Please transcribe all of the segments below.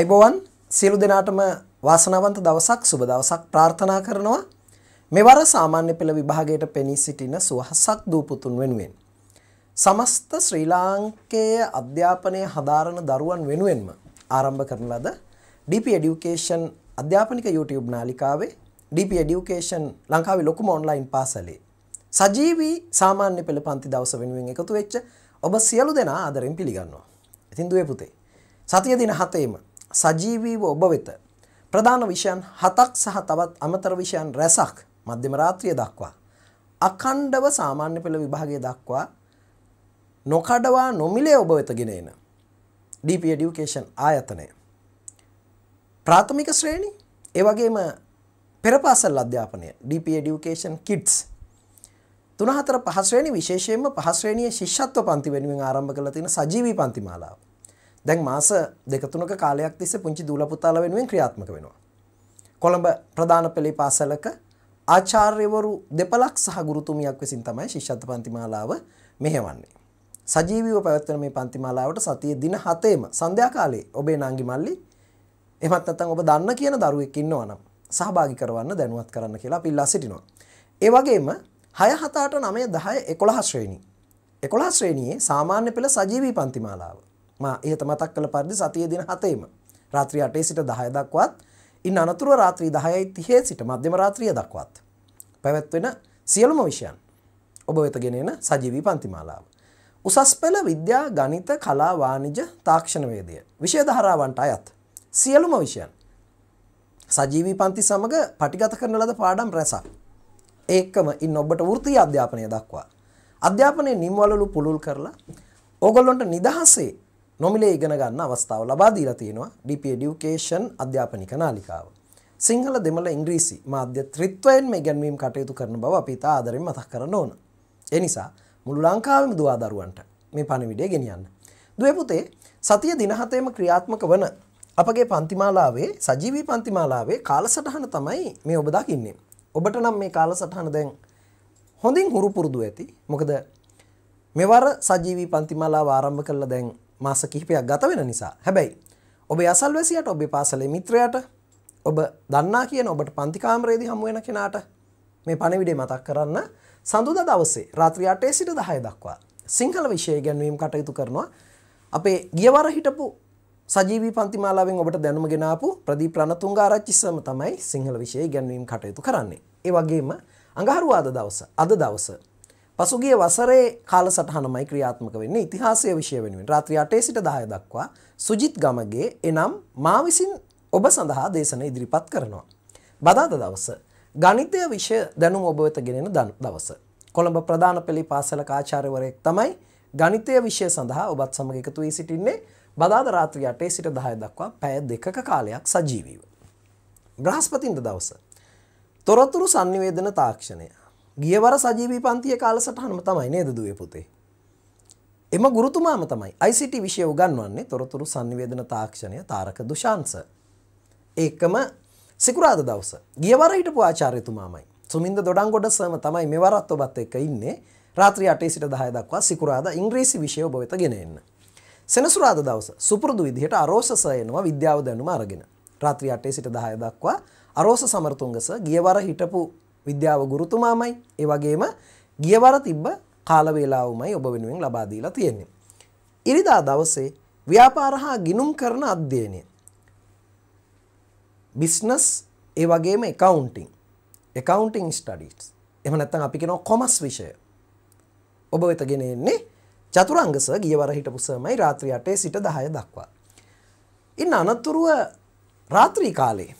අයිබෝවන් සියලු දෙනාටම වාසනාවන්ත දවසක් සුබ දවසක් ප්‍රාර්ථනා කරනවා මෙවර සාමාන්‍ය පෙළ විභාගයට පෙනී සිටින සුවහසක් දූපුතුන් වෙනුවෙන්. සමස්ත ශ්‍රී ලාංකේය අධ්‍යාපනය හදාරන දරුවන් වෙනුවෙන්ම ආරම්භ කරන ලද DP Education අධ්‍යාපනික YouTube නාලිකාවේ DP Education ලංකාවේ ලොකුම ඔන්ලයින් පාසලේ සජීවී සාමාන්‍ය පෙළ පන්ති දවස වෙනුවෙන් එකතු වෙච්ච ඔබ සියලු දෙනා ආදරෙන් පිළිගන්නවා. ඉතින් දුවේ පුතේ සතිය දින හතේම සජීවීව ඔබ වෙත. ප්‍රධාන විෂයන් හතක් සහ තවත් අමතර විෂයන් රැසක් මධ්‍යම රාත්‍රිය දක්වා. අඛණ්ඩව සාමාන්‍ය පෙළ විභාගය දක්වා නොකඩවා නොමිලේ ඔබ වෙත ගෙන එන. DP Education ආයතනය. ප්‍රාථමික ශ්‍රේණි ඒ වගේම පෙර පාසල් අධ්‍යාපනය DP Education Kids. තුන හතර පහ ශ්‍රේණි විශේෂයෙන්ම පහ ශ්‍රේණියේ ශිෂ්‍යත්ව පන්ති වෙනුවෙන් ආරම්භ කරලා තියෙන සජීවී පන්ති මාලාව. දැන් මාස දෙක තුනක කාලයක් තිස්සේ පුංචි දූල පුතාලා වෙනුවෙන් ක්‍රියාත්මක වෙනවා. කොළඹ ප්‍රධාන පෙළේ පාසලක ආචාර්යවරු දෙපළක් සහ ගුරුතුමියක් විසින් තමයි ශිෂ්‍යත්ව පන්ති මාලාව මෙහෙවන්නේ. සජීවීව පැවැත්වෙන මේ පන්ති මාලාවට සතියේ දින 7ෙම සන්ධ්‍යා කාලේ ඔබේ නාංගි මල්ලි එහෙමත් නැත්නම් ඔබ දන්න කියන දරුවෙක් ඉන්නවා නම් සහභාගී කරවන්න දැනුවත් කරන්න කියලා අපි ඉල්ලා සිටිනවා. ඒ වගේම 6 7 8 9 10 11 ශ්‍රේණි 11 ශ්‍රේණියේ සාමාන්‍ය පෙළ සජීවී පන්ති මාලාව මා ඉහත මතක් කළ පරිදි සතිය දින 7ෙම රාත්‍රී 8 සිට 10 දක්වාත් ඉන් අනතුරුව රාත්‍රී 10:30 සිට මධ්‍යම රාත්‍රිය දක්වාත් පැවැත්වෙන සියලුම විෂයන් ඔබ වෙත ගෙන එන සජීවී පන්තිමාලාව. උසස් පෙළ විද්‍යා ගණිත කලා වාණිජ තාක්ෂණ වේදය විෂය ධාරාවන්ට අයත් සියලුම විෂයන් සජීවී පන්ති සමග පටිගත කරන ලද පාඩම් රැසක්. ඒකම ඉන් ඔබට වෘත්තීය අධ්‍යාපනය දක්වා. අධ්‍යාපනයේ නිම්වලලු පුළුල් කරලා ඕගොල්ලොන්ට නිදහසේ නොමිලේ ඉගෙන ගන්න අවස්ථාව ලබා දීලා තියෙනවා DP Education අධ්‍යාපනික නාලිකාව. සිංහල දෙමළ ඉංග්‍රීසි මාධ්‍ය ත්‍රිත්වයෙන්ම ඉගැන්වීම් කටයුතු කරන බව අපි ඉතා ආදරෙන් මතක් කරන්න ඕන. ඒ නිසා මුළු ලංකාවෙම දුවා දරුවන්ට මේ පණිවිඩය ගෙනියන්න. දුවේ පුතේ සතිය දින හතේම ක්‍රියාත්මක වන අපගේ පන්තිමාලාවේ සජීවී පන්තිමාලාවේ කාලසටහන තමයි මේ ඔබ දකින්නේ. ඔබට නම් මේ කාලසටහන දැන් හොඳින් හුරු පුරුදු ඇති. මොකද මෙවර සජීවී පන්තිමාලාව ආරම්භ කළා දැන් මාස කිහිපයක් ගත වෙන නිසා. හැබැයි ඔබේ අසල්වැසියට ඔබේ පාසලේ මිත්‍රයාට ඔබ දන්නා කියන ඔබට පන්ති කාමරයේදී හමු වෙන කෙනාට මේ පණිවිඩය මතක් කරන්න සඳුදා දවසේ රාත්‍රී 8 සිට 10 දක්වා සිංහල විෂය ඉගෙනවීම කටයුතු කරනවා. අපේ ගියවර හිටපු සජීවී පන්ති මාලාවෙන් ඔබට දැනුම ගෙන ආපු ප්‍රදීප් රණතුංග ආරච්චි සම තමයි සිංහල විෂය ඉගෙනවීම කටයුතු කරන්නේ. ඒ වගේම අඟහරුවාද දවස අද දවස පසුගිය වසරේ කාලසටහනමයි ක්‍රියාත්මක වෙන්නේ ඉතිහාසය විෂය වෙනුවෙන් රාත්‍රී 8 සිට 10 දක්වා සුජිත් ගමගේ එනම් මා විසින් ඔබ සඳහා දේශන ඉදිරිපත් කරනවා. බදාද දවස ගණිතය විෂය දැනුම ඔබ වෙත ගෙනෙන දවස. කොළඹ ප්‍රධාන පෙළේ පාසලක ආචාර්යවරයෙක් තමයි ගණිතය විෂය සඳහා ඔබත් සමග එකතු වී සිටින්නේ බදාද රාත්‍රී 8 සිට 10 දක්වා පැය දෙකක කාලයක් සජීවීව. බ්‍රහස්පතින්ද දවස තොරතුරු sannivedana තාක්ෂණය ගියවර සජීවී පන්තිය කාලසටහනම තමයි නේද දුවේ පුතේ. එම ගුරුතුමාම තමයි ICT විෂය උගන්වන්නේ තොරතුරු sannivedana තාක්ෂණය තාරක දුෂාන්ස. ඒකම සිකුරාදා දවස ගියවර හිටපු ආචාර්යතුමාමයි. සුමින්ද දොඩංගොඩ සම තමයි මෙවරත් ඔබත් එක්ක ඉන්නේ. රාත්‍රී 8 සිට 10 දක්වා සිකුරාදා ඉංග්‍රීසි විෂය ඔබ වෙත ගෙන එන්න. සෙනසුරාදා දවස සුපුරුදු විදිහට අරෝස සර් එනවා විද්‍යාව දැනුම අරගෙන. රාත්‍රී 8 සිට 10 දක්වා අරෝස සමරතුංග සර් ගියවර හිටපු විද්‍යාව ගුරුතුමාමයි ඒ වගේම ගියවර තිබ්බ කාල වේලාවමයි ඔබ වෙනුවෙන් ලබා දීලා තියෙන්නේ. ඉරිදා දවසේ ව්‍යාපාර හා ගිණුම් කරන අධ්‍යයනය. බිස්නස් ඒ වගේම එකවුන්ටිං. Accounting studies. එහෙම නැත්නම් අපි කියනවා කොමර්ස් විෂය. ඔබ වෙත ගෙන එන්නේ චතුරංග සර් ගියවර හිටපු සර්මයි රාත්‍රී 8 සිට 10 දක්වා. ඉන්න අනතුරුව රාත්‍රී කාලේ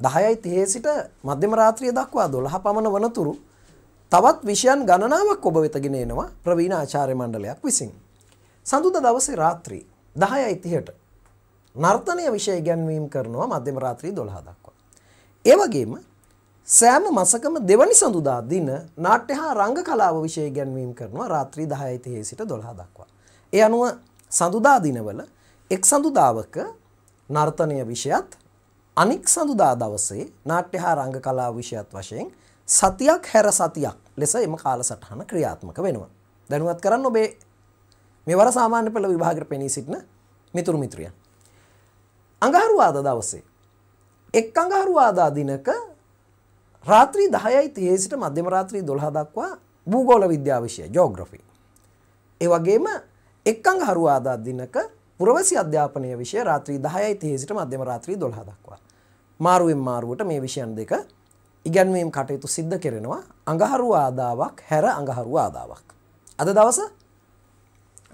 දහයයි තිහේ සිට මධ්‍යම රාත්‍රිය දක්වා දොළහ පමණ වනතුරු තවත් විෂයන් ගණනාවක් ඔබ වෙතගෙන එනවා ප්‍රවීණ ආචාර්ය මණ්ඩලයක් විසින්. සඳුද දවසේ රාත්‍රී දහයයි තිහට නර්තනය විෂය ඉගැන්වීම් කරනවා මධ්‍යම රාත්‍රී දොළහ දක්වා. ඒවගේම සෑම මසකම දෙවනි සඳුදා දින නාට්‍ය හා රංග කලාව විෂය ඉගැන්වීම් කරනවා රාත්‍රී දහයයි තිහේ සිට දොළහ දක්වා. ඒ අනුව සඳුදා දිනවල එක් සඳුදාවක නර්තනය විෂයත් අනික් සඳුදා දවසේ නාට්‍ය හා රංග කලා විෂයත් වශයෙන් සතියක් හැර සතියක් ලෙස එම කාලසටහන ක්‍රියාත්මක වෙනවා. දැනුවත් කරන්න ඔබේ මෙවර සාමාන්‍ය පෙළ විභාගයට පෙනී සිටින මිතුරු මිත්‍රයන්. අඟහරුවාද දවසේ එක් අඟහරුවාදා දිනක රාත්‍රී 10යි 30 සිට මධ්‍යම රාත්‍රී 12 දක්වා භූගෝල විද්‍යාව විෂය ජෝග්‍රෆි. ඒ වගේම එක් අඟහරුවාදා දිනක පුරවැසි අධ්‍යාපනය විෂය රාත්‍රී 10යි 30 සිට මධ්‍යම රාත්‍රී 12 දක්වා. මාරුවෙන් මාරුවට මේ විෂයන් දෙක ඉගැන්වීම් කටයුතු සිද්ධ කෙරෙනවා අඟහරු ආදාවක් හැර අඟහරු ආදාවක්. අද දවස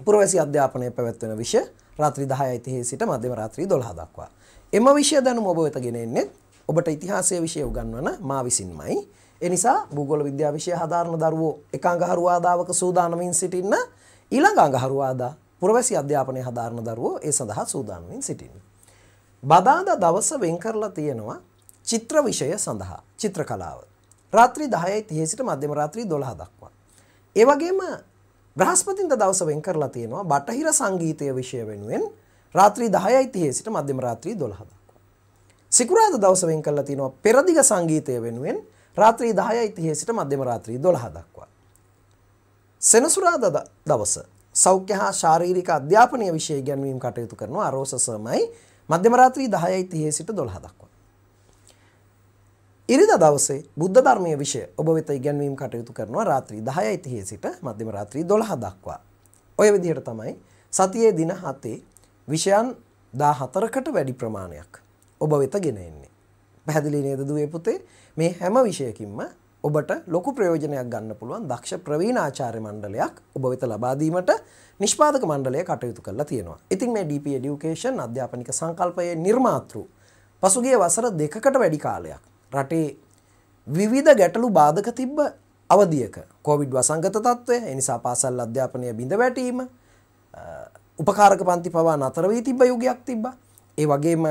පුරවැසි අධ්‍යාපනය පැවැත්වෙන විෂය රාත්‍රී 10යි 30 සිට මධ්‍යම රාත්‍රී 12 දක්වා. එම විෂය දැනුම ඔබ වෙත ගෙන එන්නේ ඔබට ඉතිහාසය විෂය උගන්වන මා විසින්මයි. ඒ නිසා භූගෝල විද්‍යා විෂය හදාරන දරුවෝ එක අඟහරු ආදාවක සූදානමින් සිටින්න ඊළඟ අඟහරු ආදා පුරවැසි අධ්‍යාපනය හදාරන දරුවෝ ඒ සඳහා සූදානමින් සිටින්න. බදාදා දවස වෙන් කරලා තියෙනවා චිත්‍ර විෂය සඳහා චිත්‍ර කලාව. රාත්‍රී 10යි 30 සිට මධ්‍යම රාත්‍රී 12 දක්වා. ඒ වගේම බ්‍රහස්පතින්ද දවස වෙන් කරලා තියෙනවා බටහිර සංගීතය විෂය වෙනුවෙන් රාත්‍රී 10යි 30 සිට මධ්‍යම රාත්‍රී 12 දක්වා. සිකුරාදා දවස වෙන් කරලා තියෙනවා පෙරදිග සංගීතය වෙනුවෙන් රාත්‍රී 10යි 30 සිට මධ්‍යම රාත්‍රී 12 දක්වා. සෙනසුරාදා දවස සෞඛ්‍ය හා ශාරීරික අධ්‍යාපනය විෂය ඉගැන්වීම් කටයුතු කරනවා අරෝස සර්මයි මධ්‍යම රාත්‍රී 10යි 30 සිට 12 දක්වා. ඉරිදා දවසේ බුද්ධ ධර්මයේ විෂය ඔබ වෙත ඉගැන්වීම් කටයුතු කරනවා රාත්‍රී 10යි 30 සිට මධ්‍යම රාත්‍රී 12 දක්වා. ඔය විදිහට තමයි සතියේ දින 7 විෂයන් 14කට වැඩි ප්‍රමාණයක් ඔබ වෙත ගෙන එන්නේ. පැහැදිලි නේද දුවේ පුතේ? මේ හැම විෂයකින්ම ඔබට ලොකු ප්‍රයෝජනයක් ගන්න පුළුවන් දක්ෂ ප්‍රවීණ ආචාර්ය මණ්ඩලයක් ඔබ වෙත ලබා දීමට නිෂ්පාදක මණ්ඩලය කටයුතු කරලා තියෙනවා. ඉතින් මේ DP Education අධ්‍යාපනික සංකල්පයේ නිර්මාතෘ පසුගිය වසර දෙකකට වැඩි කාලයක් රටේ විවිධ ගැටලු බාධක තිබ්බ අවධියක කොවිඩ් වසංගත තත්ත්වය එනිසා පාසල් අධ්‍යාපනය බිඳ වැටීම උපකාරක පන්ති පවා නතර වී තිබ්බ යුගයක් තිබ්බා. ඒ වගේම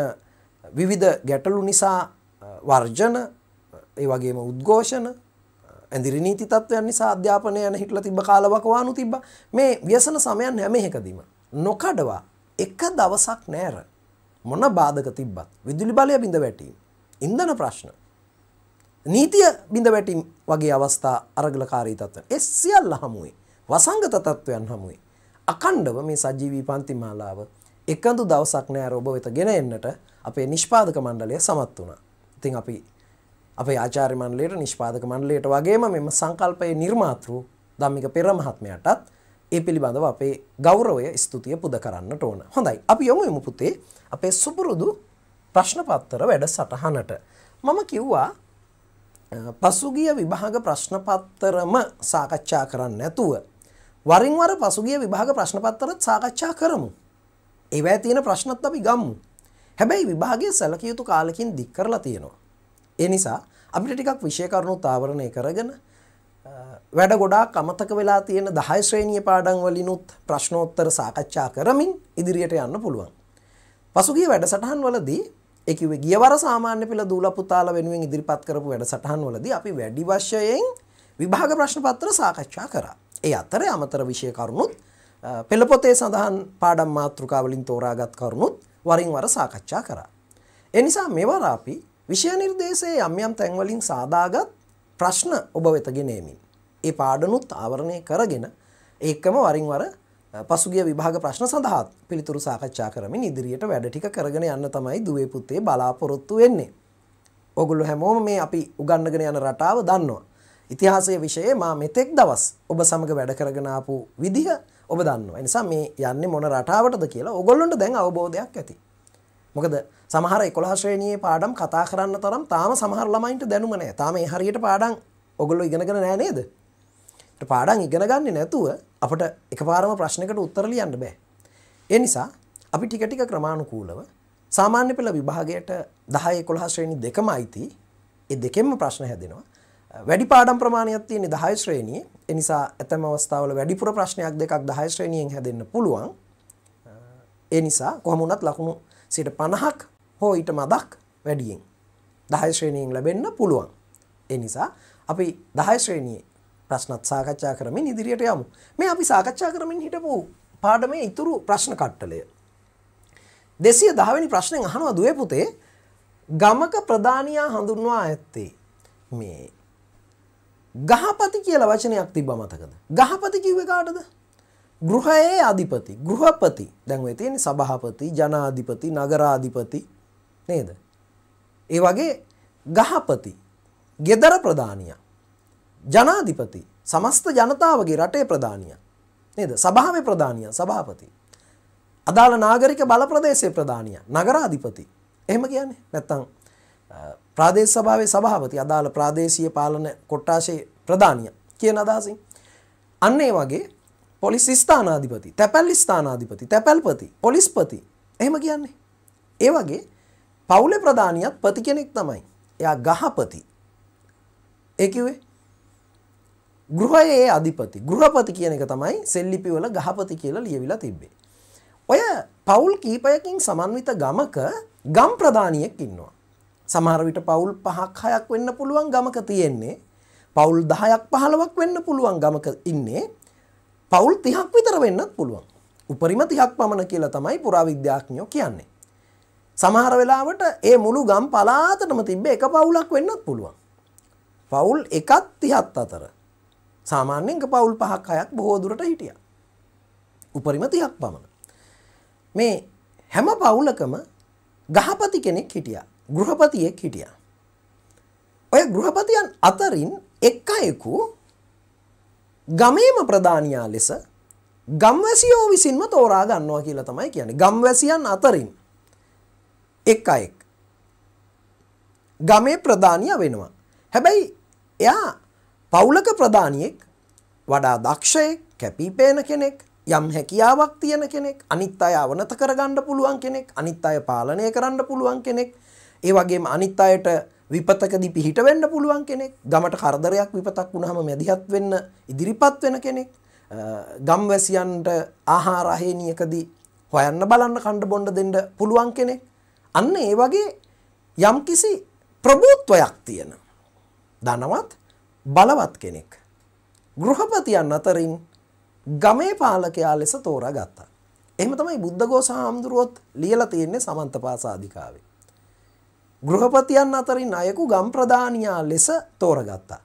විවිධ ගැටලු නිසා වර්ජන ඒ වගේම උද්ඝෝෂණ ඇඳිරි නීති තත්ත්වයන් නිසා අධ්‍යාපනය යන හිටලා තිබ්බ කාලවකවානු තිබ්බා. මේ ව්‍යසන සමයන් හැම එකදීම නොකඩවා එක දවසක් නෑර මොන බාධක තිබ්බත් විදුලි බලය බිඳ වැටීම. ඉන්ධන ප්‍රශ්න. නීතිය බිඳ වැටීම් වගේ අවස්ථා අරගලකාරී තත්ත්වයන්. ඒ සියල්ල හමුවේ වසංගත තත්ත්වයන් හමුවේ අකණ්ඩව මේ සජීවී පන්ති මාලාව එකඳු දවසක් නෑර ඔබ වෙත ගෙන එන්නට අපේ නිෂ්පාදක මණ්ඩලය සමත් වුණා. ඉතින් අපි අපේ ආචාර්ය මණ්ඩලයට නිෂ්පාදක මණ්ඩලයට වගේම මෙම සංකල්පයේ නිර්මාතෘ ධම්මික පෙර මහත්මයාටත් ඒ පිළිබඳව අපේ ගෞරවය ස්තුතිය පුද කරන්නට ඕන. හොඳයි. අපි යමු යමු පුතේ අපේ සුපුරුදු ප්‍රශ්න පත්තර වැඩසටහනට. මම කිව්වා පසුගිය විභාග ප්‍රශ්න පත්තරම සාකච්ඡා කරන්න නැතුව වරින් වර පසුගිය විභාග ප්‍රශ්න පත්තරත් සාකච්ඡා කරමු. ඒවැය තියෙන ප්‍රශ්නත් අපි ගම්මු. හැබැයි විභාගය සැලකිය යුතු කාලෙකින් දික් කරලා තියෙනවා. ඒ නිසා අපිට ටිකක් විෂය කරුණු තාවරණය කරගෙන වැඩ ගොඩාක් අමතක වෙලා තියෙන 10 ශ්‍රේණිය පාඩම් වලිනුත් ප්‍රශ්නෝත්තර සාකච්ඡා කරමින් ඉදිරියට යන්න පුළුවන්. පසුගිය වැඩසටහන් වලදී ඒ කිව්වේ ගියවර සාමාන්‍ය පෙළ දූල පුතාලා වෙනුවෙන් ඉදිරිපත් කරපු වැඩසටහන් වලදී අපි වැඩි වශයෙන් විභාග ප්‍රශ්න පත්‍ර සාකච්ඡා කරා. ඒ අතරේ අමතර විෂය කරුණුත් පෙළ පොතේ සඳහන් පාඩම් මාතෘකා වලින් තෝරාගත් කරුණුත් වරින් වර සාකච්ඡා කරා. ඒ නිසා මෙවර අපි විෂය නිර්දේශයේ යම් යම් තැන්වලින් සාදාගත් ප්‍රශ්න ඔබ වෙත ගෙනේමින් ඒ පාඩනුත් ආවරණය කරගෙන ඒකම වරින් වර පසුගිය විභාග ප්‍රශ්න සඳහාත් පිළිතුරු සාකච්ඡා කරමින් ඉදිරියට වැඩ ටික කරගෙන යන්න තමයි දුවේ පුතේ බලාපොරොත්තු වෙන්නේ. ඔගොල්ලෝ හැමෝම මේ අපි උගන්වගෙන යන රටාව දන්නවා. ඉතිහාසයේ විෂයේ මා මෙතෙක් දවස් ඔබ සමග වැඩ කරගෙන ආපු විදිහ ඔබ දන්නවා. ඒ නිසා මේ යන්නේ මොන රටාවටද කියලා ඔගොල්ලොන්ට දැන් අවබෝධයක් ඇති. මොකද සමහර 11 ශ්‍රේණියේ පාඩම් කතා කරන්න තරම් තාම සමහර ළමයින්ට දැනුම නැහැ. තාම ඒ හරියට පාඩම් ඔගොල්ලෝ ඉගෙනගෙන නැහැ නේද? ඒත් පාඩම් ඉගෙන ගන්නේ නැතුව අපිට එකපාරම ප්‍රශ්නයකට උත්තර ලියන්න බෑ. ඒ නිසා අපි ටික ටික ක්‍රමානුකූලව සාමාන්‍ය පෙළ විභාගයට 10 11 ශ්‍රේණි දෙකම අයිති. ඒ දෙකෙන්ම ප්‍රශ්න හැදෙනවා. වැඩි පාඩම් ප්‍රමාණයක් තියෙන 10 ශ්‍රේණියේ. ඒ නිසා ඇතැම් අවස්ථාවල වැඩිපුර ප්‍රශ්නයක් දෙකක් 10 ශ්‍රේණියෙන් හැදෙන්න පුළුවන්. ඒ නිසා කොහොම වුණත් ලකුණු සිට පණහක් හෝ ඊට මදක් වැඩියෙන් දහය ශ්‍රේණයෙන් ලැබෙන්න පුළුවන්. ඒ නිසා අපි දහය ශ්‍රේණයේ ප්‍රශ්නත් සාකච්ඡා කරමින් ඉදිරියට යමු. මේ අපි සාකච්ඡා කරමින් හිටපු පාඩමේ ඉතුරු ප්‍රශ්න කට්ටලය. දෙසිය දහවැනි ප්‍රශ්නයෙන් අහනවා දුවේ පුතේ ගමක ප්‍රධානියා හඳුන්වා ඇත්තේ මේ ගහපති කියලා වචනයක් තිබ්බ මතකද? ගහපති කිව්වේ කාටද? ගෘහයේ අධිපති ගෘහපති දැන් ඔය තියෙන්නේ සභාපති ජනාධිපති නගරාධිපති නේද? ඒ වගේ ගහපති ගෙදර ප්‍රධානියා ජනාධිපති සමස්ත ජනතාවගේ රටේ ප්‍රධානියා නේද? සභාවේ ප්‍රධානියා සභාපති අදාළ නාගරික බල ප්‍රදේශයේ ප්‍රධානියා නගරාධිපති එහෙම කියන්නේ නැත්තම් ප්‍රාදේශ සභාවේ සභාපති අදාළ ප්‍රාදේශීය පාලන කොට්ටාශයේ ප්‍රධානියා කියන අදහසින් අන්න ඒ වගේ පොලිස් ස්ථානාධිපති තැපැල් ස්ථානාධිපති තැපැල්පති පොලිස්පති. එහෙම කියන්නේ. ඒ වගේ පවුලේ ප්‍රධානියත් පති කෙනෙක් තමයි. එයා ගහපති. ඒ කිව්වේ? ගෘහයේ අධිපති. ගෘහපති කියන එක තමයි සෙල්ලිපිවල ගහපති කියලා ලියවිලා තිබ්බේ. ඔය පවුල් කීපයකින් සමන්විත ගමක ගම් ප්‍රධානියෙක් ඉන්නවා. සමහර විට පවුල් පහක් හයක් වෙන්න පුළුවන් ගමක තියෙන්නේ. පවුල් 10ක් 15ක් වෙන්න පුළුවන් ගමක ඉන්නේ. පවුල් 30ක් විතර වෙන්නත් පුළුවන්. උපරිම 30ක් පමණ කියලා තමයි පුරාවිද්‍යාඥයෝ කියන්නේ. සමහර වෙලාවට ඒ මුළු ගම් පළාතටම තිබ්බ එක පවුලක් වෙන්නත් පුළුවන්. පවුල් එකත් 30ත් අතර. සාමාන්‍යයෙන් පවුල් පහක් හයක් බොහෝ දුරට හිටියා. උපරිම 30ක් පමණ. මේ හැම පවුලකම ගහපති කෙනෙක් හිටියා. ගෘහපතියෙක් හිටියා. ඔය ගෘහපතියන් අතරින් එක් අයෙකු ගමේම ප්‍රධානියා ලෙස ගම්වැසියෝ විසින්ම තෝරා ගන්නවා කියලා තමයි කියන්නේ. ගම්වැසියන් අතරින් එක් අයෙක් ගමේ ප්‍රධානියා වෙනවා. හැබැයි එයා පවුලක ප්‍රධානියෙක් වඩා දක්ෂයෙක්, කැපිපේන කෙනෙක්, යම් හැකියාවක් තියෙන කෙනෙක්, අනිත් අය අවනත කරගන්න පුළුවන් කෙනෙක්, අනිත් අය පාලනය කරන්න පුළුවන් කෙනෙක්, ඒ වගේම අනිත් අයට විපතකදී පිහිට වෙන්න පුළුවන් කෙනෙක් ගමට කරදරයක් විපතක් වුණාම මැදිහත් වෙන්න ඉදිරිපත් වෙන කෙනෙක් ගම්වැසියන්ට ආහාර අහේනියකදී හොයන්න බලන්න කණ්ඩ බොණ්ඩ දෙන්න පුළුවන් කෙනෙක් අන්න ඒ වගේ යම්කිසි ප්‍රභූත්වයක් තියෙන ධනවත් බලවත් කෙනෙක් ගෘහපතියන් අතරින් ගමේ පාලකයා ලෙස තෝරාගත්තා. එහෙම තමයි බුද්ධඝෝෂ හාමුදුරුවොත් ලියලා තියෙන්නේ සමන්තපාසාදිකාවේ. ගෘහපතියන් අතරින් අයෙකු ගම් ප්‍රධානියා ලෙස තෝරගත්තා.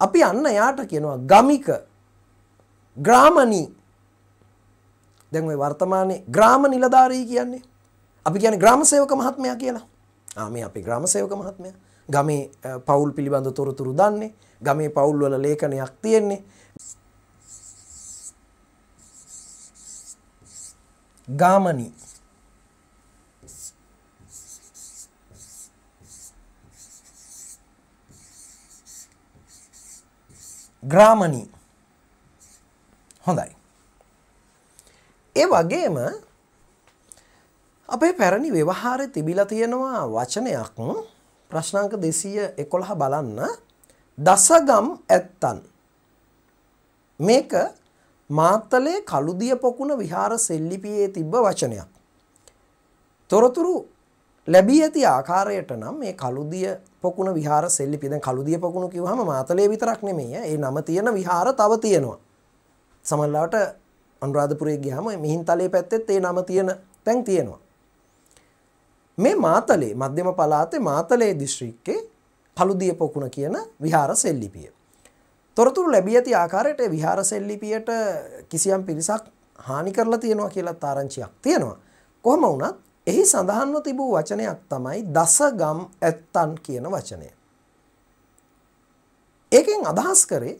අපි අන්න එයාට කියනවා ගමික ග්‍රාමණී දැන් ওই වර්තමානයේ ග්‍රාම නිලධාරී කියන්නේ අපි කියන්නේ ග්‍රාම සේවක මහත්මයා කියලා. ආ මේ අපේ ග්‍රාම සේවක මහත්මයා. ගමේ පවුල් පිළිබඳ තොරතුරු දන්නේ. ගමේ පවුල් වල ලේඛනයක් තියෙන්නේ. ගාමණී ග්‍රාමණී හොඳයි. ඒ වගේම අපේ පැරණි ව්‍යවහාරය තිබිලා තියෙනවා වචනයක් ප්‍රශ්නාංක දෙසීය එකොළහ බලන්න දසගම් ඇත්තන් මේක මාත්තලේ කළුදිය පොකුණ විහාර සෙල්ලිපියේ තිබ්බ වචනයක්. තොරතුරු ලැබී ඇති ආකාරයට නම් මේ කළුදිය පොකුණ විහාර සෙල්ලිපි. දැන් කළුදිය පොකුණ කිව්වහම මාතලේ විතරක් නෙමෙයි ඒ නම තියෙන විහාර තව තියෙනවා. සමහරවිට අනුරාධපුරයේ ගියාම මිහින්තලේ පැත්තෙත් ඒ නම තියෙන තැන් තියෙනවා. මේ මාතලේ මධ්‍යම පළාතේ මාතලේ දිස්ත්‍රික්කේ කළුදිය පොකුණ කියන විහාර සෙල්ලිපිය. තොරතුරු ලැබී ඇති ආකාරයට විහාර සෙල්ලිපියට කිසියම් පිරිසක් හානි කරලා තියෙනවා කියලා තාරංචියක් තියෙනවා. කොහොම වුණත් එහි සඳහන්ව තිබූ වචනයක් තමයි දසගම් ඇත්තන් කියන වචනය. ඒකෙන් අදහස් කරේ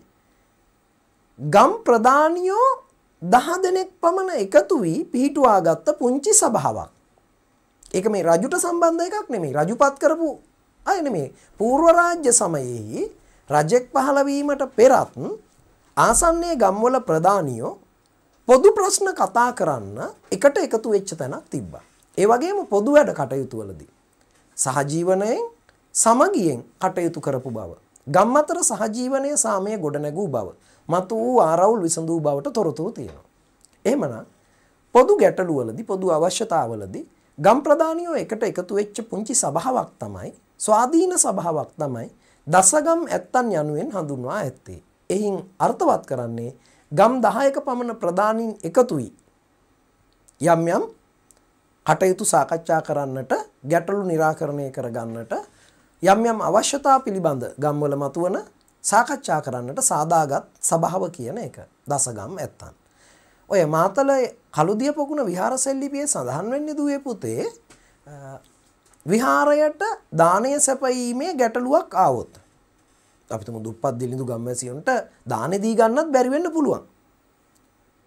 ගම් ප්‍රධානියෝ දහ දෙනෙක් පමණ එකතු වී පිහිටුවා ගත්ත පුංචි සභාවක්. ඒක මේ රජුට සම්බන්ධ එකක් නෙමෙයි. රජුපත් කරපු අය නෙමෙයි. పూర్ව රාජ්‍ය සමයේහි රජෙක් පහළ වීමට පෙරත් ආසන්නයේ ගම්වල ප්‍රධානියෝ පොදු ප්‍රශ්න කතා කරන්න එකට එකතු වෙච්ච තැනක් තිබ්බා. ඒ වගේම පොදු වැඩ කටයුතු වලදී සහජීවනයෙන් සමගියෙන් කටයුතු කරපු බව. ගම් අතර සහජීවනය සාමය ගොඩනැගූ බව. මතු වූ ආරවුල් විසඳූ බවට තොරතුරු තියෙනවා. එහෙමනම් පොදු ගැටලුවලදී පොදු අවශ්‍යතාවලදී ගම් ප්‍රධානියෝ එකට එකතු වෙච්ච පුංචි සභාවක් තමයි ස්වාධීන සභාවක් තමයි දසගම් ඇත්තන් යනුවෙන් හඳුන්වා ඇත්තේ. එහින් අර්ථවත් කරන්නේ ගම් 10ක පමණ ප්‍රධානීන් එකතු වී යම් යම් කටයුතු සාකච්ඡා කරන්නට ගැටලු निराකරණය කරගන්නට යම් යම් අවශ්‍යතා පිළිබඳ ගම්වල මතුවන සාකච්ඡා කරන්නට සාදාගත් සභාව කියන එක දසගම් ඇත්තන්. ඔය මාතල කළුදිය පොකුණ විහාර සෙල්ලිපියේ සඳහන් වෙන්නේ දුවේ පුතේ විහාරයට දානය සැපයීමේ ගැටලුවක් ආවොත් අපි තුමු දුප්පත් දිලිඳු ගම්වැසියන්ට දානෙ දී ගන්නත් බැරි වෙන්න පුළුවන්.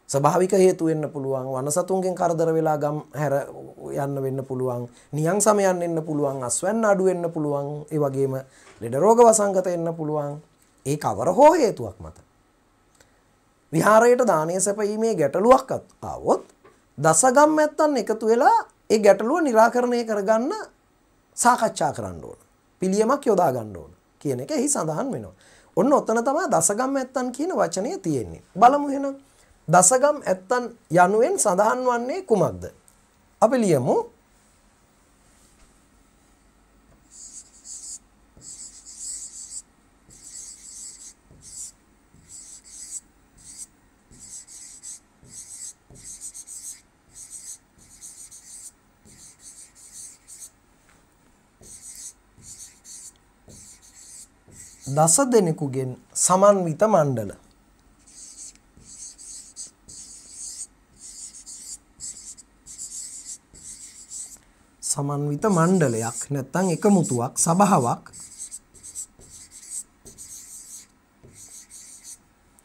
ස්වභාවික හේතු වෙන්න පුළුවන් වනසතුන්ගෙන් කරදර වෙලා ගම් හැර යන්න වෙන්න පුළුවන් නියං සමයන් එන්න පුළුවන් අස්වැන්න අඩු වෙන්න පුළුවන් ඒ වගේම ලෙඩ රෝග වසංගත එන්න පුළුවන් ඒ කවර හෝ හේතුවක් මත විහාරයට දානය සැපීමේ ගැටලුවක් ආවොත් දසගම් ඇත්තන් එකතු වෙලා ඒ ගැටලුව නිරාකරණය කරගන්න සාකච්ඡා කරන්න ඕන. පිළියමක් යොදා ගන්න ඕන කියන එක එහි සඳහන් වෙනවා. ඔන්න ඔතන තමයි දසගම් ඇත්තන් කියන වචනය තියෙන්නේ. බලමු එහෙනම්. දසගම් ඇත්තන් යනුවෙන් සඳහන් වන්නේ කුමක්ද? අපි ලියමු දස දෙනෙකුගෙන් සමන්විත මණ්ඩල සමන්විත මණ්ඩලයක් නැත්තම් එකමුතුවක් සභාවක්.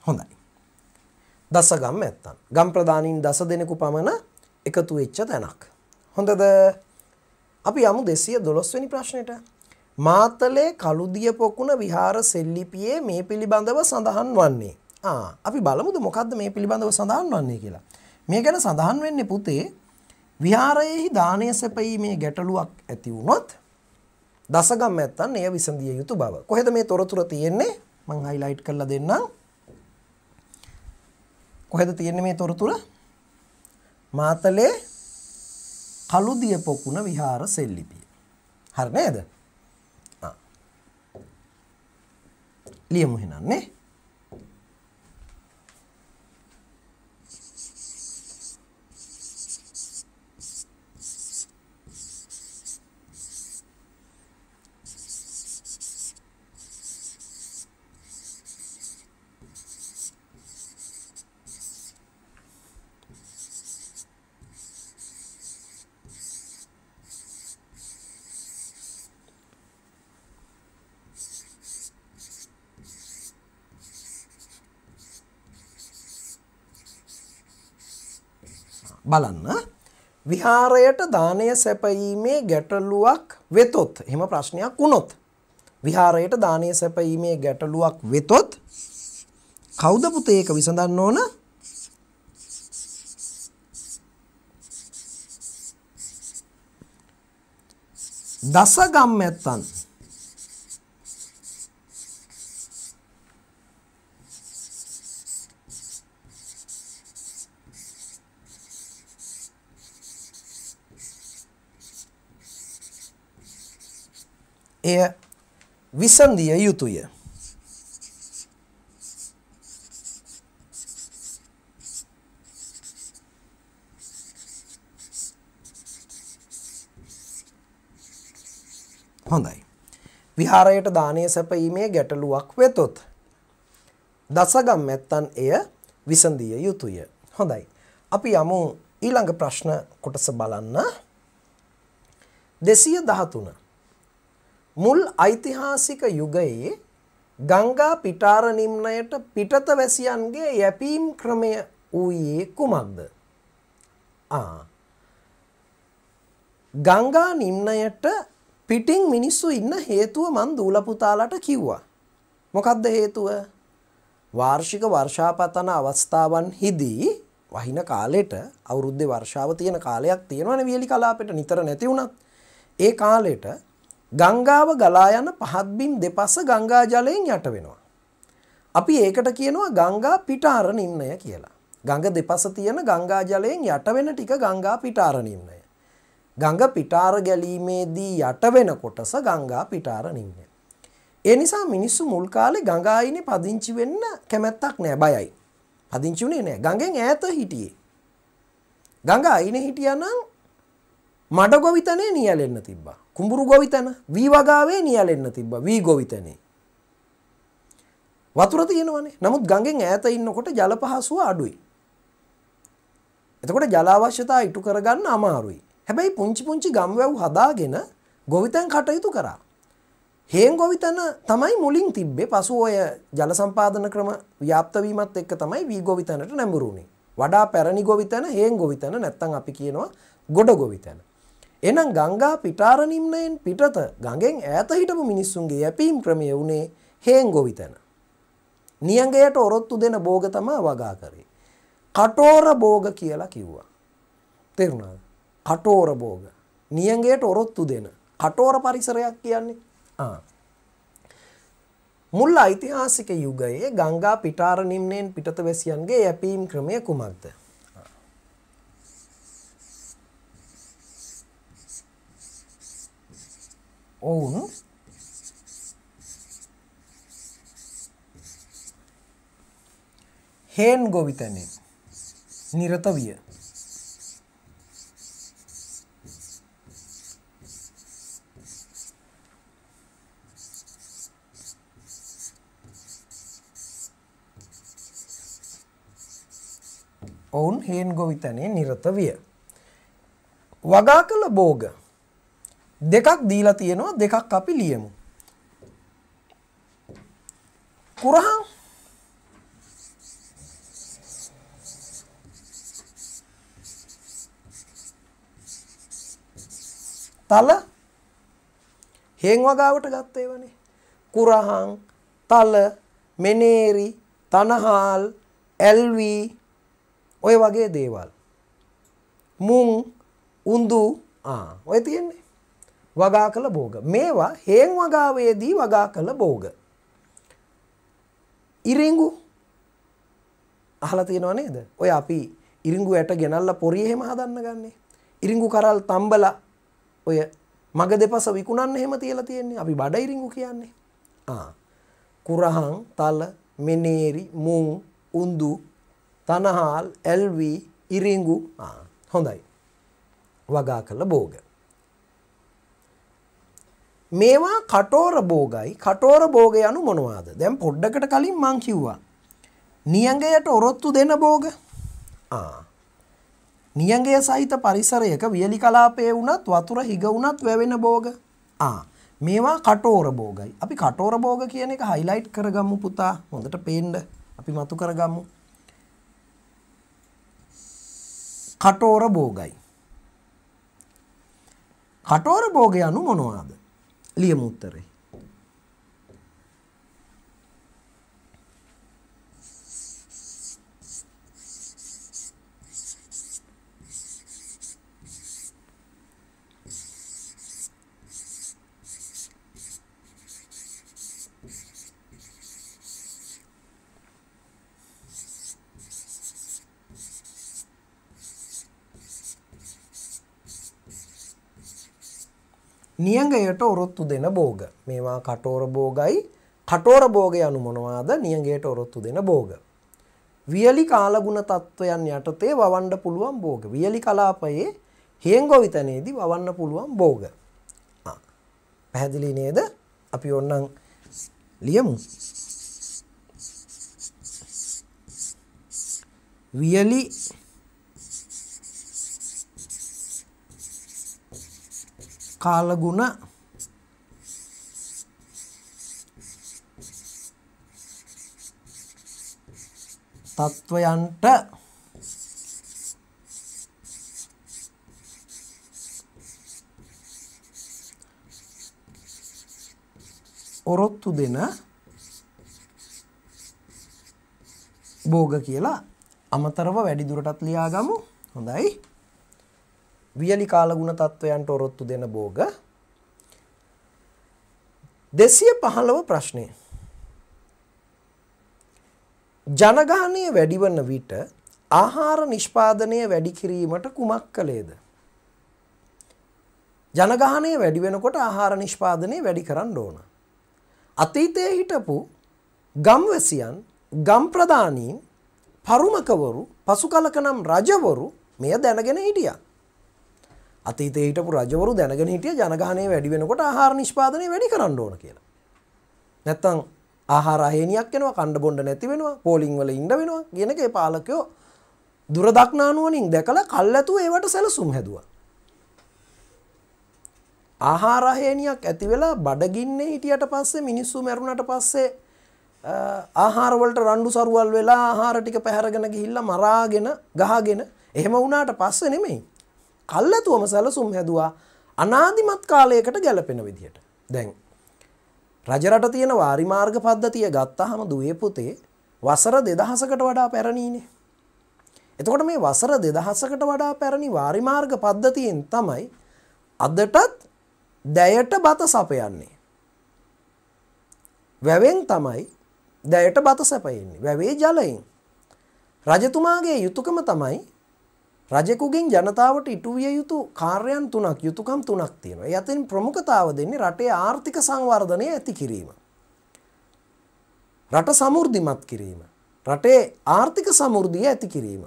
හොඳයි. දසගම් ඇත්තන්. ගම් ප්‍රධානීන් දස දෙනෙකු පමණ එකතු වෙච්ච තැනක්. හොඳද? අපි යමු දෙසිය දොළොස්වැනි ප්‍රශ්නයට මාතලේ කළුදිය පොකුණ විහාර සෙල්ලිපියේ මේ පිළිබඳව සඳහන් වන්නේ. ආ අපි බලමුද මොකද්ද මේ පිළිබඳව සඳහන් වන්නේ කියලා. මේ ගැන සඳහන් වෙන්නේ පුතේ විහාරයේහි දානය සැපීමේ ගැටලුවක් ඇති වුණොත් දසගම් නැත්තන් එය විසඳිය යුතු බව. කොහෙද මේ තොරතුර තියෙන්නේ? මං හයිලයිට් කරලා දෙන්නම්. කොහෙද තියෙන්නේ මේ තොරතුර? මාතලේ කළුදිය පොකුණ විහාර සෙල්ලිපිය. හරි නේද? ලියමු එහෙනම් නේ බලන්න. විහාරයට දානය සැපයීමේ ගැටලුවක් වෙතොත් එහෙම ප්‍රශ්නයක් වුණොත්. විහාරයට දානය සැපයීමේ ගැටලුවක් වෙතොත් කවුද පුතේ ඒක විසඳන්න ඕන? දසගම් ඇත්තන් එය විසඳිය යුතුය. හොඳයි. විහාරයට දානය සැපීමේ ගැටලුවක් වෙතොත්. දසගම් ඇත්තන් එය විසඳිය යුතුය. හොඳයි. අපි යමු ඊළඟ ප්‍රශ්න කොටස බලන්න. දෙසිය දහතුන. මුල් ඓතිහාසික යුගයේ ගංගා පිටාර නිම්නයට පිටත වැසියන්ගේ යැපීම් ක්‍රමය වූයේ කුමක්ද? ආ ගංගා නිම්නයට පිටින් මිනිස්සු ඉන්න හේතුව මන් දූල පුතාලට කිව්වා. මොකක්ද හේතුව? වාර්ෂික වර්ෂාපතන අවස්ථාවන්හිදී වහින කාලෙට අවුරුද්දේ වර්ෂාව තියෙන කාලයක් තියෙනවනේ වියලි කලාපෙට නිතර නැති වුණත් ඒ කාලෙට ගංගාව ගලා යන පහත් බිම් දෙපස ගංගා ජලයෙන් යට වෙනවා. අපි ඒකට කියනවා ගංගා පිටාර නිම්නය කියලා. ගඟ දෙපස තියෙන ගංගා ජලයෙන් යට වෙන ටික ගංගා පිටාර නිම්නය. ගඟ පිටාර ගැලීමේදී යට වෙන කොටස ගංගා පිටාර නිම්නය. ඒ නිසා මිනිස්සු මුල් කාලේ ගඟ අයිනේ පදිංචි වෙන්න කැමැත්තක් නෑ බයයි. පදිංචි උනේ නෑ. ගඟෙන් ඈත හිටියේ. ගඟ අයිනේ හිටියානම් මඩ ගොවිතැනේ නියැලෙන්න තිබ්බා. කුඹුරු ගොවිතැන වී වගාවේ නියැලෙන්න තිබ්බා. වී ගොවිතැනේ. වතුර තියෙනවනේ. නමුත් ගඟෙන් ඈත ඉන්නකොට ජල පහසුව අඩුයි. එතකොට ජලාවශ්‍යතා ඉටු කරගන්න අමාරුයි. හැබැයි පුංචි පුංචි ගම්වැව් හදාගෙන ගොවිතැන් කටයුතු කරා. හේන් ගොවිතැන තමයි මුලින් තිබ්බේ පසු ඔය ජල සම්පාදන ක්‍රම ව්‍යාප්තවීමත් එක්ක තමයි වී ගොවිතැනට නැඹුරුණේ. වඩා පැරණි ගොවිතැන හේන් ගොවිතැන නැත්තම් අපි කියනවා ගොඩ ගොවිතැන. එහෙනම් ගංගා පිටාර නිම්නයෙන් පිටත ගඟෙන් ඈත හිටපු මිනිස්සුන්ගේ යැපීම් ක්‍රමය වුණේ හේන් ගොවිතැන. නියඟයට ඔරොත්තු දෙන භෝග තමයි වගා කරේ. කටෝර භෝග කියලා කිව්වා. තේරුණාද? කටෝර භෝග. නියඟයට ඔරොත්තු දෙන කටෝර පරිසරයක් කියන්නේ. ආ. මුල් ඓතිහාසික යුගයේ ගංගා පිටාර නිම්නයෙන් පිටත වැසියන්ගේ යැපීම් ක්‍රමය කුමක්ද? ඔවුන් හේන් ගොවිතැනෙන් නිරත විය. ඔවුන් හේන් ගොවිතැනේ නිරත විය. වගා කළ බෝග දෙකක් දීලා තියෙනවා දෙකක් අපි ලියමු. කුරහන් තල හේන් වගාවට ගත්ත ඒවනේ. කුරහන්, තල, මෙනේරි, තනහාල්, ඇල්වි ඔය වගේ දේවල්. මුං, උඳු ආ ඔය තියෙන්නේ. වගා කළ භෝග. මේවා හේන් වගාවේදී වගා කළ භෝග. ඉරිංගු අහලා තියෙනව නේද? ඔය අපි ඉරිංගු ඇට ගෙනල්ලා පොරිය එහෙම හදන්න ගන්නේ. ඉරිංගු කරල් තම්බලා ඔය මග දෙපස විකුණන්න එහෙම තියලා තියෙන්නේ. අපි බඩ ඉරිංගු කියන්නේ. ආ. කුරහන්, තල, මෙනේරි, මුං, උඳු, තනහාල්, ඇල්වි, ඉරිංගු ආ හොඳයි. වගා කළ භෝග. මේවා කටෝර බෝගයි කටෝර බෝග යනු මොනවාද? දැම් පොඩ්ඩකට කලින් මං කිව්වා. නියඟයට ඔරොත්තු දෙන බෝග නියගේ සහිත පරිසරයක වියලි කලාපය වුණත් වතුර හිග වුණත් වැවෙන බෝග මේවා කටෝර බෝගයි අපි කටෝර බෝග කියන එක හයිලයිට් කරගම්මු පුතා. හොඳට පේන්ඩ අපි මතු කරගම්මු කටෝර බෝගයි කටෝර බෝග යනු මොනවාද? ලියමු උත්තරේ. නියඟයට ඔරොත්තු දෙන බෝග. මේවා කටෝර බෝගයි. කටෝර බෝග යනු මොනවාද? නියඟයට ඔරොත්තු දෙන බෝග. වියලි කාලගුණ තත්ත්වයන් යටතේ වවන්න පුළුවන් බෝග. වියලි කලාපයේ හේංගොවිතනේදී වවන්න පුළුවන් බෝග. පැහැදිලි නේද? අපි ඔන්නම් ලියමු. වියලි කාලගුණ තත්ත්වයන්ට ඔරොත්තු දෙන බෝග කියලා අමතරව වැඩිදුරටත් ලියාගමු. හොඳයි. වියලි කාලගුණ තත්ත්වයන්ට ඔරොත්තු දෙන බෝග දෙසිය පහළව ප්‍රශ්නය. ජනගානය වැඩිවන්න විට ආහාර නිෂ්පාදනය වැඩි කිරීමට කුමක් කළේද. ජනගානය වැඩි වෙනකොට ආහාර නිෂ්පාදනය වැඩි කරන්න ඕන. අතීතය හිටපු ගම්වැසියන් ගම් ප්‍රධානීන් පරුමකවරු පසු කලක නම් රජවරු මෙය දැනගෙන හිටියා. අතීතයේ හිටපු රජවරු දැනගෙන හිටිය ජනගහනය වැඩි වෙනකොට ආහාර නිෂ්පාදනය වැඩි කරන්න ඕන කියලා. නැත්තම් ආහාර අහේනියක් වෙනවා කණ්ඩ බොණ්ඩ නැති වෙනවා පෝලිං වල ඉන්න වෙනවා කියන එකේ පාලකයෝ දුරදක්නානුවනින් දැකලා කල්ැතුව ඒවට සැලසුම් හැදවා. ආහාරහේනියක් ඇති වෙලා බඩගින්නේ හිටියට පස්සේ මිනිස්සු මැරුණට පස්සේ ආහාරවලට රණ්ඩු සරුවල් වෙලා ආහාර ටික පැහැරගෙන ගිහිල්ලා මරාගෙන ගහගෙන එහෙම වුණාට පස්සේ නෙමෙයි. කල්ැතුවම සැලසුම් හැදුවා අනාදිමත් කාලයකට ගැලපෙන විදිහට. දැන් රජරට තියෙන වාරිමාර්ග පද්ධතිය ගත්තාහම දුවේ පුතේ වසර 2000කට වඩා පැරණීනේ. එතකොට මේ වසර 2000කට වඩා පැරණි වාරිමාර්ග පද්ධතියෙන් තමයි අදටත් දැයට බත සපයන්නේ. වැවෙන් තමයි දැයට බත සැපයන්නේ. වැවේ ජලයෙන්. රජතුමාගේ යුතුයකම තමයි රජෙකුගෙන් ජනතාවට ඉටු විය යුතු කාර්යයන් තුනක් යුතුයකම් තුනක් තියෙනවා. ඒ අතරින් ප්‍රමුඛතාව දෙන්නේ රටේ ආර්ථික සංවර්ධනය ඇති කිරීම. රට සමෘද්ධිමත් කිරීම. රටේ ආර්ථික සමෘද්ධිය ඇති කිරීම.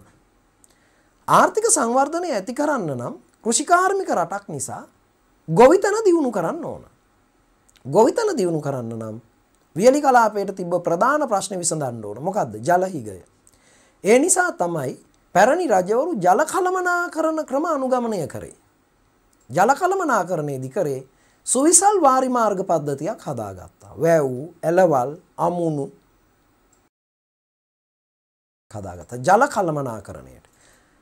ආර්ථික සංවර්ධනය ඇති කරන්න නම් කෘෂිකාර්මික රටක් නිසා ගොවිතන දියුණු කරන්න ඕන. ගොවිතන දියුණු කරන්න නම් වියලි කලාපයට තිබ්බ ප්‍රධාන ප්‍රශ්න විසඳන්න ඕන. මොකද්ද? ජලහිගය. ඒ නිසා තමයි පැරණි රජවරු ජල කළමනාකරණ ක්‍රම අනුගමනය කරේ. ජල කළමනාකරණයේදී කරේ සුවිසල් වාරි මාර්ග පද්ධතියක් හදාගත්තා. වැව්, එළවල්, අමුණු හදාගත්තා. ජල කළමනාකරණයට.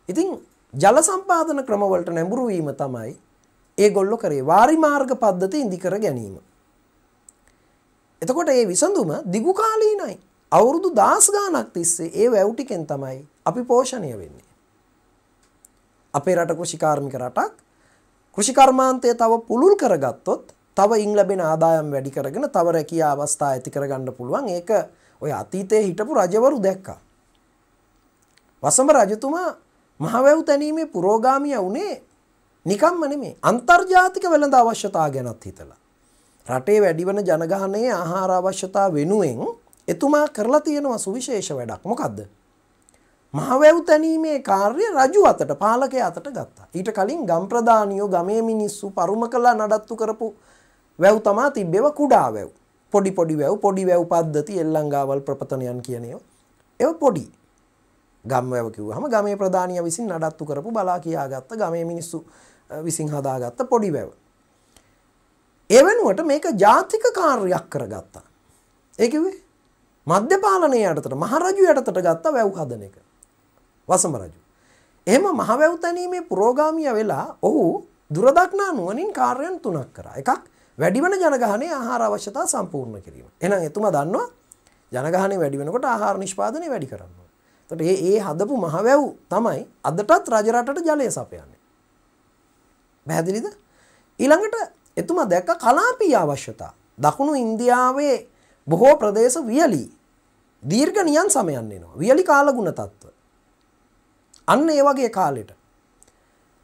ඉතින් ජල සම්පාදන ක්‍රමවලට නැඹුරු වීම තමයි ඒගොල්ලෝ කරේ වාරිමාර්ග පද්ධති ඉදිකර ගැනීම. එතකොට ඒ විසඳුම දිගු කාලීනයි. අවුරුදු දාස් ගානක් තිස්සේ ඒ වැව් ටිකෙන් තමයි අපි පෝෂණය වෙන්නේ. අපේ රට කෘෂිකාර්මික රටක් කෘෂිකර්මාන්තය තව පුළුල් කරගත්තොත් තව ඉන් ලැබෙන ආදායම් වැඩි කරගෙන තව රැකියා අවස්ථා ඇති කරගන්න පුළුවන්. ඒක ඔය අතීතයේ හිටපු රජවරු දැක්කා. වසම රජතුමා මහවැව් තැනීමේ පුරෝගාමිය වුණේ නිකම්ම නෙමේ අන්තර්ජාතික වෙළඳ අවශ්‍යතා ගැනත් හිතලා. රටේ වැඩිවන ජනගහනයේ ආහාර අවශ්‍යතා වෙනුවෙන් එතුමා කරලා තියෙනවා සුවිශේෂ වැඩක් මොකක්ද. මහවැව් තැනීමේ කාර්ය රජු අතට පාලකය අතට ගත්තා. ඊට කලින් ගම් ප්‍රධානියෝ ගමේ මිනිස්සු පරුම කලා නඩත්තු කරපු වැව් තමා තිබ්බෙව කුඩා වැව්. පොඩි පොඩි වැව් පොඩි වැව් පද්ධති එල්ලංගාවල් ප්‍රපතනයන් කියනයෝ. එව පොඩි ගම් වැව කිව්වහම ගමේ ප්‍රධානිය විසින් නඩත්තු කරපු බලා කියාගත්ත ගමේ මිනිස්සු විසින් හදාගත්ත පොඩි වැව. ඒ වෙනුවට මේක ජාතික කාර්යයක් කරගත්තා. ඒකිවේ මධ්‍යපාලනය යටතට මහරජු යටතට ගත්ත වැව් හදන එක. වසම රජු. එහෙම මහවැව් තැනීමේ පුරෝගාමිය වෙලා ඔහු දුරදක්නා නුවනින් කාර්යන් තුනක් කර එකක් වැඩිවන ජනගහනය ආහාර අවශ්‍යතා සම්පූර්ණ කිරීම. එනම් එතුම දන්නවා ජනගහනය වැඩිවෙනකොට ආහාර නිෂ්පාදනය වැඩි කරන්න. තට ඒ ඒ හදපු මහවැව් තමයි අදටත් රජරටට ජලය සපයන්නේ. පැහැදිලිද? ඊළඟට එතුමා දැක්ක කලාපීය අවශ්‍යතා. දකුණු ඉන්දියාවේ බොහෝ ප්‍රදේශ වියලි දීර්ඝ නියන් සමයන් එනවා. වියලි කාලගුණ තත්ත්ව. අන්න ඒ වගේ කාලෙට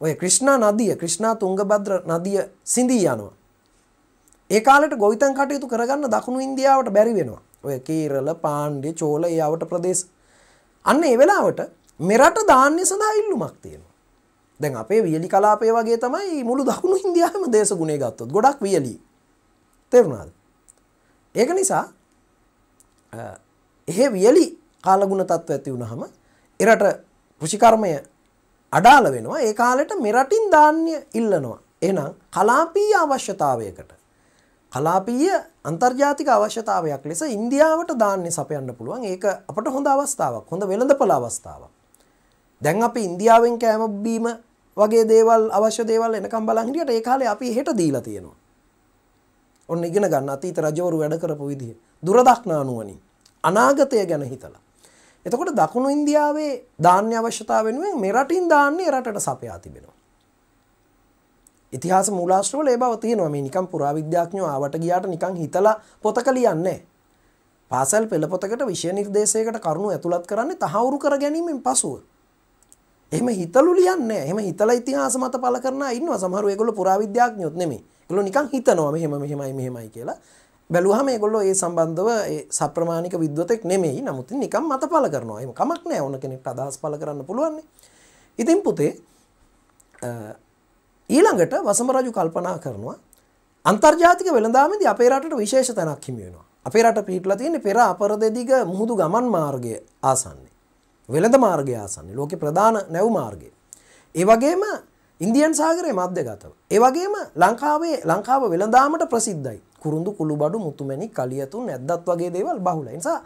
ඔය ක්‍රිෂ්ණා නදිය ක්‍රිෂ්ණා තුංගභද්‍ර නදිය සිඳී යනවා. ඒ කාලෙට ගොවිතැන් කටයුතු කරගන්න දකුණු ඉන්දියාවට බැරි වෙනවා. ඔය කේරළ පාණ්ඩ්‍ය චෝල ඒ අවට ප්‍රදේශ. අන්න ඒ වෙලාවට මෙරට ධාන්‍ය සඳහා ඉල්ලුමක් තියෙනවා. දැන් අපේ වියලි කලාපය වගේ තමයි මුළු දකුණු ඉන්දියාවම දේශගුණය ගත්තොත් ගොඩක් වියලි තේරුණාද ඒක නිසා එහෙ වියලි කාලගුණ තත්ත්ව ඇති වුණහම එරට කෘෂිකර්මය අඩාල වෙනවා ඒ කාලෙට මෙරටින් ධාන්‍ය ඉල්ලනවා එහෙනම් කලාපීය අවශ්‍යතාවයකට කලාපීය අන්තර්ජාතික අවශ්‍යතාවයක් ලෙස ඉන්දියාවට ධාන්‍ය සපයන්න පුළුවන් ඒක අපට හොඳ අවස්ථාවක් හොඳ වෙළඳපළ අවස්ථාවක් දැන් අපි ඉන්දියාවෙන් කෑම බීම වගේ දේවල් අවශ්‍ය දේවල් එනකම් බලන් හිටියට ඒ කාලේ අපි හෙට දීලා තියෙනවා. ඔන්න ඉගෙන ගන්න අතීත රජවරු වැඩ කරපු විදිහ. දුරදක්නා නුවණින් අනාගතය ගැන හිතලා. එතකොට දකුණු ඉන්දියාවේ ධාන්‍ය අවශ්‍යතාව වෙනුවෙන් මෙරටින් ධාන්‍ය රටට සපයා තිබෙනවා. ඉතිහාස මූලාශ්‍රවල ඒ බව තියෙනවා මේ නිකම් පුරාවිද්‍යාඥයෝ ආවට ගියාට නිකන් හිතලා පොතක ලියන්නේ පාසල් පෙළ පොතකට විෂය නිර්දේශයකට කරුණු ඇතුළත් කරන්නේ තහවුරු කර ගැනීමෙන් පසුව. එහෙම හිතලු ලියන්නේ එහෙම හිතලා ඉතිහාස මත පළ කරන අය ඉන්නවා සමහරව ඒගොල්ලෝ පුරාවිද්‍යාඥයොත් නෙමෙයි. ඒගොල්ලෝ නිකන් හිතනවා මෙහෙම මෙහෙමයි මෙහෙමයි කියලා. බැලුවහම ඒගොල්ලෝ ඒ සම්බන්ධව ඒ සප්‍රමාණික විද්වතෙක් නෙමෙයි. නමුත් නිකන් මත පළ කරනවා. එහෙම කමක් නැහැ. ඕන කෙනෙක්ට අදහස් පළ කරන්න පුළුවන් ඉතින් පුතේ ඊළඟට වසම රජු කල්පනා කරනවා අන්තර්ජාතික වෙළඳාමේදී අපේ රටට විශේෂ තැනක් හිමි වෙනවා. අපේ රට පිහිටලා තියෙන්නේ පෙර අපරදෙදිග මුහුදු ගමන් මාර්ගය ආසන්නේ. වෙළඳ මාර්ගය ආසන්නේ ලෝකෙ ප්‍රධාන නැව් මාර්ගය. ඒ වගේම ඉන්දියන් සාගරයේ මධ්‍යගතව. ඒ වගේම ලංකාවේ ලංකාව වෙළඳාමට ප්‍රසිද්ධයි. කුරුඳු කුළුබඩු මුතුමැණි කලියතුන් ඇද්දත් වගේ දේවල් බහුලයි. නිසා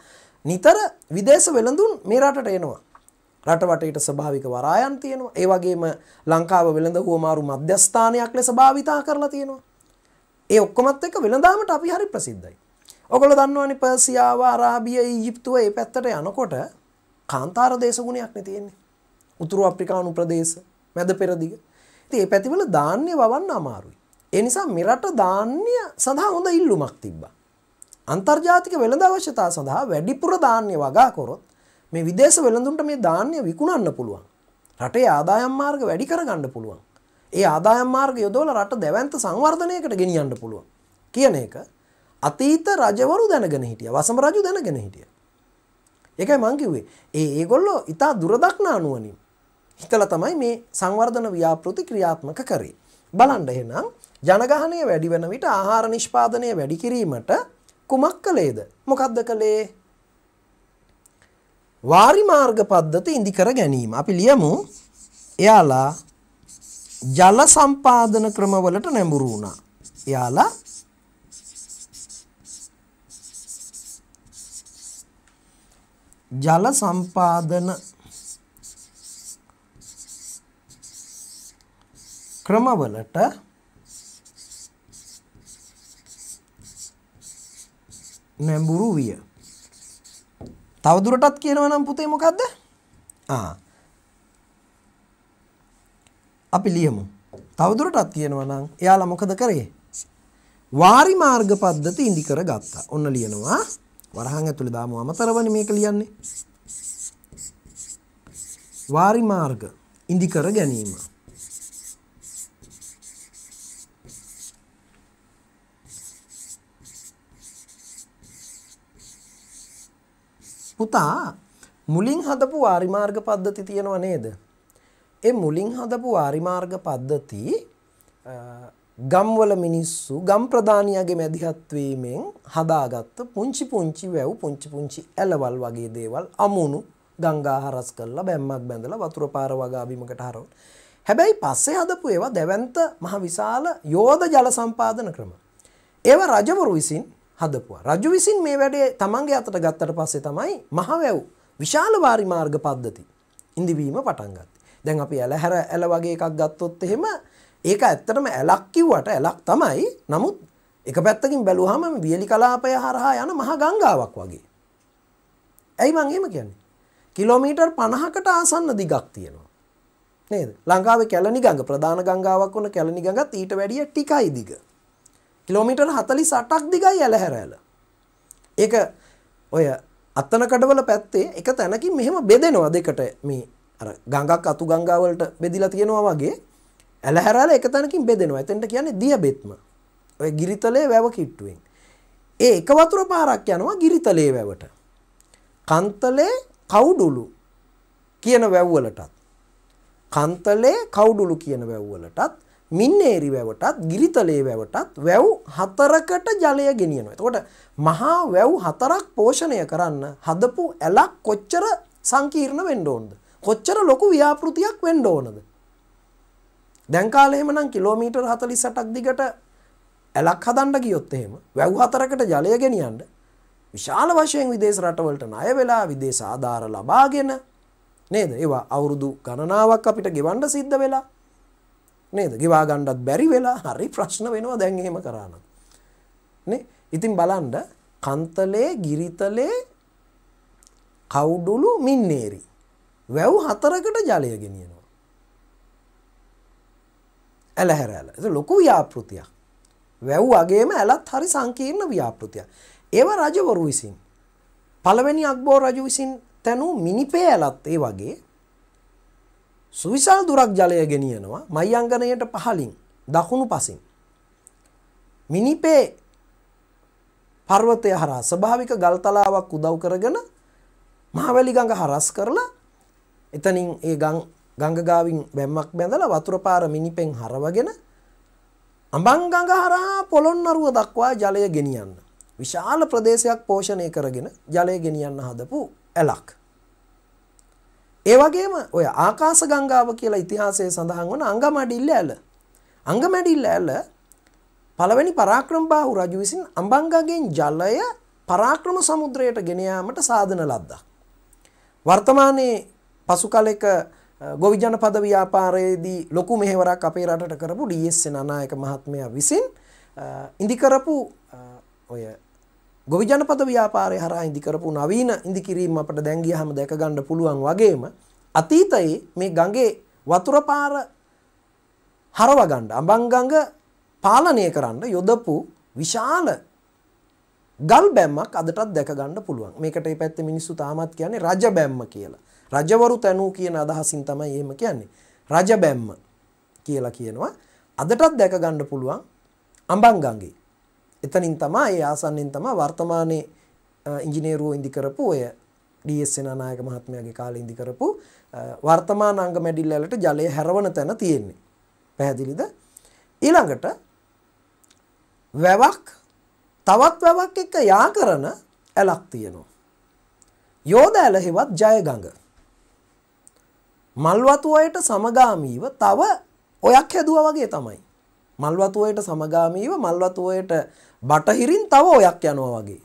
නිතර විදේශ වෙළඳුන් මේ රටට එනවා. රට වටේට ස්වභාවික වරායන් තියෙනවා. ඒ වගේම ලංකාව වෙළඳ හුවමාරු මධ්‍යස්ථානයක් ලෙස භාවිතා කරලා තියෙනවා. ඒ ඔක්කොමත් එක්ක වෙළඳාමට අපි හරි ප්‍රසිද්ධයි. ඔගොල්ලෝ දන්නවනේ පර්සියාව, අරාබිය, ඊජිප්තුව මේ පැත්තට යනකොට කාන්තාර දේශගුණයක් නේ තියෙන්නේ. උතුරු අප්‍රිකානු ප්‍රදේශ, මැද පෙරදිග. ඉතින් මේ පැතිවල ධාන්‍ය වවන්න අමාරුයි. ඒ නිසා මෙරට ධාන්‍ය සඳහා හොඳ ඉල්ලුමක් තිබ්බා. අන්තර්ජාතික වෙළඳ අවශ්‍යතා සඳහා වැඩිපුර ධාන්‍ය වගා කරොත් මේ විදේශ වෙළඳුන්ට මේ ධාන්‍ය විකුණන්න පුළුවන්. රටේ ආදායම් මාර්ග වැඩි කරගන්න පුළුවන්. ඒ ආදායම් මාර්ග යොදවලා රට දැවැන්ත සංවර්ධනයකට ගෙනියන්න පුළුවන්. කියන එක අතීත රජවරු දැනගෙන හිටියා. වසම රජු දැනගෙන හිටියා. ඒකයි මං කිව්වේ. ඒ ඒගොල්ලෝ ඊටා දුරදක්නා නුවණින් හිතලා තමයි මේ සංවර්ධන ව්‍යාපෘති ක්‍රියාත්මක කරේ. බලන්න එහෙනම් ජනගහනය වැඩි වෙන විට ආහාර නිෂ්පාදනය වැඩි කිරීමට කුමක් කළේද? මොකද්ද කළේ? වාරි මාර්ග පද්ධති ඉදිකර ගැනීම. අපි ලියමු එයාලා ජල සම්පාදන ක්‍රමවලට නැඹුරු වුණා. එයාලා ජල සම්පාදන ක්‍රමවලට නැඹුරු විය. තවදුරටත් කියනවා නම් පුතේ මොකද්ද? ආ. අපි ලියමු. තවදුරටත් කියනවා නම් එයාලා මොකද කරේ? වාරි මාර්ග පද්ධති ඉදි කර ගත්තා. ඔන්න ලියනවා. වරහන් ඇතුලේ දාමු අමතරවනේ මේක ලියන්නේ. වාරි මාර්ග ඉදි කර ගැනීම. පුතා මුලින් හදපු වාරිමාර්ග පද්ධති තියෙනව නේද? ඒ මුලින් හදපු වාරිමාර්ග පද්ධති ගම්වල මිනිස්සු ගම් ප්‍රධානියාගේ මැදිහත් වීමෙන් හදාගත්ත පුංචි පුංචි වැව් පුංචි පුංචි ඇලවල් වගේ දේවල් අමුණු ගංගා හරස් කරලා බැම්මක් බැඳලා වතුර පාර වගා බිමකට හරවන. හැබැයි පස්සේ හදපු ඒවා දැවැන්ත මහ විශාල යෝධ ජල සම්පාදන ක්‍රම. ඒවා රජවරු විසින් හදපුවා. රජු විසින් මේ වැඩේ තමන්ගේ අතට ගත්තට පස්සේ තමයි මහවැව් විශාල වාරි මාර්ග පද්ධති ඉඳිවීම පටන් ගත්තේ. දැන් අපි ඇලහැර ඇල වගේ එකක් ගත්තොත් එහෙම ඒක ඇත්තටම ඇලක් කිව්වට ඇලක් තමයි. නමුත් එක පැත්තකින් බැලුවහම වියලි කලාපය හරහා යන මහා ගංගාවක් වගේ. ඇයි මං එහෙම කියන්නේ? කිලෝමීටර් 50කට ආසන්න දිගක් තියෙනවා. නේද? ලංකාවේ කැලණි ගඟ ප්‍රධාන ගංගාවක් වුණ කැලණි ගඟත් ඊට වැඩිය ටිකයි දිග. කිලෝමීටර් 48ක් දිගයි ඇලහැරැල. ඒක ඔය අත්තනකඩවල පැත්තේ එක තැනකින් මෙහෙම බෙදෙනවා දෙකට මේ අර ගඟක් අතු ගංගාවලට බෙදිලා තියෙනවා වගේ ඇලහැරැල එක තැනකින් බෙදෙනවා. එතෙන්ට කියන්නේ දියබෙත්ම. ඔය ගිරිතලේ වැව කිට්ටුවෙන්. ඒ එක වතුර පාරක් යනවා ගිරිතලේ වැවට. කන්තලේ කවුඩුලු කියන වැව්වලටත් කන්තලේ කවුඩුලු කියන වැව්වලටත් මින්නේරි වැවටත් ගිරිතලේ වැවටත් වැව් හතරකට ජලය ගෙනියනවා. එතකොට මහා වැව් හතරක් පෝෂණය කරන්න හදපු ඇලක් කොච්චර සංකීර්ණ වෙන්න ඕනද? කොච්චර ලොකු ව්‍යාපෘතියක් වෙන්න ඕනද? දැන් කාලේ එහෙමනම් කිලෝමීටර් 48ක් දිගට ඇලක් හදන්න ගියොත් එහෙම වැව් හතරකට ජලය ගෙනියන්න විශාල වශයෙන් විදේශ රටවලට ණය වෙලා විදේශ ආධාර ලබාගෙන නේද? ඒවා අවුරුදු ගණනාවක් අපිට ගෙවන්න සිද්ධ වෙලා නේද? ගෙවා ගන්නත් බැරි වෙලා හරි ප්‍රශ්න වෙනවා දැන් එහෙම කරා නම්. නේ? ඉතින් බලන්න කන්තලේ, ගිරිතලේ, කවුඩුළු, මින්නේරි. වැව් හතරකට ජලය ගෙනියනවා. ඇලහැර ඇල. ඒක ලොකු ව්‍යාපෘතියක්. වැව් වගේම ඇලත් හරි සංකීර්ණ ව්‍යාපෘතියක්. ඒව රජවරු විසින් පළවෙනි අක්බෝ රජු විසින් තැනූ මිනිපේ ඇලත් ඒ වගේ සුවිශාල දුරක් ජලය ගෙනියනවා මයංගනයට පහලින් දකුණු පසින්. මිනිපේ පර්වතය හරහා ස්වභාවික ගල්තලාවක් උදව් කරගෙන මහවැලි ගඟ හරස් කරලා එතනින් ඒ ගංගගාවින් බැම්මක් බැඳලා වතුර පාර මිනිපෙන් හරවගෙන අඹන් ගඟ හරහා පොළොන්නරුව දක්වා ජලය ගෙනියන්න. විශාල ප්‍රදේශයක් පෝෂණය කරගෙන ජලය ගෙනියන්න හදපු ඇලක්. ඒ වගේම ඔය ආකාශ ගංගාව කියලා ඉතිහාසයේ සඳහන් වන අංගමඩිල්ල ඇල. අංගමැඩිල්ල ඇල පළවෙනි පරාක්‍රමබාහු රජු විසින් අඹංගගෙන් ජලය පරාක්‍රම සමුද්‍රයට ගෙන යාමට සාධන ලද්දා. වර්තමානයේ පසු කලෙක ගොවි ජනපද ව්‍යාපාරයේදී ලොකු මෙහෙවරක් අපේ රටට කරපු ඩීඑස් නායක මහත්මයා විසින් ඉදිකරපු ඔය ගොවි ජනපද ව්‍යාපාරය හරහා ඉදිකරපු නවීන ඉදිකිරීම අපට දැන් ගියහම දැක ගන්න පුළුවන් වගේම අතීතයේ මේ ගඟේ වතුර පාර හරව ගන්න අඹංගඟ පාලනය කරන්න යොදපු විශාල ගල් බැම්මක් අදටත් දැක ගන්න පුළුවන්. මේකට මේ පැත්තේ මිනිස්සු තාමත් කියන්නේ රජ බැම්ම කියලා. රජවරු තැනූ කියන අදහසින් තමයි එහෙම කියන්නේ. රජ බැම්ම කියලා කියනවා. අදටත් දැක ගන්න පුළුවන් අඹංගඟේ. එතනින් තමයි ඒ ආසන්නෙන් තමයි වර්තමානයේ ඉංජිනේරුවෝ ඉදි කරපු ඔය ඩීඑස් සේනානායක මහත්මයාගේ කාලේ ඉදි කරපු වර්තමාන අංග මැඩිල්ලලට ජලය හැරවන තැන තියෙන්නේ. පැහැදිලිද? ඊළඟට වැවක් තවත් වැවක් එක්ක යා කරන ඇලක් තියෙනවා. යෝධ ඇල හෙවත් ජයගඟ. මල්වතුවයට සමගාමීව තව ඔයක් හැදුවා වගේ තමයි. මල්වතුවයට සමගාමීව මල්වතුවයට බටහිරින් තව ඔයක් යනවා වගේ.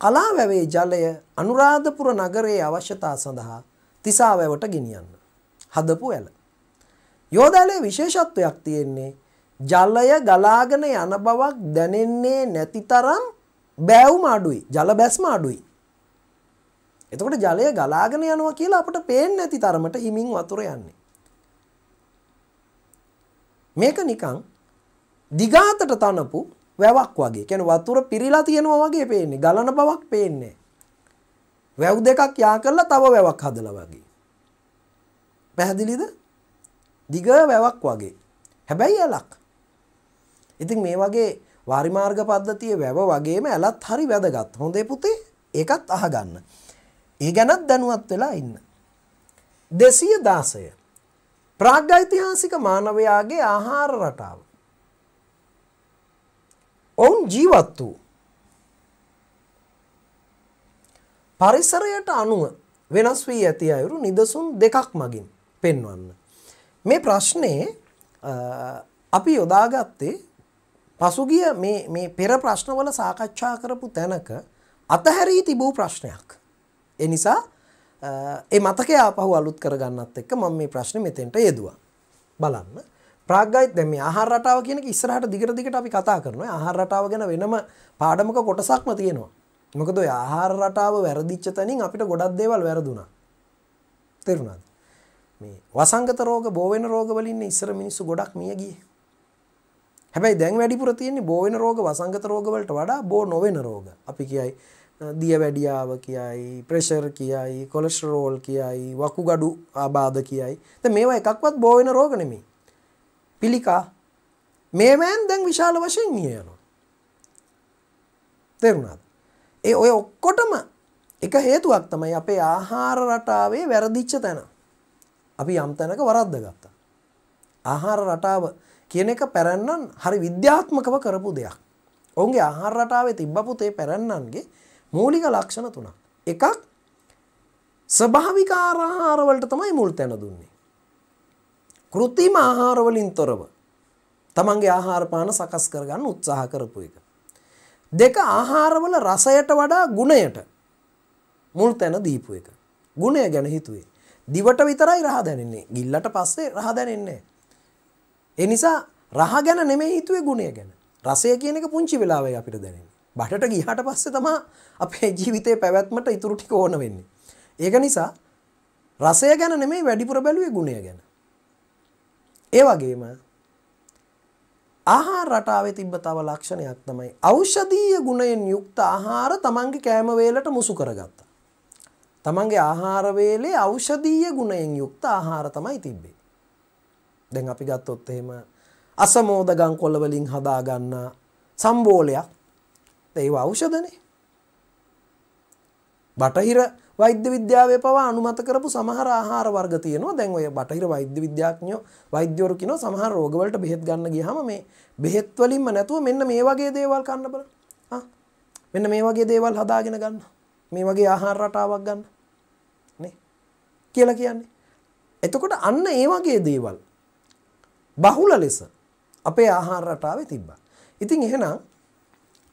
කලා වැවේ ජලය අනුරාධපුර නගරයේ අවශ්‍යතා සඳහා තිසා වැවට ගෙනියන්න. හදපු ඇල. යෝධලේ විශේෂත්වයක් තියෙන්නේ ජලය ගලාගෙන යන බවක් දැනෙන්නේ නැති තරම් බෑවුම අඩුයි ජල බැස්ම අඩුයි. එතකොට ජලය ගලාගෙන යනවා කියලා අපට පේන්නේ නැති තරමට හිමින් වතුර යන්නේ. මේක නිකන් දිගාතට තනපු වැවක් වගේ. කියන්නේ වතුර පිරීලා තියෙනවා වගේ පේන්නේ. ගලන බවක් පේන්නේ වැව් දෙකක් යා කරලා තව වැවක් හදලා වගේ. පැහැදිලිද? දිග වැවක් වගේ. හැබැයි ඇලක්. ඉතින් මේ වගේ වාරිමාර්ග පද්ධතිය වැව වගේම ඇලත් හරි වැදගත්. හොඳේ පුතේ ඒකත් අහගන්න. ඒ ගැනත් දැනුවත් වෙලා ඉන්න. 216 ප්‍රාග්ඓතිහාසික මානවයාගේ ආහාර රටාව. ඔවුන් ජීවත් වූ පරිසරයට අනුව වෙනස් වී ඇති අයුරු නිදසුන් දෙකක් මගින් පෙන්වන්න. මේ ප්‍රශ්නේ අපි යොදාගත්තේ පසුගිය මේ පෙර ප්‍රශ්නවල සාකච්ඡා කරපු තැනක අතහැරී තිබූ ප්‍රශ්නයක්. එනිසා ඒ මතකය ආපහු අලුත් කරගන්නත් එක්ක මම මේ ප්‍රශ්නේ මෙතෙන්ට යෙදුවා. බලන්න. ප්‍රාග්ගයිත් දැන් මේ ආහාර රටාව කියන එක ඉස්සරහට දිගට දිගට අපි කතා කරනවා. ආහාර රටාව ගැන වෙනම පාඩමක කොටසක්ම තියෙනවා. මොකද ඔය ආහාර රටාව වැරදිච්ච තැනින් අපිට ගොඩක් දේවල් වැරදුනා. තේරුණාද? මේ වසංගත රෝග බෝ වෙන රෝග වලින් ඉස්සර මිනිස්සු ගොඩක් මිය ගියේ. හැබැයි දැන් වැඩිපුර තියෙන්නේ බෝ වෙන රෝග වසංගත රෝග වලට වඩා බෝ නොවන රෝග. අපි කියයි දිය වැඩියාව කියයි, ප්‍රෙෂර් කියයි, කොලෙස්ටරෝල් කියයි, වකුගඩු ආබාධ කියයි. දැන් මේවා එකක්වත් බෝ වෙන රෝග නෙමෙයි. පිළිකා මේවැන් දැන් විශාල වශයෙන් මිය යනවා. තේරුණාද? ඒ ඔය ඔක්කොටම එක හේතුවක් තමයි අපේ ආහාර රටාවේ වැරදිච්ච තැන. අපි යම් තැනක වරද්ද ගත්තා. ආහාර රටාව කියන එක පැරැන්නන් හරි විද්‍යාත්මකව කරපු දෙයක්. ඔවුන්ගේ ආහාර රටාවේ තිබ්බපු තේ පැරැන්නන්ගේ මූලික ලක්ෂණ තුනක්. එකක් ස්වභාවික ආහාර වලට තමයි මුල් තැන දුන්නේ. කෘත්‍රිම ආහාර වලින් තොරව තමන්ගේ ආහාර පාන සකස් කරගන්න උත්සාහ කරපු එක. දෙක ආහාරවල රසයට වඩා ගුණයට මුල් තැන දීපු එක. ගුණය ගැන හිතුවේ. දිවට විතරයි රහ දැනෙන්නේ. ගිල්ලට පස්සේ රහ දැනෙන්නේ ඒ නිසා රහ ගැන නෙමෙයි හිතුවේ ගුණය ගැන. රසය කියන එක පුංචි වෙලාවයි අපිට දැනෙන්නේ. බඩට ගියාට පස්සේ තමයි අපේ ජීවිතේ පැවැත්මට ඉතුරු ටික ඕන වෙන්නේ. ඒක නිසා රසය ගැන නෙමෙයි වැඩිපුර බැලුවේ ගුණය ගැන. ඒ වගේම ආහාර රටාවේ තිබ්බ තව ලක්ෂණයක් තමයි ඖෂධීය ගුණයෙන් යුක්ත ආහාර තමන්ගේ කෑම වේලට මුසු කරගත්තා. තමන්ගේ ආහාර වේලේ ඖෂධීය ගුණයෙන් යුක්ත ආහාර තමයි තිබ්බේ. දැන් අපි ගත්තොත් එහෙම අසමෝදගම් කොළ වලින් හදාගන්න සම්බෝලයක් ඒවා ඖෂධනේ. බටහිර වෛද්‍ය විද්‍යාවේ පවා අනුමත කරපු සමහර ආහාර වර්ග තියෙනවා. දැන් ඔය බටහිර වෛද්‍ය විද්‍යාඥයෝ වෛද්‍යවරු කියනවා සමහර රෝගවලට බෙහෙත් ගන්න ගියාම මේ බෙහෙත් වලින්ම නැතුව මෙන්න මේ වගේ දේවල් කන්න බලන්න. ආ මෙන්න මේ වගේ දේවල් හදාගෙන ගන්න. මේ වගේ ආහාර රටාවක් ගන්න. කියලා කියන්නේ. එතකොට අන්න ඒ වගේ දේවල් බහුල ලෙස අපේ ආහාර රටාවේ තිබ්බා. ඉතින් එහෙනම්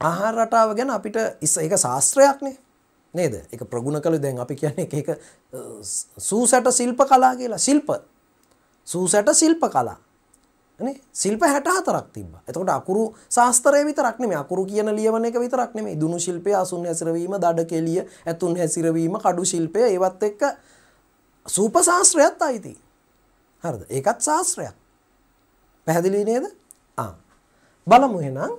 ආහාර රටාව ගැන අපිට ඉස්ස ඒක ශාස්ත්‍රයක්නේ නේද? ඒක ප්‍රගුණ කළ දැන් අපි කියන්නේ එක එක සූසැට ශිල්ප කලා කියලා. ශිල්ප. සූසැට ශිල්ප කලා. නේ? ශිල්ප 64ක් තිබ්බා. එතකොට අකුරු ශාස්ත්‍රය විතරක් නෙමෙයි. අකුරු කියන ලියවන එක විතරක් නෙමෙයි. දුනු ශිල්පය, අසුන් හැසිරවීම, දඩ කෙලිය, ඇතුන් හැසිරවීම, කඩු ශිල්පය ඒවත් එක්ක සූප ශාස්ත්‍රයත් අයිති. හරිද? ඒකත් ශාස්ත්‍රයක්. පැහැදිලි නේද? ආ. බලමු එහෙනම්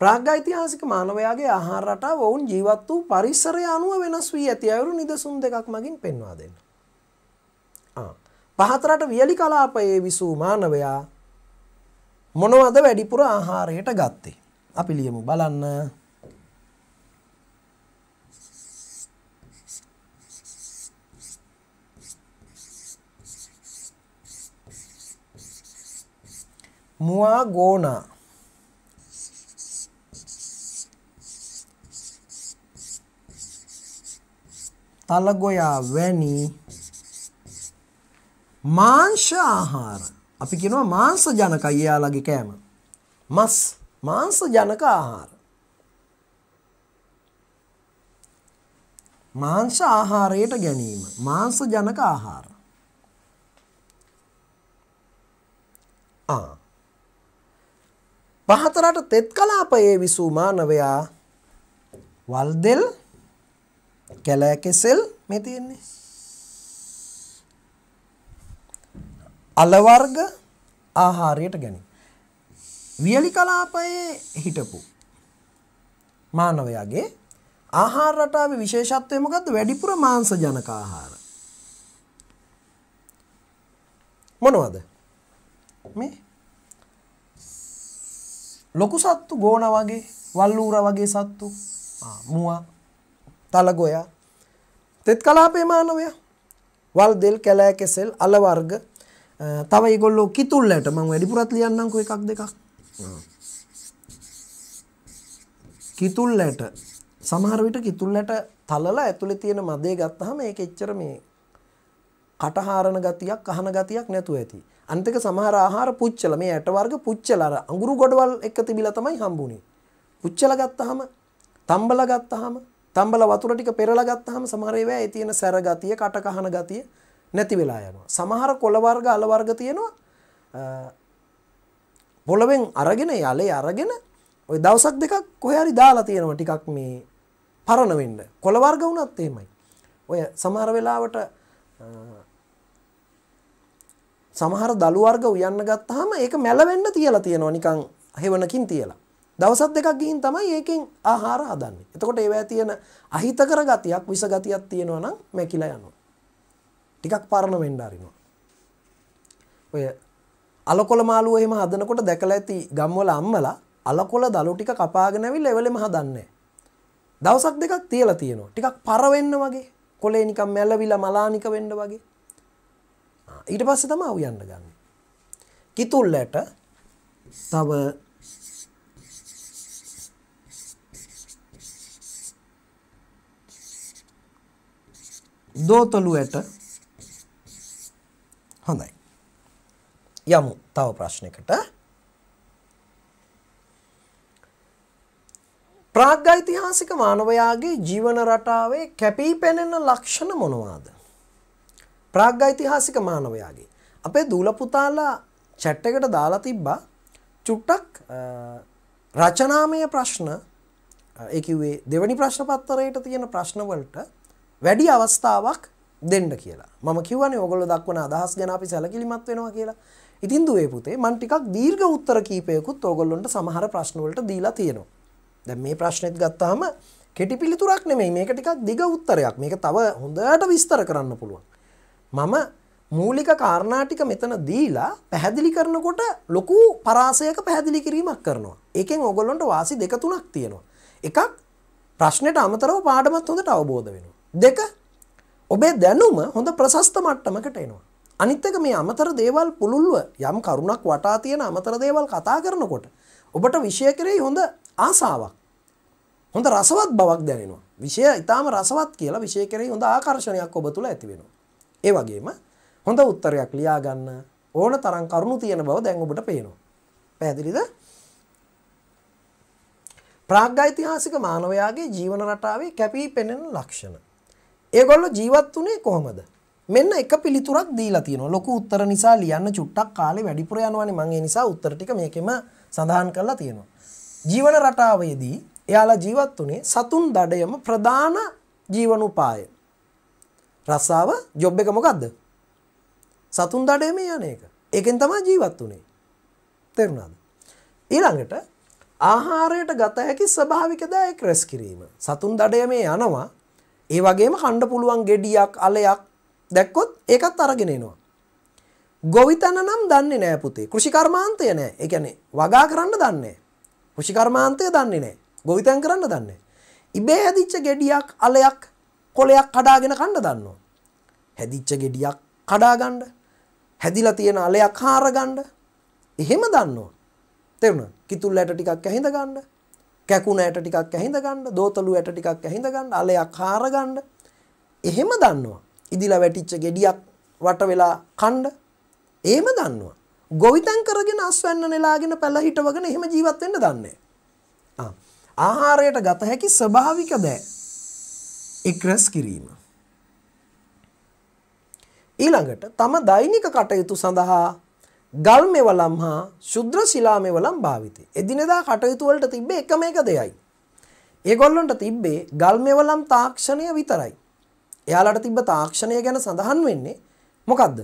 ප්‍රාග්යිතිහාසික මානවයාගේ ආහාර රටාව ඔවුන් ජීවත් වූ පරිසරය අනුව වෙනස් වී ඇති අයුරු නිදසුන් දෙකක් මගින් පෙන්වා දෙන්න. ආ. පහතරට වියලි කලාපයේ විසූ මානවයා මොනවද වැඩිපුර ආහාරයට ගත්තේ? අපි ලියමු බලන්න. මුවා ගෝනා තලගොයා වැනි මාංශ ආහාර. අපි කියනවා මාංශ ජනකයි එයාලගේ කෑම. මස් මාංශ ජනක ආහාර. මාංශ ආහාරයට ගැනීම. මාංශ ජනක ආහාර. ආ. පහතරට තෙත් කලාපයේ විසූ මානවයා වල්දෙල් කැලෑකෙසෙල් මේ තියෙන්නේ අලවර්ග ආහාරයට ගැනීම. වියලි කලාපයේ හිටපු මානවයාගේ ආහාර රටාවේ විශේෂත්වය මොකද්ද? වැඩිපුර මාංශ ජනක ආහාර. මොනවද? මේ ලොකු සත්තු ගෝන වගේ වල්ලූර වගේ සත්තු මුවා තලගොයා තෙත් කලාපේ මානවයා වල් දෙල් කැලෑ කෙසෙල් අල වර්ග තව ඒගොල්ලෝ කිතුල්ලට මං වැඩිපුරත් ලියන්නම්කෝ එකක් දෙකක් කිතුල්ලට සමහර විට කිතුල්ලට තලලා ඇතුලේ තියෙන මදේ ගත්තාම ඒක එච්චර මේ කටහාරන ගතියක් අහන ගතියක් නැතුව ඇති. අන්තික සමහර ආහාර පුච්චල මේ ඇට වර්ග පුච්චල අර අඟුරු ගොඩවල් එක තිබිලා තමයි හම්බුනේ. පුච්චල ගත්තාම තම්බල ගත්තාම තම්බල වතුර ටික පෙරලා ගත්තාම සමහර ඒවා ඒ තියෙන සැර ගතිය, කට කහන ගතිය නැති වෙලා යනවා. සමහර කොළ වර්ග අල වර්ග තියෙනවා පොළවෙන් අරගෙන යලේ අරගෙන ওই දවසක් දෙකක් කොහේ හරි දාලා තියෙනවා ටිකක් මේ පරණ වෙන්න. කොළ වර්ග වුණත් එහෙමයි. ඔය සමහර වෙලාවට සමහර දළු වර්ග උයන්න ගත්තාම ඒක මැලවෙන්න තියලා තියෙනවා නිකන් හෙවණකින් තියලා. දවසක් දෙකක් ගිහින් තමයි ඒකෙන් ආහාර හදන්නේ. එතකොට ඒවැය තියෙන අහිතකර ගතියක් විස ගතියක් තියෙනවා නම් මැකිලා යනවා. ටිකක් පරණ වෙන්න අරිනවා. ඔය අලකොල මාළුව එහෙම හදනකොට දැකලා ඇති ගම්වල අම්මලා අලකොල දළු ටික කපාගෙන ඇවිල්ලා එවලෙම හදන්නේ. දවසක් දෙකක් තියලා තියෙනවා. ටිකක් පර වෙන්න වගේ. කොලේ නිකන් මැලවිලා මලානික වෙන්න වගේ. ඊට පස්සේ තමයි උයන්න ගන්න. කිතුල්ලට තව දෝතලු ඇට හොඳයි. යමු තව ප්‍රශ්නයකට. ප්‍රාග්යිතිහාසික මානවයාගේ ජීවන රටාවේ කැපී පෙනෙන ලක්ෂණ මොනවාද? ප්‍රාග්යිතිහාසික මානවයාගේ. අපේ දූල පුතාලා චැට් එකට දාලා තිබ්බා චුට්ටක් රචනාමය ප්‍රශ්න ඒ කිව්වේ දෙවනි ප්‍රශ්න පත්තරයට තියෙන ප්‍රශ්න වලට වැඩි අවස්ථාවක් දෙන්න කියලා. මම කිව්වනේ ඕගොල්ලෝ දක්වන අදහස් ගැන අපි සැලකිලිමත් වෙනවා කියලා. ඉතින් දුවේ පුතේ මම ටිකක් දීර්ඝ උත්තර කීපයකුත් ඕගොල්ලොන්ට සමහර ප්‍රශ්න වලට දීලා තියෙනවා. දැන් මේ ප්‍රශ්නෙත් ගත්තාම කෙටි පිළිතුරක් නෙමෙයි මේක ටිකක් දිග උත්තරයක්. මේක තව හොඳට විස්තර කරන්න පුළුවන්. මම මූලික කාරණා ටික මෙතන දීලා පැහැදිලි කරනකොට ලොකු පරාසයක පැහැදිලි කිරීමක් කරනවා. ඒකෙන් ඕගොල්ලොන්ට වාසි දෙක තුනක් තියෙනවා. එකක් ප්‍රශ්නෙට අමතරව පාඩමත් හොඳට අවබෝධ වෙනවා. දෙක ඔබේ දැනුම හොඳ ප්‍රශස්ත මට්ටමකට එනවා. අනිත් එක මේ අමතර දේවල් පුළුල්ව යම් කරුණක් වටා තියෙන අමතර දේවල් කතා කරනකොට ඔබට විෂය කෙරෙහි හොඳ ආසාවක් හොඳ රසවත් බවක් දැනෙනවා. විෂය ඊටාම රසවත් කියලා විෂය කෙරෙහි හොඳ ආකර්ෂණයක් ඔබ තුල ඇති වෙනවා. ඒ වගේම හොඳ උත්තරයක් ලියා ගන්න ඕන තරම් කරුණු තියෙන බව දැන් ඔබට පේනවා. පැහැදිලිද? ප්‍රාග්යිතිහාසික මානවයාගේ ජීවන රටාවේ කැපී පෙනෙන ලක්ෂණ. ඒගොල්ලෝ ජීවත් වුණේ කොහොමද? මෙන්න එක පිළිතුරක් දීලා තියෙනවා. ලොකු උත්තර නිසා ලියන්න චුට්ටක් කාලේ වැඩිපුර යනවානේ. මම ඒ නිසා උත්තර ටික මේකෙම සඳහන් කරලා තියෙනවා. ජීවන රටාවේදී එයාලා ජීවත් වුණේ සතුන් දඩයම ප්‍රධාන ජීවන උපාය. රස්සාව ජොබ් එක මොකද්ද? සතුන් දඩයම යන එක. ඒකෙන් තමයි ජීවත් වුණේ. තේරුණාද? ඊළඟට ආහාරයට ගත හැකි ස්වභාවික දෑයක් රැස් කිරීම. සතුන් දඩයමේ යනවා. ඒ වගේම කණ්ඩ පුළුවන් ගෙඩියක් අලයක් දැක්කොත් ඒකත් අරගෙන එනවා. ගොවිතැන නම් දන්නේ නෑ පුතේ. කෘෂිකර්මාන්තය නෑ. ඒ කියන්නේ වගා කරන්න දන්නේ නෑ. කෘෂිකර්මාන්තය දන්නේ නෑ. ගොවිතැන් කරන්න දන්නේ. ඉබේ හැදිච්ච ගෙඩියක් අලයක් කොලයක් කඩාගෙන කන්න දන්නවා. හැදිච්ච ගෙඩියක් කඩා ගන්න. හැදිලා තියෙන අලයක් හාර ගන්න. එහෙම දන්නවා. තේරුණා? කිතුල් ඇට ටිකක් ඇහිඳ ගන්න. කැකුණ ඇට ටිකක් ඇහිඳ ගන්න. දෝතලු ඇට ටිකක් ඇහිඳ ගන්න. අලයක් හාර ගන්න. එහෙම දන්නවා. ඉදිලා වැටිච්ච ගෙඩියක් වට වෙලා කණ්ඩ එහෙම දන්නවා. ගොවිතැන් කරගෙන අස්වැන්න නෙලාගෙන පැල හිටවගෙන එහෙම ජීවත් වෙන්න දන්නේ. ආහාරයට ගත හැකි ස්වභාවික දෑ එක්රැස් කිරීම. ඊළඟට තම දෛනික කටයුතු සඳහා ගල් මෙවලම් හා ශුද්‍ර ශිලා මෙවලම් භාවිතය. එදිනෙදා කටයුතු වලට තිබ්බේ එකම එක දෙයයි. ඒගොල්ලන්ට තිබ්බේ ගල් මෙවලම් තාක්ෂණය විතරයි. එයාලට තිබ්බ තාක්ෂණය ගැන සඳහන් වෙන්නේ මොකද්ද?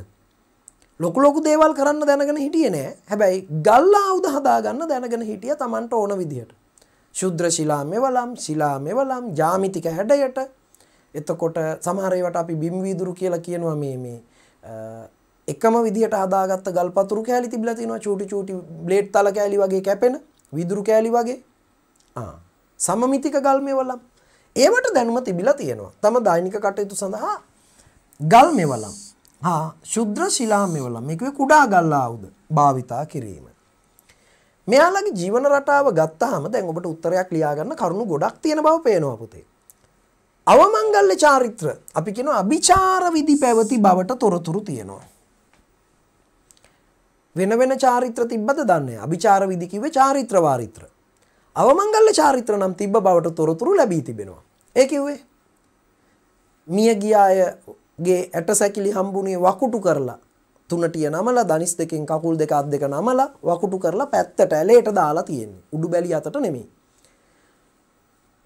ලොකු ලොකු දේවල් කරන්න දැනගෙන හිටියේ නෑ. හැබැයි ගල් ආයුධ හදාගන්න දැනගෙන හිටිය Tamanට ඕන විදිහට. ශුද්‍ර ශිලා මෙවලම්, ශිලා මෙවලම්, ජාමිතික හැඩයට. එතකොට සමහර ඒවාට අපි බිම් වීදුරු කියලා කියනවා මේ මේ එකම විදිහට හදාගත්ත ගල් පතුරු කෑලි තිබිලා තිනවා චූටි චූටි බ්ලේඩ් තල කෑලි වගේ කැපෙන විදුරු කෑලි වගේ. ආ සමමිතික ගල් මෙවලම්. ඒවට දැනුම තිබිලා තියෙනවා. තම දෛනික කටයුතු සඳහා ගල් මෙවලම් හා ශුද්‍ර ශිලා මෙවලම් මේක කුඩා ගල් ආයුධ භාවිතා කිරීම. මෙයාලගේ ජීවන රටාව ගත්තාම දැන් ඔබට උත්තරයක් ලියා ගන්න කරුණු ගොඩක් තියෙන බව පේනවා පුතේ. අවමංගල්‍ය චාරිත්‍ර අපි කියනවා අභිචාර විධි පැවති බවට තොරතුරු තියෙනවා. වෙන වෙන චාරිත්‍ර තිබ්බද දන්නේ අභිචාර විධි කිව්වේ චාරිත්‍ර වාරිත්‍ර. අවමංගල්‍ය චාරිත්‍ර නම් තිබ්බ බවට තොරතුරු ලැබී තිබෙනවා. ඒ කිව්වේ මිය ගිය අයගේ ඇට සැකිලි හම්බුනේ වකුටු කරලා තුනටිය නමලා දනිස් දෙකෙන් කකුල් දෙක අත් දෙක නමලා වකුටු කරලා පැත්තට ඇලේට දාලා තියෙන්නේ. උඩු බැලි අතට නෙමෙයි.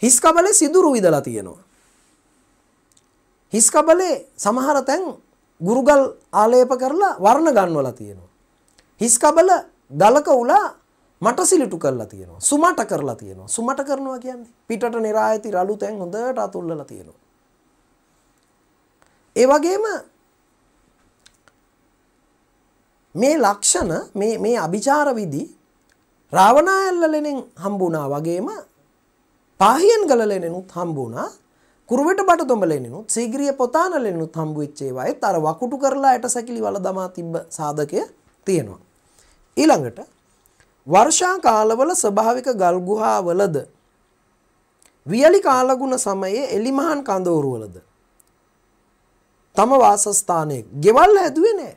හිස් කබලේ සිදුරු විදලා තියෙනවා. හිස් කබලේ සමහර තැන් ගුරුගල් ආලේප කරලා වර්ණ ගන්වලා තියෙනවා. හිස් කබල ගලක උලා මට සිලිටු කරලා තියෙනවා. සුමට කරලා තියෙනවා. සුමට කරනවා කියන්නේ පිටට නිරායති රළු තැන් හොඳට අතුල්ලලා තියෙනවා. ඒ වගේම මේ ලක්ෂණ මේ මේ අභිචාර විදි රාවණායල්ලලෙනෙන් හම්බුණා වගේම පාහියන් ගලලෙනෙනුත් හම්බුණා කුරුවෙට බට තොඹලෙනෙනුත් සීග්‍රිය පොතානලෙනුත් හම්බු වෙච්ච ඒවායිත් අර වකුටු කරලා ඇට සැකිලි වල දමා තිබ්බ සාධකය තියෙනවා ඊළඟට වර්ෂා කාලවල ස්වභාවික ගල් ගුහාවලද වියලි කාලගුණ සමයේ එලිමහන් කඳවුරුවලද තම වාසස්ථානයේ ගෙවල් හැදුවේ නෑ.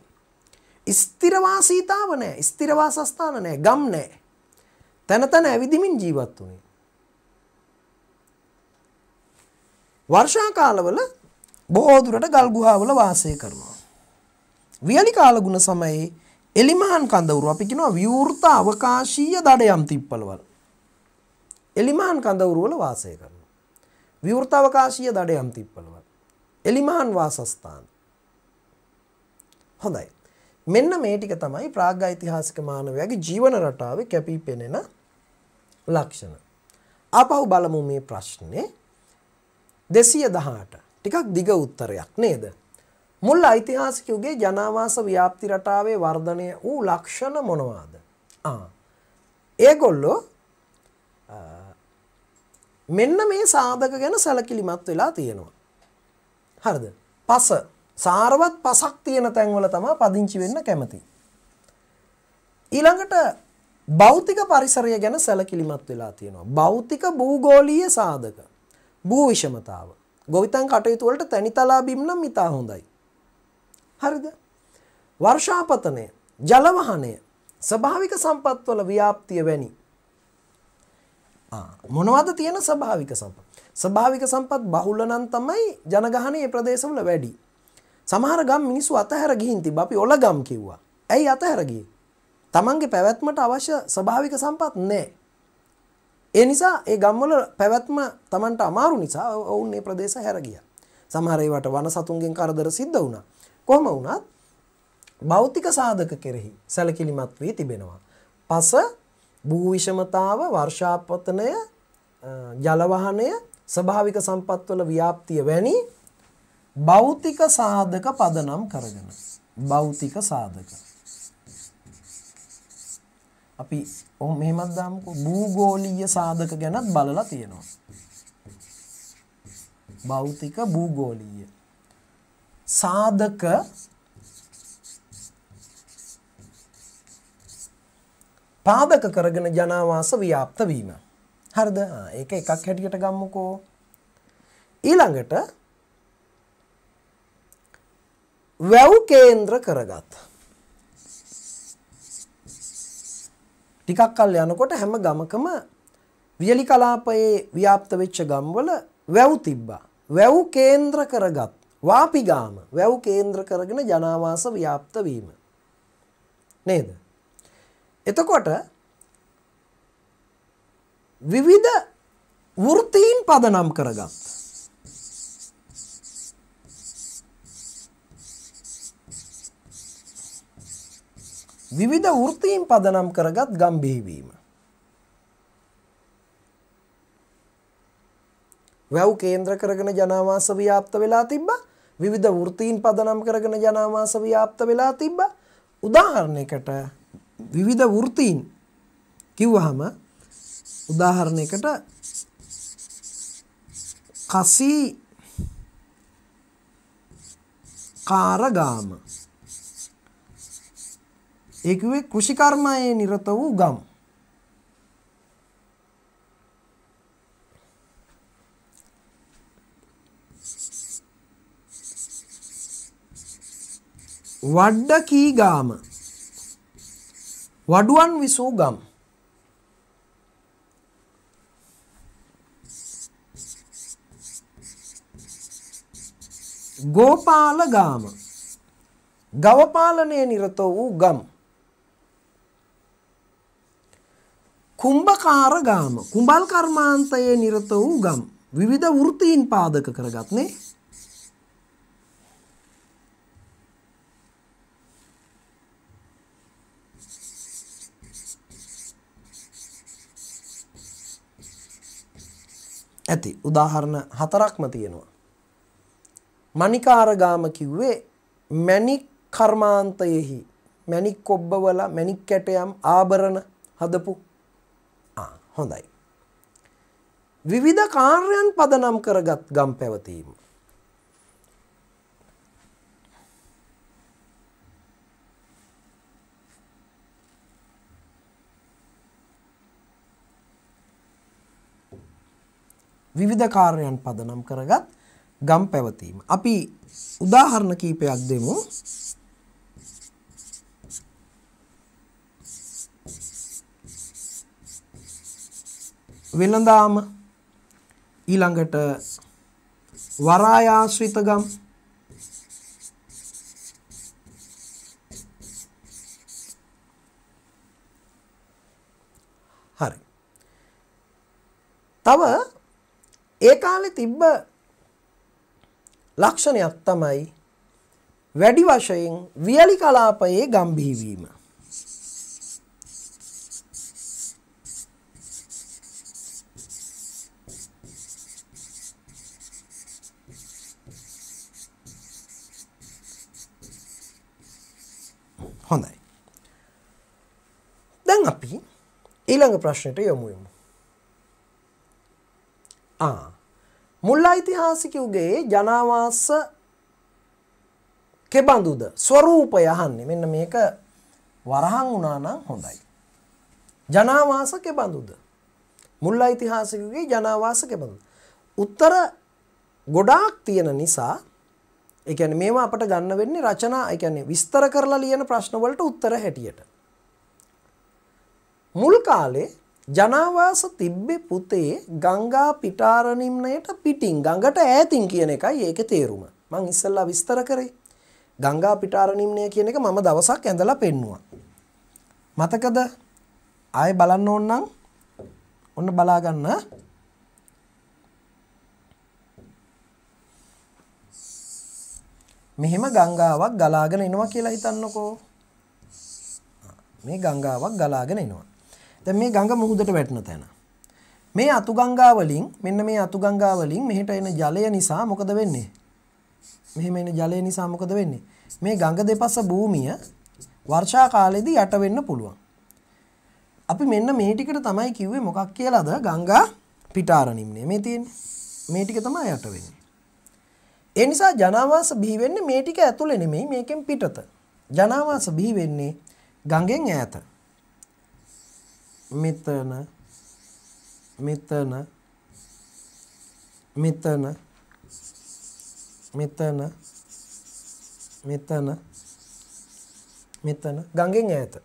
ස්ථිරවාසීතාව නෑ. ස්ථිරවාසස්ථාන නෑ. ගම් නෑ. තැන තැන ඇවිදිමින් ජීවත් වුණේ. වර්ෂා කාලවල බොහෝ දුරට ගල් ගුහාවල වාසය කරනවා. වියලි කාලගුණ සමයේ එලිමහන් කඳවුරු අපි කියනවා විවෘත අවකාශීය දඩයම් තිප්පලවල. එලිමහන් කඳවුරු වල වාසය කරනවා. විවෘත අවකාශීය දඩයම් තිප්පලවල. එලිමහන් වාසස්ථාන. හොඳයි. මෙන්න මේ ටික තමයි ප්‍රාග්ඓතිහාසික මානවයාගේ ජීවන රටාවේ කැපී පෙනෙන ලක්ෂණ. ආපහු බලමු මේ ප්‍රශ්නේ 218. ටිකක් දිග උත්තරයක් නේද? මුල් ඓතිහාසික යුගයේ ජනාවාස ව්‍යාප්ති රටාවේ වර්ධනය වූ ලක්ෂණ මොනවාද? ආ. ඒගොල්ලෝ මෙන්න මේ සාධක ගැන සැලකිලිමත් වෙලා තියෙනවා. හරිද? පස සාරවත් පසක් තියෙන තැන්වල තමයි පදිංචි වෙන්න කැමති. ඊළඟට භෞතික පරිසරය ගැන සැලකිලිමත් වෙලා තියෙනවා. භෞතික භූගෝලීය සාධක. භූ විෂමතාව. ගොවිතැන් කටයුතු වලට තැනිතලා බිම් නම් ඉතා හොඳයි. හරිද? වර්ෂාපතනය, ජලවහනය, ස්වභාවික සම්පත්වල ව්‍යාප්තිය වැනි මොනවද තියෙන ස්වභාවික සම්පත්? ස්වභාවික සම්පත් බහුල නම් තමයි ජනගහනය ඒ ප්‍රදේශවල වැඩි. සමහර ගම් මිනිස්සු අතහැර ගිහින් තිබ්බ අපි ඔල ගම් කිව්වා. ඇයි අතහැර ගියේ? තමන්ගේ පැවැත්මට අවශ්‍ය ස්වභාවික සම්පත් නැහැ. ඒ නිසා ඒ ගම්වල පැවැත්ම තමන්ට අමාරු නිසා ඔවුන් මේ ප්‍රදේශ හැර ගියා. සමහර ඒවට වන සතුන්ගෙන් කරදර සිද්ධ වුණා. කොහොම වුණත් භෞතික සාධක කෙරෙහි සැලකිලිමත් වී තිබෙනවා. පස භූ විෂමතාව වර්ෂාපතනය ජලවහනය ස්වභාවික සම්පත්වල ව්‍යාප්තිය වැනි භෞතික සාධක පදනම් කරගෙන. භෞතික සාධක. අපි ඔහොම මෙහෙමත් දාමුකෝ. භූගෝලීය සාධක ගැනත් බලලා තියෙනවා. භෞතික භූගෝලීය. සාධක පාදක කරගෙන ජනාවාස ව්‍යාප්ත වීම. හරිද? ඒක එකක් හැටියට ගම්මුකෝ. ඊළඟට වැව් කේන්ද්‍ර කරගත්. ටිකක් කල් යනකොට හැම ගමකම වියලි කලාපයේ ව්‍යාප්ත වෙච්ච ගම්වල වැව් තිබ්බා. වැව් කේන්ද්‍ර කරගත් වාපිගාම වැව් කේන්ද්‍ර කරගෙන ජනාවාස ව්‍යාප්ත වීම. නේද? එතකොට විවිධ වෘත්තීන් පදනම් කරගත්. විවිධ වෘත්තීන් පදනම් කරගත් ගම් බිහිවීම. වැව් කේන්ද්‍ර කරගෙන ජනාවාස ව්‍යාප්ත වෙලා තිබ්බා. විවිධ වෘත්තීන් පදනම් කරගෙන ජනාවාස ව්‍යාප්ත වෙලා තිබ්බා. උදාහරණයකට විවිධ වෘත්තීන් කිව්වහම උදාහරණයකට කසී කාරගාම ඒ කිව්වේ කෘෂිකර්මයේ නිරත වූ ගම් වඩ්ඩකී ගාම. වඩුවන් විසූ ගම්. ගෝපාල ගාම. ගවපාලනය නිරත වූ ගම්. කුම්භකාර ගාම. කුඹල් කර්මාන්තයේ නිරත වූ ගම්. විවිධ වෘතීන් පාදක කරගත්නේ ඇති උදාහරණ හතරක්ම තියෙනවා. මණිකාරගාම කිව්වේ මැණික් කර්මාන්තයෙහි මැණික් කොබ්බවල මැණික් කැටයම් ආභරණ හදපු ආ හොඳයි. විවිධ කාර්යයන් පදනම් කරගත් ගම් පැවතීම විවිධ කාර්යයන් පදනම් කරගත් ගම් පැවතීම. අපි උදාහරණ කීපයක් දෙමු. වෙළඳාම ඊළඟට වරායාශ්‍රිත ගම් හරි. තව ඒ කාලේ තිබ්බ ලක්ෂණයක් තමයි වැඩි වශයෙන් වියලි කලාපයේ ගම්බිහි වීම. හොඳයි. දැන් අපි ඊළඟ ප්‍රශ්නෙට යමු යමු. ආ මුල් ඓතිහාසිකයුගේ ජනාවාස කෙබඳුද ස්වරූපය අහන්නේ මෙන්න මේක වරහන් වුණා නම් හොඳයි. ජනාවාස කෙබඳුද? මුල් ඓතිහාසිකයගේ ජනාවාස කෙබඳුද? උත්තර ගොඩාක් තියෙන නිසා ඒ කියන්නේ මේවා අපට ගන්න වෙන්නේ රචනා ඒ කියන්නේ විස්තර කරලා ලියන ප්‍රශ්න වලට උත්තර හැටියට. මුල් කාලේ ජනාවාස තිබ්බේ පුතේ ගංගා පිටාරනිම්නයට පිටින් ගඟට ඈතින් කියන එකයි ඒකේ තේරුම. මං ඉස්සෙල්ලා විස්තර කරේ. ගංගා පිටාරනිම්නය කියන එක මම දවසක් ඇඳලා පෙන්නුවා. මතකද? ආයෙ බලන්න ඕන නම් ඔන්න බලා ගන්න. මෙහෙම ගංගාවක් ගලාගෙන එනවා කියලා හිතන්නකෝ. මේ ගංගාවක් ගලාගෙන එනවා. දැන් මේ ගඟ මුහුදට වැටෙන තැන. මේ අතු ගංගා වලින් මෙන්න මේ අතු ගංගා වලින් මෙහෙට එන ජලය නිසා මොකද වෙන්නේ? මෙහෙම එන ජලය නිසා මොකද වෙන්නේ? මේ ගඟ දෙපස භූමිය වර්ෂා කාලෙදී යට වෙන්න පුළුවන්. අපි මෙන්න මේ ටිකට තමයි කිව්වේ මොකක් කියලාද? ගංගා පිටාරණිම්නේ මේ තියෙන්නේ. මේ ටික තමයි යට වෙන්නේ. ඒ නිසා ජනාවාස බිහි වෙන්නේ මේ ටික ඇතුලේ නෙමෙයි මේකෙන් පිටත. ජනාවාස බිහි වෙන්නේ ගඟෙන් ඈත. මෙතන මෙතන මෙතන මෙතන මෙතන මෙතන ගඟෙන් ඈත.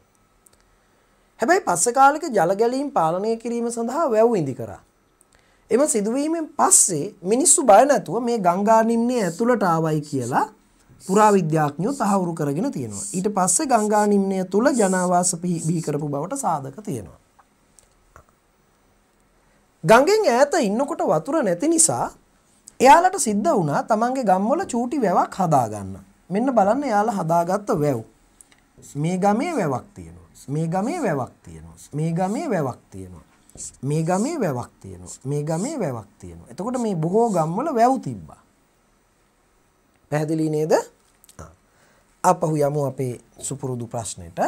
හැබැයි පස්සේ කාලෙක ජල ගැලීම් පාලනය කිරීම සඳහා වැව් ඉදි කරා. එම සිදුවීමෙන් පස්සේ මිනිස්සු බය නැතුව මේ ගංගා නිම්නයේ ඇතුළට ආවයි කියලා පුරාවිද්‍යාඥයෝ තහවුරු කරගෙන තියෙනවා. ඊට පස්සේ ගංගා නිම්නය තුල ජනාවාස බිහි කරපු බවට සාධක තියෙනවා. ගඟෙන් ඈත ඉන්නකොට වතුර නැති නිසා එයාලට සිද්ධ වුණා තමන්ගේ ගම්වල චූටි වැවක් හදාගන්න. මෙන්න බලන්න එයාලා හදාගත්ත වැව්. මේ ගමේ වැවක් තියෙනවා. මේ ගමේ වැවක් තියෙනවා. මේ ගමේ වැවක් තියෙනවා. මේ ගමේ වැවක් තියෙනවා. මේ ගමේ වැවක් තියෙනවා. එතකොට මේ බොහෝ ගම්වල වැව් තිබ්බා. පැහැදිලි නේද? අපහු යමු අපේ සුපුරුදු ප්‍රශ්නෙට.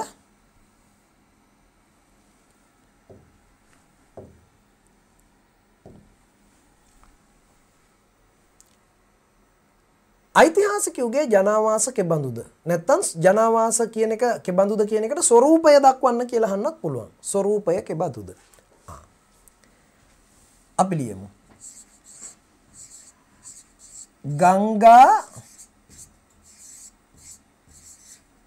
ඓතිහාසිකයෝගේ ජනාවාස කෙබඳුද? නැත්තම් ජනාවාස කියන එක කෙබඳුද කියන එකට ස්වરૂපය දක්වන්න කියලා අහන්නත් පුළුවන්. ස්වરૂපය කෙබඳුද? අපි ලියමු. ගංගා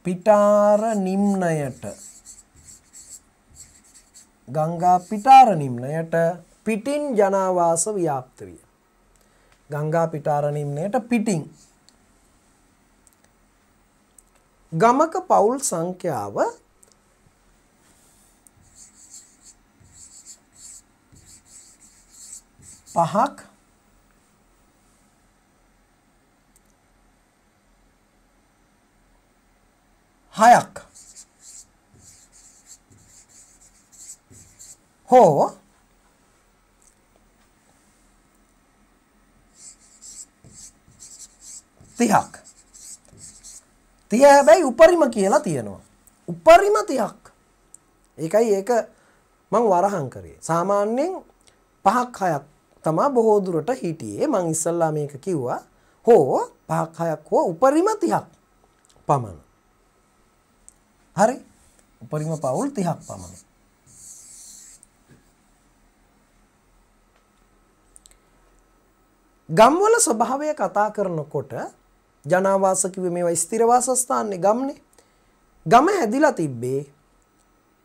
පිටාර නිම්නයට ගංගා පිටාර නිම්නයට පිටින් ජනාවාස ව්‍යාප්ත විය. ගංගා පිටාර නිම්නයට පිටින් ගමක පවුල් සංඛ්‍යාව පහක් හයක් හෝ තිහක් තිය හැබැයි උපරිම කියලා තියෙනවා උපරිම තියක් ඒකයි ඒක මං වරහන් කරේ සාමාන්‍යයෙන් පහක් හයක් තමා බොහෝ දුරට හිටියේ මං ඉස්සල්ලා මේක කිව්වා හෝ පහක් හයක් හෝ උපරිම 30ක් පමණ. හරි? උපරිම පවුල් 30ක් පමණ. ගම්වල ස්වභාවය කතා කරනකොට ජනාවාස කිව්වේ මේවා ස්ථිර වාසස්ථාන්නේ ගම්නේ. ගම හැදිලා තිබ්බේ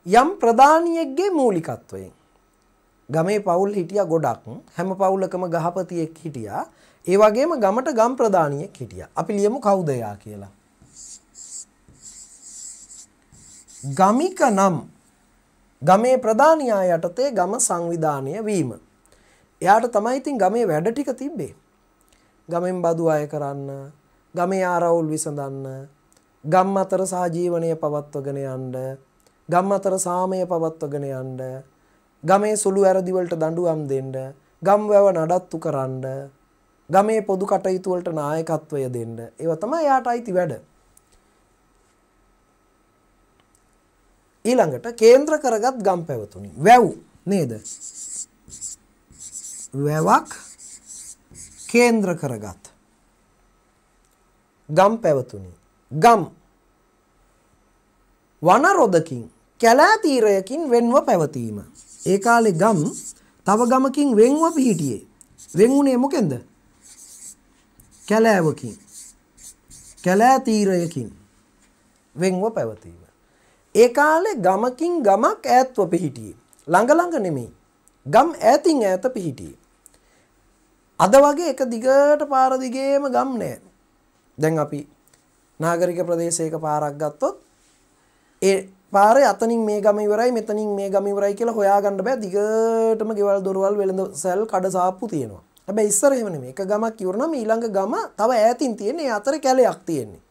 යම් ප්‍රධානියෙක්ගේ මූලිකත්වයෙන්. ගමේ පවුල් හිටියා ගොඩක් හැම පවුලකම ගහපතියෙක් හිටියා. ඒ වගේම ගමට ගම් ප්‍රධානියෙක් හිටියා. අපි ලියමු කවුද යා කියලා. ගමික නම් ගමේ ප්‍රධානියා යටතේ ගම සංවිධානය වීම. එයාට තමයි ඉතින් ගමේ වැඩ ටික තිබ්බේ. ගමෙන් බදු අය කරන්න ගමේ ආරවුල් විසඳන්න ගම් අතර සහජීවනය පවත්වගෙන යන්න ගම් අතර සාමය පවත්වගෙන යන්න ගමේ සුළු ඇරදිවලට දඬුවම් දෙන්න, ගම් වැව නඩත්තු කරන්න, ගමේ පොදු කටයුතු වලට නායකත්වය දෙන්න. ඒව තමයි යාට අයිති වැඩ. ඊළඟට කේන්ද්‍ර කරගත් ගම් පැවතුනි. වැව් නේද? වැවක් කේන්ද්‍ර කරගත් ගම් පැවතුනි. ගම් වනරොදකින් කැලෑතීරයකින් වෙන්ව පැවතීම. ඒ කාලෙ ගම් තව ගමකින් වෙන්ව පිහිටියේ. වෙන්වුනේ මොකෙන්ද? කැලෑවකින්. කැලෑතීරයකින් වෙන්ව පැවතීම. ඒ කාලේ ගමකින් ගමක් ඈත්ව පිහිටියේ. ළඟ ළඟ නෙමෙයි. ගම් ඈතින් ඈත පිහිටියේ. අද වගේ එක දිගට පාර දිගේම ගම් නෑ. දැන් අපි නාගරික ප්‍රදේශයක පාරක් ගත්තොත් ඒ පාරේ අතනින් මේ ගම ඉවරයි මෙතනින් මේ ගම ඉවරයි කියලා හොයාගන්න බෑ දිගටම ගෙවල් දොරවල් වෙළඳ සැල් කඩ සාප්පු තියෙනවා. හැබැයි ඉස්සර එහෙම නෙමෙයි. එක ගමක් ඉවරනම ඊළඟ ගම තව ඈතින් තියෙන්නේ. ඒ අතරේ කැලයක් තියෙන්නේ.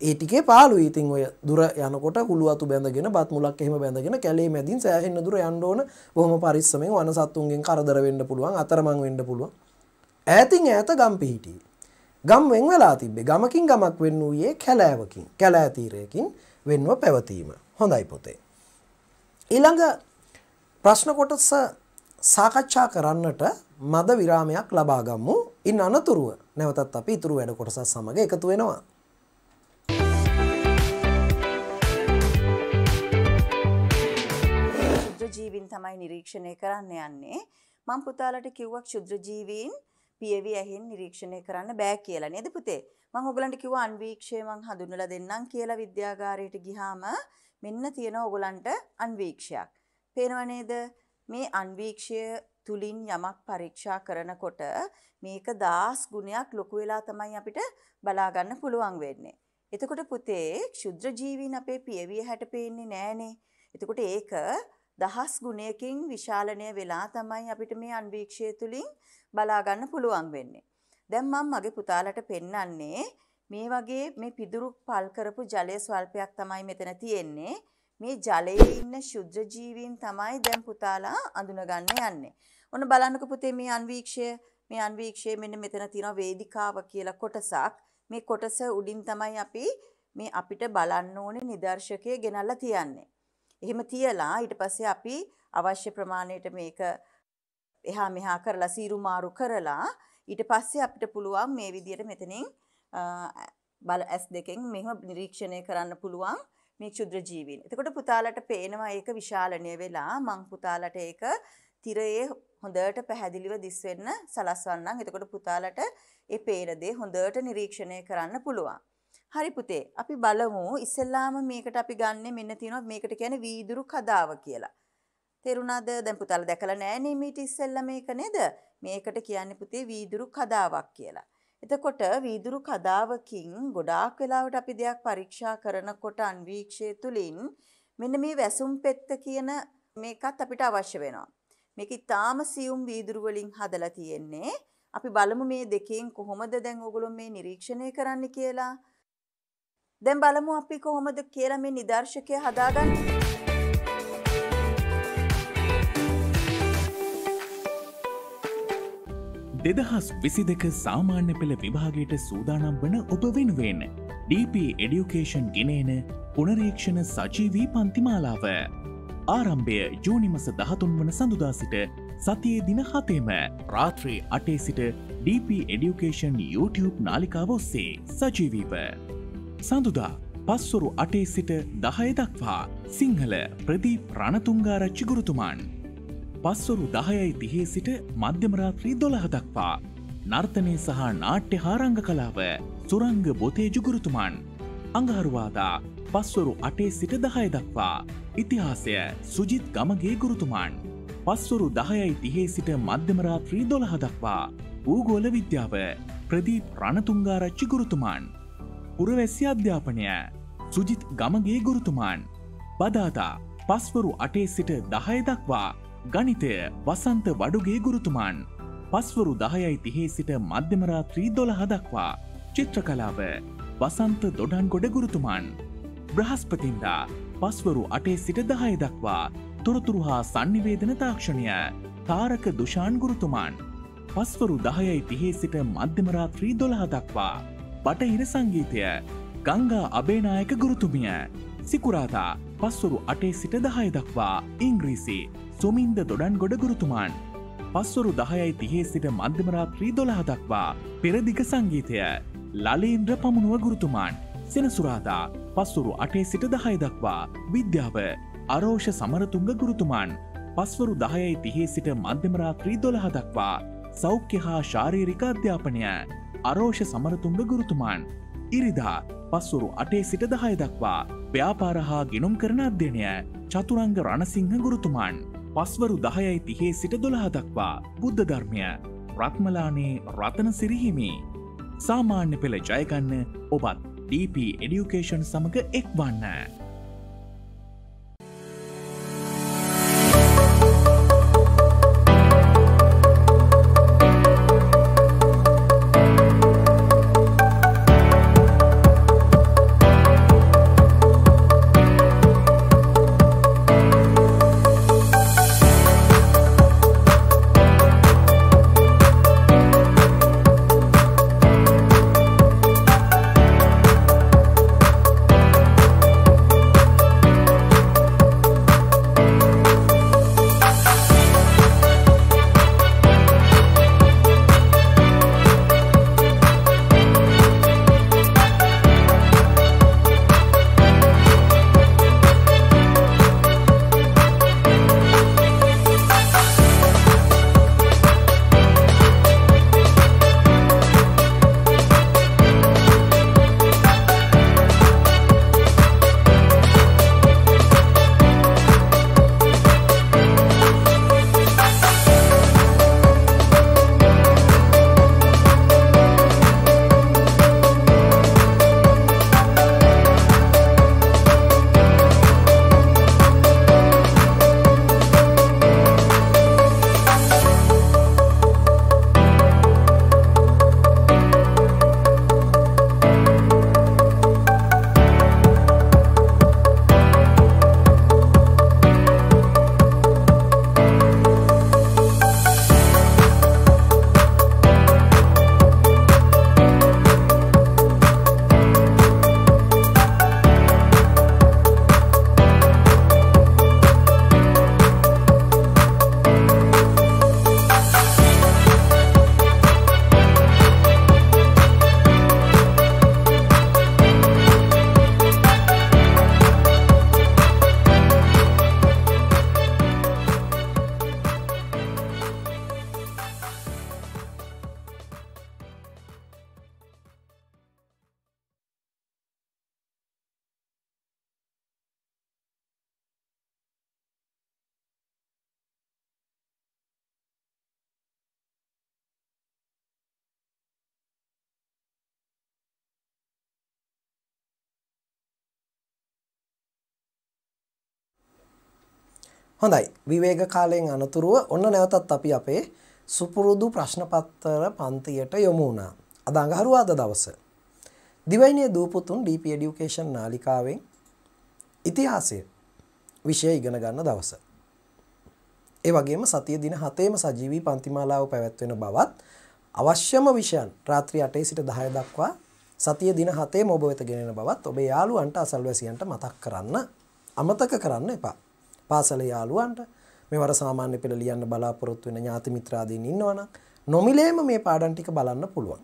ඒ ටිකේ පාළුයි. ඉතින් ඔය දුර යනකොට හුළු අතු බැඳගෙන බත් මුලක් එහෙම බැඳගෙන කැලේ මැදින් සෑහෙන දුර යන්න ඕන. බොහොම පරිස්සමෙන් වන සත්තුන්ගෙන් කරදර වෙන්න පුළුවන්. අතරමං වෙන්න පුළුවන්. ඈතින් ඈත ගම් පිහිටියේ. ගම් වෙන් වෙලා තිබ්බේ. ගමකින් ගමක් වෙන්න වූයේ කැලෑවකින්. කැලෑ තීරයකින් වෙන්ව පැවතීම. හොඳයි පොතේ. ඊළඟ ප්‍රශ්න කොටස සාකච්ඡා කරන්නට මද විරාමයක් ලබා ගමු. ඉන් අනතුරුව නැවතත් අපි ඉතුරු වැඩ කොටසත් සමග එකතු වෙනවා. ජීවින් තමයි නිරීක්ෂණය කරන්න යන්නේ. මම පුතාලට කිව්වා ක්ෂුද්‍ර ජීවීන් පියවි ඇහෙන් නිරීක්ෂණය කරන්න බෑ කියලා නේද පුතේ? මම ඔයගලන්ට කිව්වා අන්වීක්ෂය මං හඳුන්වලා දෙන්නම් කියලා විද්‍යාගාරයට ගිහාම මෙන්න තියෙන ඔයගලන්ට අන්වීක්ෂයක්. පේනව නේද? මේ අන්වීක්ෂය තුලින් යමක් පරීක්ෂා කරනකොට මේක දාස් ගුණයක් ලොකු වෙලා තමයි අපිට බලා ගන්න පුළුවන් වෙන්නේ. එතකොට පුතේ ක්ෂුද්‍ර ජීවීන් අපේ පියවිය හැට පේන්නේ නෑනේ. එතකොට ඒක දහස් ගුණයකින් විශාලනය වෙලා තමයි අපිට මේ අන්වීක්ෂය තුලින් බලා ගන්න පුළුවන් වෙන්නේ. දැන් මම මගේ පුතාලට පෙන්වන්නේ මේ වගේ මේ පිදුරු පල් කරපු ජලය ස්වල්පයක් තමයි මෙතන තියෙන්නේ. මේ ජලයේ ඉන්න ශුද්ධ ජීවීන් තමයි දැන් පුතාලා අඳුනගන්න යන්නේ. ඔන්න බලන්නකො පුතේ මේ අන්වීක්ෂය මේ අන්වීක්ෂය මෙන්න මෙතන තියෙන වේදිකාව කියලා කොටසක්. මේ කොටස උඩින් තමයි අපි මේ අපිට බලන්න ඕනේ නිදර්ශකය ගෙනල්ලා තියන්නේ. එහෙම තියලා ඊට පස්සේ අපි අවශ්‍ය ප්‍රමාණයට මේක එහා මෙහා කරලා සීරු මාරු කරලා ඊට පස්සේ අපිට පුළුවන් මේ විදියට මෙතනින් බල ඇස් දෙකෙන් මෙහෙම නිරීක්ෂණය කරන්න පුළුවන් මේ ක්ෂුද්‍ර ජීවීන්. එතකොට පුතාලට පේනවා ඒක විශාලණය වෙලා මං පුතාලට ඒක තිරයේ හොඳට පැහැදිලිව දිස් වෙන්න සලස්වන්නම්. එතකොට පුතාලට ඒ පේන දේ හොඳට නිරීක්ෂණය කරන්න පුළුවන්. හරි පුතේ අපි බලමු ඉස්සෙල්ලාම මේකට අපි ගන්නෙ මෙන්න තියෙනවා මේකට කියන්නේ වීදුරු කදාව කියලා. තේරුණාද? දැන් පුතාලා දැකලා නෑනේ මීට ඉස්සෙල්ලා මේක නේද? මේකට කියන්නේ පුතේ වීදුරු කදාවක් කියලා. එතකොට වීදුරු කදාවකින් ගොඩාක් වෙලාවට අපි දෙයක් පරීක්ෂා කරනකොට අන්වීක්ෂය තුලින් මෙන්න මේ වැසුම් පෙත්ත කියන මේකත් අපිට අවශ්‍ය වෙනවා. මේක ඊටාම සියුම් වීදුරු වලින් හදලා තියෙන්නේ. අපි බලමු මේ දෙකෙන් කොහොමද දැන් ඕගොල්ලෝ මේ නිරීක්ෂණය කරන්න කියලා. දැන් බලමු අපි කොහොමද කියලා මේ නිදර්ශකය හදාගන්නේ. දෙදහස් විසි දෙක සාමාන්‍ය පෙළ විභාගයට සූදානම් වන ඔබ වෙනුවෙන් DP එඩියුකේෂන් ගෙනේන පුනරීක්ෂණ සජීවී පන්තිමාලාව. ආරම්භය ජූනිමස දහතුන් වන සඳුදා සිට සතියේ දින හතේම. රාත්‍රී අටේ සිට DP එඩියුකේෂන් YouTube නාලිකාව ඔස්සේ සජීවීව. සඳුදා පස්වරු අටේ සිට දහය දක්වා සිංහල ප්‍රදීප් රණතුංගාරච්චි ගුරුතුමාන් පස්වරු දහයයි තිහේ සිට මධ්‍යමරාත්‍රී දොළහ දක්වා නර්තනය සහ නාට්‍ය හාරංග කලාව සුරංග බොතේජු ගුරුතුමන් අඟහරුවාදා පස්වරු අටේ සිට දහය දක්වා ඉතිහාසය සුජිත් ගමගේ ගුරුතුමන්. පස්වරු දහයයි තිහේ සිට මධ්‍යමරාත්‍රී දොළහ දක්වා ඌගෝල විද්‍යාව ප්‍රදීප් රණතුංගාරච්චි ගුරුතුමන් පුරවැස්සි අධ්‍යාපනය. සුජිත් ගමගේ ගුරුතුමන්. බදාදා පස්වරු අටේ සිට දහය දක්වා ගනිතය වසන්ත වඩුගේ ගුරුතුමාන්. පස්වරු දහයයි තිහේ සිට මධ්‍යමරාත්‍රී දොළහ දක්වා චිත්‍ර කලාව වසන්ත දොඩන් ගොඩ ගුරුතුමාන්. බ්‍රහස්පතින්දා පස්වරු අටේ සිට දහය දක්වා තොරතුරු හා සන්නිවේදන තාක්ෂණය තාරක දුෂාන් ගුරුතුමාන්. පස්වරු දහයයි තිහේ සිට මධ්‍යමරාත්‍රී දොළහ දක්වා බටහිර සංගීතය. ගංගා අබේනායක ගුරුතුමිය. සිකුරාදා පස්වරු අටේ සිට දහය දක්වා ඉංග්‍රීසි සුමින්ද දොඩන් ගොඩ ගුරුතුමාන්. පස්වරු දහයයි තිහේ සිට මධ්‍යමරාත්‍රී දොළහ දක්වා පෙරදිග සංගීතය. ලලේන්ද්‍ර පමුණුව ගුරුතුමාන්. සෙනසුරාදා පස්වරු අටේ සිට දහය දක්වා විද්‍යාව. අරෝෂ සමරතුංග ගුරුතුමාන්. පස්වරු දහයයි තිහේ සිට මධ්‍යමරාත්‍රී දොළහ දක්වා සෞඛ්‍ය හා ශාරීරික අධ්‍යාපනය. අරෝෂ සමරතුංග ගුරුතුමාන්. ඉරිදා පස්වරු අටේ සිට දහය දක්වා ව්‍යාපාර හා ගිනුම් කරන අධ්‍යනය චතුරංග රණසිංහ ගුරුතුමාන්. පස්වරු දහයයි තිහේ සිට දොළහ දක්වා බුද්ධ ධර්මය රත්මලානේ රතන සිරිහිමි. සාමාන්‍ය පෙළ ජයගන්න ඔබත් DP එඩියුකේෂන් සමඟ එක්වන්න. හොඳයි විවේක කාලයෙන් අනතුරුව ඔන්න නැවතත් අපි අපේ සුපුරුදු ප්‍රශ්නපත්තර පන්තියට යොමු වුණා. අද අඟහරුවාද දවස. දිවයිනේ දූපුතුන් DP Education නාලිකාවෙන් ඉතිහාසය විෂය ඉගෙන ගන්න දවස. ඒ වගේම සතිය දින 7ේම සජීවී පන්තිමාලාව පැවැත්වෙන බවත් අවශ්‍යම විෂයන් රාත්‍රී 8 සිට 10 දක්වා සතිය දින 7ේම ඔබ වෙත ගෙනෙන බවත් ඔබේ යාළුවන්ට අසල්වැසියන්ට මතක් කරන්න අමතක කරන්න එපා. පාසල යාළුවන්ට මෙවර සාමාන්‍ය පෙළ ලියන්න බලාපොරොත්තු වෙන ඥාති මිත්‍රාදීන් ඉන්නවනම් නොමිලේම මේ පාඩම් ටික බලන්න පුළුවන්.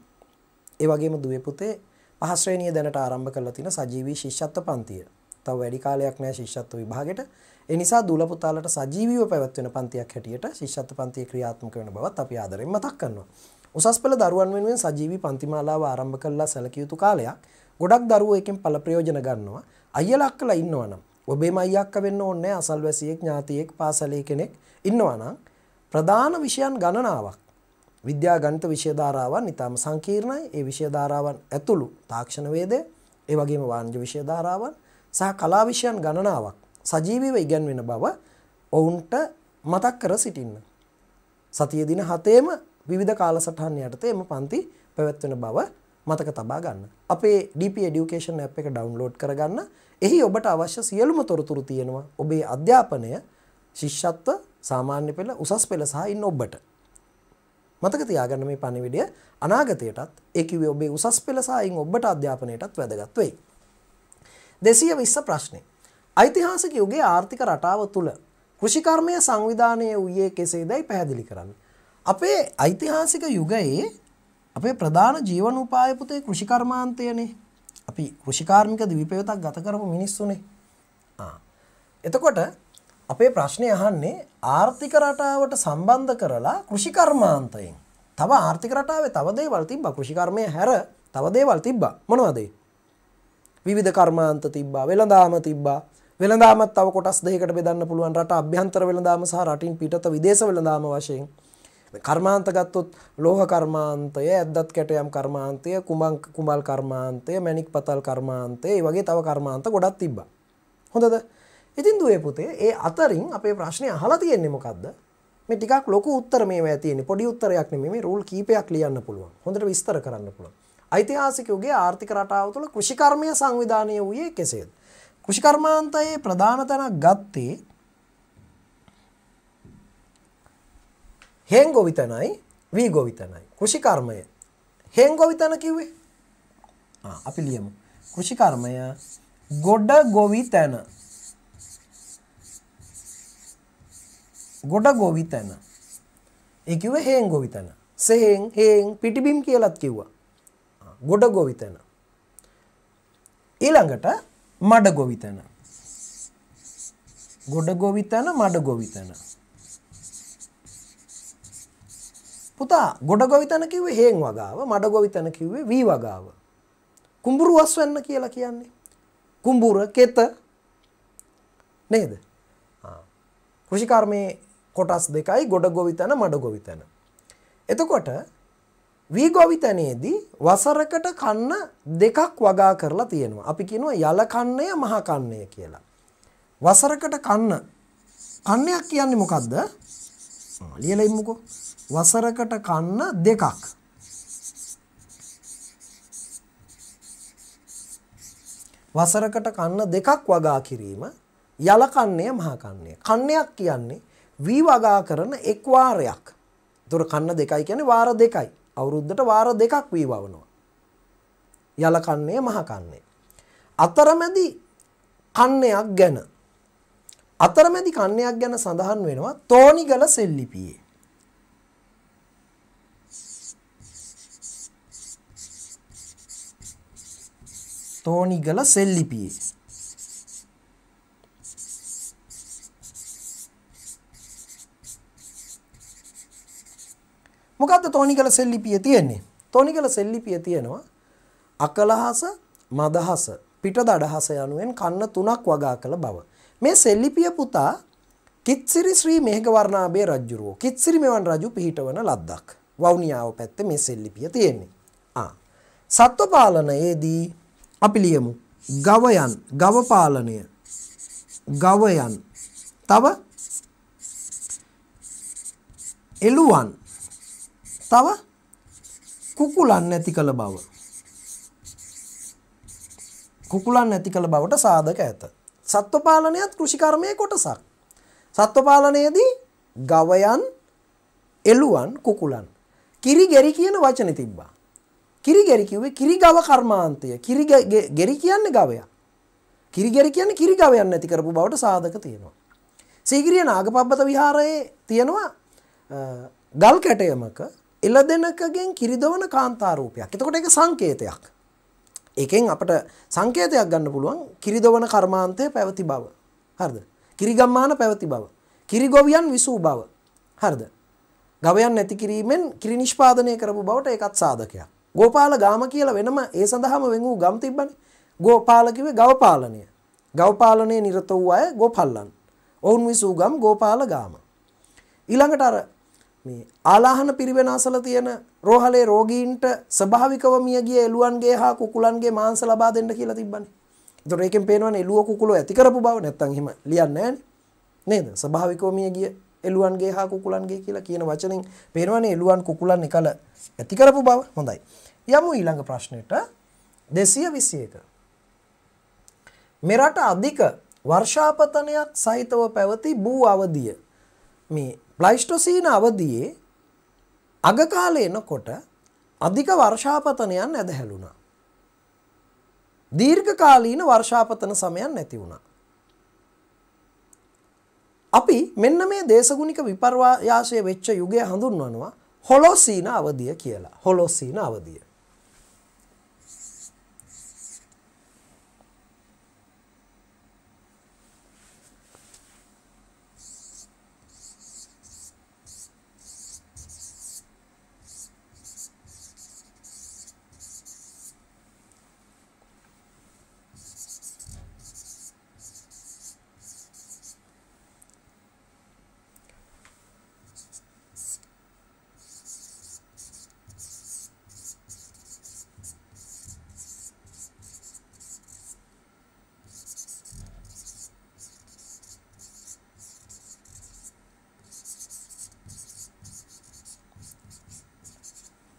ඒ වගේම දුවේ පුතේ පහ ශ්‍රේණිය දැනට ආරම්භ කරලා තියෙන සජීවී ශිෂ්‍යත්ව පන්තිය. තව වැඩි කාලයක් නැහැ ශිෂ්‍යත්ව විභාගෙට. ඒ නිසා දුල පුතාලට සජීවීව පැවැත්වෙන පන්තියක් හැටියට ශිෂ්‍යත්ව පන්තිය ක්‍රියාත්මක වෙන බවත් අපි ආදරෙන් මතක් කරනවා. උසස් පෙළ දරුවන් වෙනුවෙන් සජීවී පන්තිමාලාව ආරම්භ කළා සැලකිය යුතු කාලයක්. ගොඩක් දරුවෝ එකෙන් පළ ප්‍රයෝජන ගන්නවා. අයියලා අක්කලා ඉන්නවනම් ඔබේම අයියක්ක වෙන්න ඕනේ අසල්වැසියෙක් ඥාතියෙක් පාසලේ කෙනෙක් ඉන්නවා නම් ප්‍රධාන විෂයන් ගණනාවක් විද්‍යා ගණිත විෂය ධාරාවන් ඊටම සංකීර්ණයි. ඒ විෂය ධාරාවන් ඇතුළු තාක්ෂණ වේදය, ඒ වගේම වාණිජ විෂය ධාරාවන් සහ කලා විෂයන් ගණනාවක් සජීවීව ඉගැන්වෙන බව ඔවුන්ට මතක් කර සිටින්න. සතිය දින 7ේම විවිධ කාලසටහන් යටතේ එම පන්ති පැවැත්වෙන බව මතක තබා ගන්න. අපේ DP Education app එක download කරගන්න. එහි ඔබට අවශ්‍ය සියලුම තොරතුරු තියෙනවා. ඔබේ අධ්‍යාපනය ශිෂ්‍යත්ව සාමාන්‍ය පෙළ උසස් පෙළ සහ ඉන්න ඔබට. මතක තියාගන්න මේ පණිවිඩය අනාගතයටත් ඒ කිව්වේ ඔබේ උසස් පෙළ සහ ඉන් ඔබට අධ්‍යාපනයටත් වැදගත් වෙයි. 220 ප්‍රශ්නේ. ඓතිහාසික යුගයේ ආර්ථික රටාව තුළ කෘෂිකර්මය සංවිධානය වූයේ කෙසේදයි පැහැදිලි කරන්න. අපේ ඓතිහාසික යුගයේ අපේ ප්‍රධාන ජීවනෝපාය පුතේ කෘෂිකර්මාන්තයනේ. අපි කෘෂිකාර්මික දිවිපෙවතක් ගත කරපු මිනිස්සුනේ. ආ. එතකොට අපේ ප්‍රශ්නය අහන්නේ ආර්ථික රටාවට සම්බන්ධ කරලා කෘෂිකර්මාන්තයෙන්. තව ආර්ථික රටාවේ තව දේවල් තිබ්බා. කෘෂිකර්මය හැර තව දේවල් තිබ්බා. මොනවද ඒ? විවිධ කර්මාන්ත තිබ්බා. වෙළඳාම තිබ්බා. වෙළඳාමත් තව කොටස් දෙකකට බෙදන්න පුළුවන් රට අභ්‍යන්තර වෙළඳාම සහ රටින් පිටත විදේශ වෙළඳාම වශයෙන්. කර්මාන්ත ගත්තොත් ලෝහ කර්මාන්තය, ඇද්දත් කැටයම් කර්මාන්තය, කුඹන් කුඹල් කර්මාන්තය, මැණික් පතල් කර්මාන්තය, ඒ වගේ තව කර්මාන්ත ගොඩක් තිබ්බා. හොඳද? ඉතින් දුවේ පුතේ ඒ අතරින් අපේ ප්‍රශ්නේ අහලා තියෙන්නේ මොකද්ද? මේ ටිකක් ලොකු උත්තර මේවා තියෙන්නේ. පොඩි උත්තරයක් නෙමෙයි මේ රූල් කීපයක් ලියන්න පුළුවන්. හොඳට විස්තර කරන්න පුළුවන්. ඓතිහාසිකයෝගේ ආර්ථික රටාව තුළ කෘෂිකර්මය සංවිධානය වූයේ කෙසේද? කෘෂිකර්මාන්තයේ ප්‍රධාන තැනක් ගත්තේ හේන් ගොවිතැනයි වී ගොවිතැනයි. කෘෂිකර්මය හේන් ගොවිතැන කිව්වේ? ආ අපි ලියමු. කෘෂිකර්මය ගොඩ ගොවිතැන ගොඩ ගොවිතැන. ඒ කිව්වේ හේන් ගොවිතැන. සෙහෙන් හේන් පිටිබිම් කියලත් කිව්වා. ගොඩ ගොවිතැන. ඊළඟට මඩ ගොවිතැන. ගොඩ ගොවිතැන මඩ ගොවිතැන. පුතා ගොඩ ගොවිතැන කිව්වේ හේන් වගාව මඩ ගොවිතැන කිව්වේ වී වගාව. කුඹුරු වස් වෙන්න කියලා කියන්නේ. කුඹුර කෙත නේද? කෘෂිකර්මයේ කොටස් දෙකයි ගොඩ ගොවිතැන මඩ ගොවිතැන. එතකොට වී ගොවිතැනේදී වසරකට කන්න දෙකක් වගා කරලා තියෙනවා. අපි කියනවා යල කන්නය මහ කන්නය කියලා. වසරකට කන්න කන්නයක් කියන්නේ මොකද්ද? ලියලා ඉමුකෝ. වසරකට කන්න දෙකක්. වසරකට කන්න දෙකක් වගා කිරීම යල කන්නය මහ කන්නය. කන්නයක් කියන්නේ වී වගා කරන එක් වාරයක්. ඒතර කන්න දෙකයි කියන්නේ වාර දෙකයි. අවුරුද්දට වාර දෙකක් වී වවනවා. යල කන්නේ මහ කන්නේ. අතරමැදි කන්නයක් ගැන අතරමැදි කන්නයක් ගැන සඳහන් වෙනවා තෝනිගල සෙල්ලිපියේ. තෝනිගල සෙල්ලිපියේ. මොකක්ද තෝනිගල සෙල්ලිපිය තියෙන්නේ? තෝනිගල සෙල්ලිපිය තියෙනවා අකලහස, මදහස, පිටදඩහස යනුවෙන් කන්න තුනක් වගා කළ බව. මේ සෙල්ලිපිය පුතා කිත්සිරි ශ්‍රී මේඝවර්ණාභය රජුරෝ කිත්සිරි මෙවන් රජු පිහිටවන ලද්දක්. වවුනියාව පැත්තේ මේ සෙල්ලිපිය තියෙන්නේ. ආ. සත්ව පාලනයේදී අපි ලියමු ගවයන් ගව පාලනය ගවයන් තව එළුවන් තව කුකුලන් නැති කළ බව. කුකුලන් නැති කළ බවට සාධක ඇත. සත්ව පාලනයත් කෘෂිකර්මයේ කොටසක්. සත්ව පාලනයේදී ගවයන් එළුවන් කුකුලන් කිරි ගෙරි කියන වචන තිබ්බා. කිරි ගෙරි කිව්වේ කිරි ගව කර්මාන්තය. කිරි ගෙරි කියන්නේ ගවයා. කිරි ගෙරි කියන්නේ කිරි ගවයන් නැති කරපු බවට සාධක තියෙනවා. සීගිරිය නාගපබ්බත විහාරයේ තියෙනවා ගල් කැටයමක එළදෙනකගෙන් කිරිදවන කාන්තාරූපයක්. එතකොට ඒක සංකේතයක්. ඒකෙන් අපට සංකේතයක් ගන්න පුළුවන් කිරිදවන කර්මාන්තය පැවති බව. හරිද? කිරිගම්මාන පැවති බව. කිරිගොවියන් විසූ බව. හරිද? ගවයන් නැති කිරීමෙන් කිරි නිෂ්පාදනය කරපු බවට ඒකත් සාධකයක්. ගෝපාල ගාම කියලා වෙනම ඒ සඳහාම වෙන් වූ ගම් තිබ්බනේ. ගෝපාල කිව්වේ ගව පාලනය. ගව පාලනයේ නිරත වූ අය ගෝපල්ලන්. ඔවුන් විසූ ගම් ගෝපාල ගාම. ඊළඟට අර මේ ආලාහන පිරිවෙන අසල තියෙන රෝහලේ රෝගීන්ට ස්වභාවිකව මිය ගිය එළුවන්ගේ හා කුකුලන්ගේ මාංශ ලබා දෙන්න කියලා තිබ්බනේ. ඒතකොට ඒකෙන් පේනවනේ එළුව කුකුලෝ ඇති කරපු බව නැත්තම් එහෙම ලියන්නේ නේද? ස්වභාවිකව මිය ගිය එළුවන්ගේ හා කුකුලන්ගේ කියලා කියන වචනෙන් පේනවනේ එළුවන් කුකුලන් එකල ඇති කරපු බව. හොඳයි. යමු ඊළඟ ප්‍රශ්නෙට 221. මෙරට අධික වර්ෂාපතනයක් සහිතව පැවති භූ අවධිය මේ ප්ලයිස්ටොසීන අවධියේ අග කාලේ එනකොට අධික වර්ෂාපතනයන් ඇදහැළුණා. දීර්ඝකාලීන වර්ෂාපතන සමයන් නැති වුණා. අපි මෙන්න මේ දේශගුණික විපර්යාසය වෙච්ච යුගය හඳුන්වනවා හොලොසීන අවධිය කියලා. හොලොසීන අවධිය.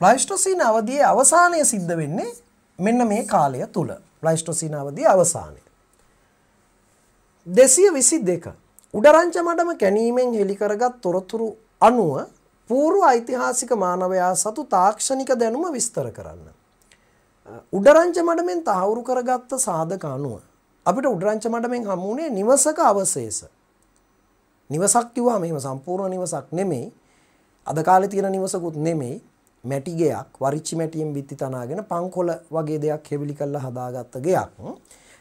ප්ලයිස්ටොසීන අවධියේ අවසානය සිද්ධ වෙන්නේ මෙන්න මේ කාලය තුල. ප්ලයිස්ටොසීන අවධියේ අවසානය. 222 උඩරංච මඩම කැණීමෙන් හෙළි කරගත් තොරතුරු අනුව පූර්ව ඓතිහාසික මානවයා සතු තාක්ෂණික දැනුම විස්තර කරන්න. උඩරංච මඩමෙන් තහවුරු කරගත්ත සාධක අනුව අපිට උඩරංච මඩමෙන් හමුුණේ නිවසක අවශේෂ. නිවසක් කිව්වහම එහෙම සම්පූර්ණ නිවසක් නෙමෙයි. අද කාලේ තියෙන නිවසකුත් නෙමෙයි. මැටි ගෙයක් වරිච්චි මැටියෙන් බිත්ති තනාගෙන පංකොල වගේ දෙයක් හෙවිලි කරලා හදාගත්ත ගෙයක්.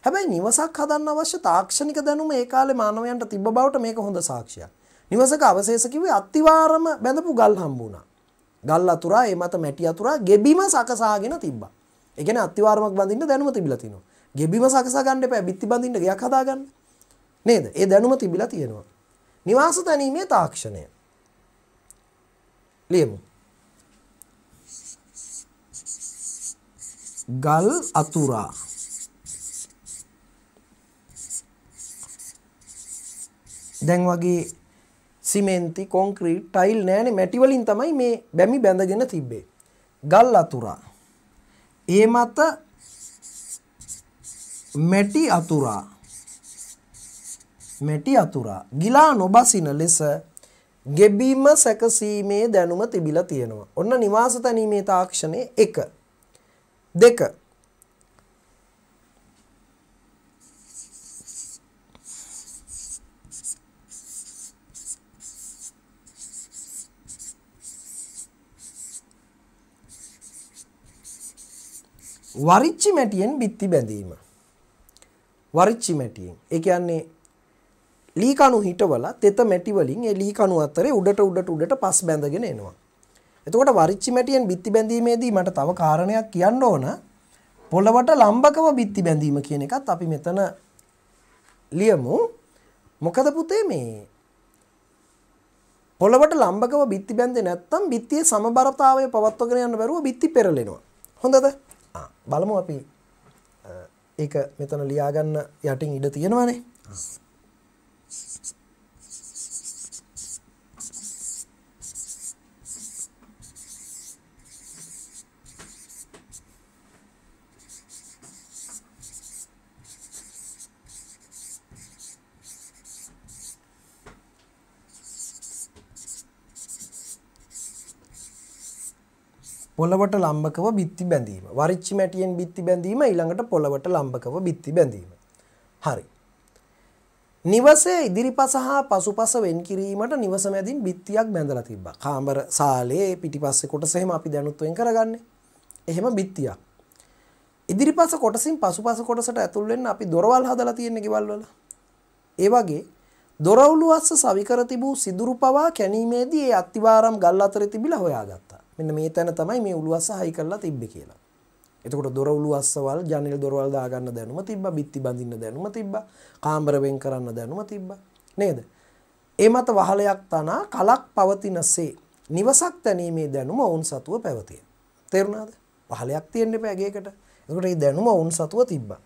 හැබැයි නිවසක් හදන්න අවශ්‍ය තාක්ෂණික දැනුම ඒ කාලේ මානවයන්ට තිබ්බ බවට මේක හොඳ සාක්ෂියක්. නිවසක අවශේෂ කිව්වේ අත්තිවාරම බැඳපු ගල් හම්බුණා. ගල් අතුරා ඒ මත මැටි අතුරා ගෙබිම සකසාගෙන තිබ්බා. ඒ කියන්නේ අත්තිවාරමක් බඳින්න දැනුම තිබිලා තිනවා. ගෙබිම සකසා ගන්න එපා බිත්ති බඳින්න ගයක් හදාගන්න. නේද? ඒ දැනුම තිබිලා තියෙනවා. නිවාස තැනීමේ තාක්ෂණය. ලියමු. ගල් අතුරා දැන් වගේ සිමෙන්ති කොන්ක්‍රීට් ටයිල් නෑනේ මැටි වලින් තමයි මේ බැමි බැඳගෙන තිබ්බේ. ගල් අතුරා. ඒ මත මැටි අතුරා මැටි අතුරා ගිලා නොබසින ලෙස ගෙබීම සැකසීමේ දැනුම තිබිලා තියෙනවා. ඔන්න නිවාස තැනීමේ තාක්ෂණය 1. 2 වරිච්චි මැටියෙන් බිත්ති බැඳීම. වරිච්චි මැටියෙන්. ඒ කියන්නේ ලී කණු හිටවලා තෙත මැටි වලින් ඒ ලී කණු අතරේ උඩට උඩට උඩට පස් බැඳගෙන එනවා. එතකොට වරිච්චි මැටියෙන් බිත්ති බැඳීමේදී මට තව කාරණයක් කියන්න ඕන. පොළවට ලම්බකව බිත්ති බැඳීම කියන එකත් අපි මෙතන ලියමු. මොකද පුතේ මේ පොළවට ලම්බකව බිත්ති බැඳේ නැත්තම් බිත්තියේ සමබරතාවය පවත්වාගෙන යන්න බැරුව බිත්ති පෙරලෙනවා. හොඳද? බලමු අපි ඒක මෙතන ලියාගන්න යටින් ඉඩ තියෙනවනේ පොළවට ලම්බකව බිත්ති බැඳීම. වරිච්චි මැටියෙන් බිත්ති බැඳීම ඊළඟට පොළවට ලම්බකව බිත්ති බැඳීම. හරි. නිවසේ ඉදිරිපස හා පසුපස වෙන් කිරීමට නිවස මැදින් බිත්තියක් බැඳලා තිබ්බා. කාමර සාලේ පිටිපස්සේ කොටස එහෙම අපි දැනුත් වෙන් කරගන්නේ. එහෙම බිත්තියක්. ඉදිරිපස කොටසින් පසුපස කොටසට ඇතුල් වෙන්න අපි දොරවල් හදලා තියෙන ගෙවල් වල. ඒ වගේ දොරවුළු අස්ස සවිකර තිබූ සිදුරු පවා කැණීමේදී ඒ අත්තිවාරම් ගල් අතරේ තිබිලා හොයාගත්තා. මෙන්න මේ තැන තමයි මේ උළුවස්ස හයි කරලා තිබ්බේ කියලා. එතකොට දොර උළුවස්සවල් ජනෙල් දොරවල් දාගන්න දැනුම තිබ්බා, බිත්ති බඳින්න දැනුම තිබ්බා, කාමර වෙන් කරන්න දැනුම තිබ්බා. නේද? ඒ මත වහලයක් තනා කලක් පවතිනසේ නිවසක් තැනීමේ දැනුම ඔවුන් සතුව පැවතිය. තේරුණාද? වහලයක් තියෙන්න එපා ඇගේකට. එතකොට මේ දැනුම ඔවුන් සතුව තිබ්බා.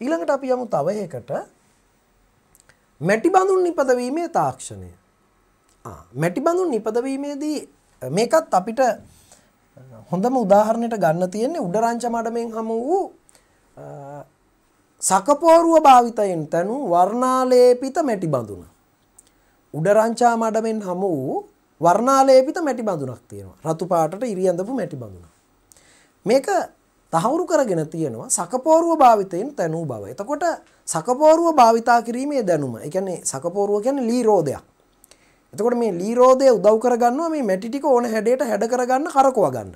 ඊළඟට අපි යමු තව එකකට මැටි බඳුන් නිපදවීමේ තාක්ෂණය. ආ මැටි බඳුන් නිපදවීමේදී මේකත් අපිට හොඳම උදාහරණයට ගන්න තියෙන්නේ උඩරංච මඩමෙන් හමු වූ සකපෝරුව භාවිතයෙන් තැනු වර්ණාලේපිත මැටි බඳුන. උඩරංචා මඩමෙන් හමු වූ වර්ණාලේපිත මැටි බඳුනක් තියෙනවා. රතු පාටට ඉරියඳපු මැටි බඳුන. මේක තහවුරු කරගෙන තියෙනවා සකපෝරුව භාවිතයෙන් තැනූ බව. එතකොට සකපෝරුව භාවිතා කිරීමේ දැනුම. ඒ කියන්නේ සකපෝරුව කියන්නේ ලී රෝදයක්. එතකොට මේ ලී රෝදය උදව් කරගන්නවා මේ මැටි ටික ඕන හැඩයට හැඩ කරගන්න කරකවා ගන්න.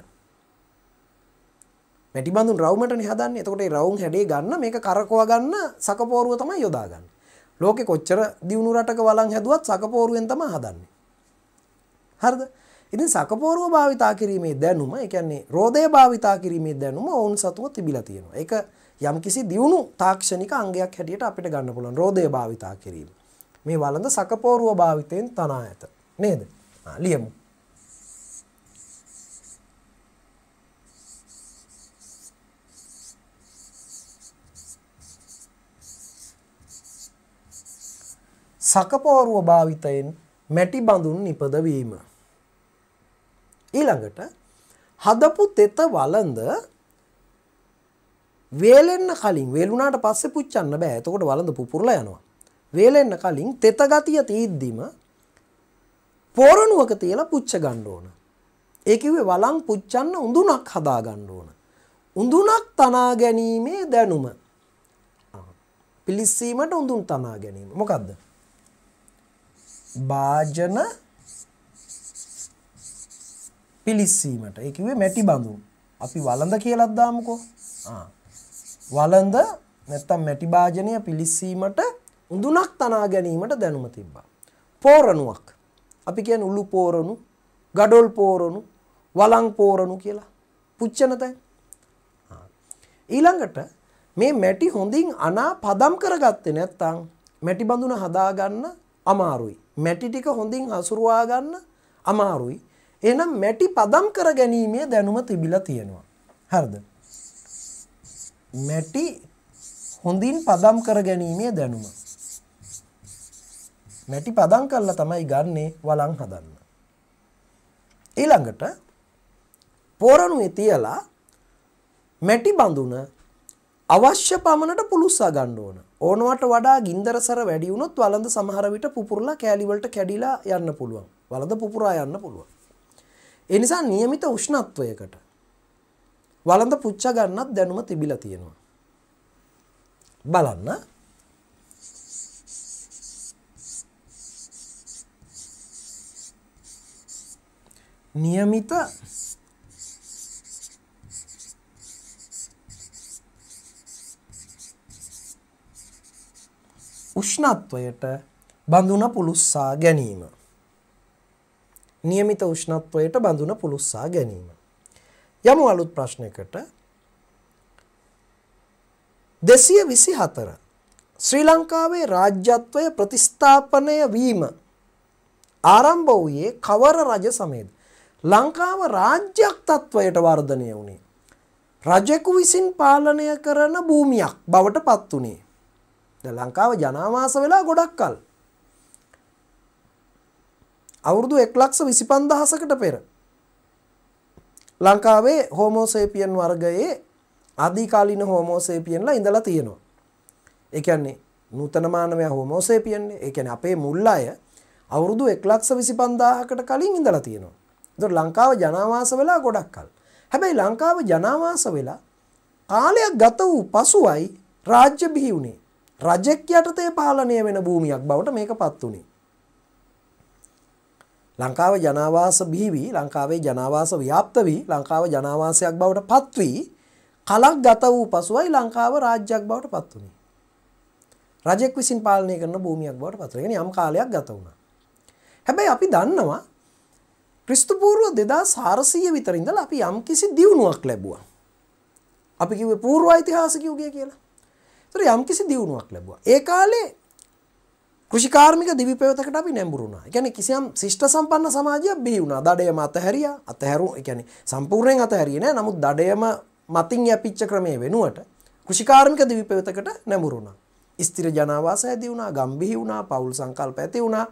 මැටි බඳුන් රවුමටනේ හදන්නේ. එතකොට මේ රවුම් හැඩේ ගන්න මේක කරකවා ගන්න සකපෝරුව තමයි යොදාගන්නේ. ලෝකෙ කොච්චර දියුණු රටක වළං හැදුවත් සකපෝරුවෙන් තමයි හදන්නේ. හරිද? ඉතින් සකපෝරුව භාවිතා කිරීමේ දැනුම, ඒ කියන්නේ රෝදය භාවිතා කිරීමේ දැනුම ඔවුන් සතුව තිබිලා තියෙනවා. ඒක යම්කිසි දියුණු තාක්ෂණික අංගයක් හැටියට අපිට ගන්න පුළුවන්. රෝදය භාවිතා කිරීම. මේ වළඳ සකපෝරුව භාවිතයෙන් තනා ඇත. නේද? ලියමු. සකපෝරුව භාවිතයෙන් මැටි බඳුන් නිපදවීම. ඊළඟට හදපු තෙත වළඳ වේලෙන්න කලින් වේලුණාට පස්සේ පුච්චන්න බෑ. එතකොට වළඳ පුපුරලා යනවා. වේලෙන්න කලින් තෙත ගතිය තීද්දිම පෝරණුවක තියලා පුච්ච ගන්න ඕන. ඒ කිව්වේ වළං පුච්චන්න උඳුනක් හදා ගන්න ඕන. උඳුනක් තනා ගැනීමේ දැනුම. පිලිස්සීමට උඳුන් තනා ගැනීම. මොකද්ද? භාජන පිලිස්සීමට. ඒ කිව්වේ මැටි බඳුන්. අපි වළඳ කියලාත් දාමුකෝ. ආ. වළඳ නැත්තම් මැටි භාජනය පිලිස්සීමට උඳුනක් තනා ගැනීමට දැනුම තිබ්බා. පෝරණුවක්. අපි කියන්නේ උළු පෝරණු, ගඩොල් පෝරණු, වළං පෝරණු කියලා. පුච්චන තැන්. ඊළඟට මේ මැටි හොඳින් අනා පදම් කරගත්තේ නැත්නම් මැටි බඳුන හදාගන්න අමාරුයි. මැටි ටික හොඳින් හසුරුවා ගන්න අමාරුයි. එහෙනම් මැටි පදම් කර ගැනීමේ දැනුම තිබිලා තියෙනවා. හරිද? මැටි හොඳින් පදම් කර ගැනීමේ දැනුම. මැටි පදම් කරලා තමයි ගන්නේ වළං හදන්න. ඊළඟට පෝරණුවේ තියලා මැටි බඳුන අවශ්‍ය පමණට පුළුස්සා ගන්න ඕන. ඕනවට වඩා ගින්දරසර වැඩි වුණොත් වළඳ සමහර විට පුපුරලා කෑලි වලට කැඩිලා යන්න පුළුවන්. වළඳ පුපුරා යන්න පුළුවන්. ඒ නිසා નિયમિત උෂ්ණත්වයකට වළඳ පුච්ච ගන්නත් දැනුම තිබිලා තියෙනවා. බලන්න නියමිත උෂ්ණත්වයට බඳුන පුළුස්සා ගැනීම. නියමිත උෂ්ණත්වයට බඳුන පුළුස්සා ගැනීම. යමු අලුත් ප්‍රශ්නයකට දෙසිය විසි හතර ශ්‍රී ලංකාවේ රාජ්‍යත්වය ප්‍රතිස්ථාපනය වීම ආරම්භ වූයේ කවර රජ සමේද ලංකාව රාජ්‍යයක් තත්වයට වර්ධනය වුණේ. රජෙකු විසින් පාලනය කරන භූමියක් බවට පත් වුණේ. දැන් ලංකාව ජනාවාස වෙලා ගොඩක් කල්. අවුරුදු 125000කට පෙර ලංකාවේ හෝමෝසේපියන් වර්ගයේ ආදිකාලීන හෝමෝසේපියන්ලා ඉඳලා තියෙනවා. ඒ කියන්නේ නූතන මානවයා හෝමෝසේපියන්නේ. ඒ කියන්නේ අපේ මුල් අය අවුරුදු 125000කට කලින් ඉඳලා තියෙනවා. ඒතකොට ලංකාව ජනාවාස වෙලා ගොඩක් කල්. හැබැයි ලංකාව ජනාවාස වෙලා කාලයක් ගත වූ පසුවයි රාජ්‍ය බිහි වුණේ. රජෙක් යටතේ පාලනය වෙන භූමියක් බවට මේක පත් වුණේ. ලංකාව ජනාවාස බිහි වී ලංකාවේ ජනාවාස ව්‍යාප්ත වී ලංකාව ජනාවාසයක් බවට පත් වී කලක් ගත වූ පසුවයි ලංකාව රාජ්‍යයක් බවට පත් වුණේ. රජෙක් විසින් පාලනය කරන භූමියක් බවට පත් වෙන යම් කාලයක් ගත වුණා. හැබැයි අපි දන්නවා ක්‍රිස්තු පූර්ව 2400 විතර ඉඳලා අපි යම් කිසි දියුණුවක් ලැබුවා. අපි කිව්වේ පූර්ව ඓතිහාසික යුගය කියලා. ඒතර යම්කිසි දියුණුවක් ලැබුවා. ඒ කාලේ කෘෂිකාර්මික දිවි පෙවතකට අපි නැඹුරු වුණා. ඒ කියන්නේ කිසියම් ශිෂ්ට සම්පන්න සමාජයක් බිහි වුණා. දඩයම අතහැරියා. අතහැරු ඒ කියන්නේ සම්පූර්ණයෙන් අතහැරියේ නෑ. නමුත් දඩයම මතින් යැපිච්ච ක්‍රමයේ වෙනුවට කෘෂිකාර්මික දිවි පෙවතකට නැඹුරු වුණා. ස්ථිර ජනාවාස ඇති වුණා, ගම් බිහි වුණා, පවුල් සංකල්ප ඇති වුණා.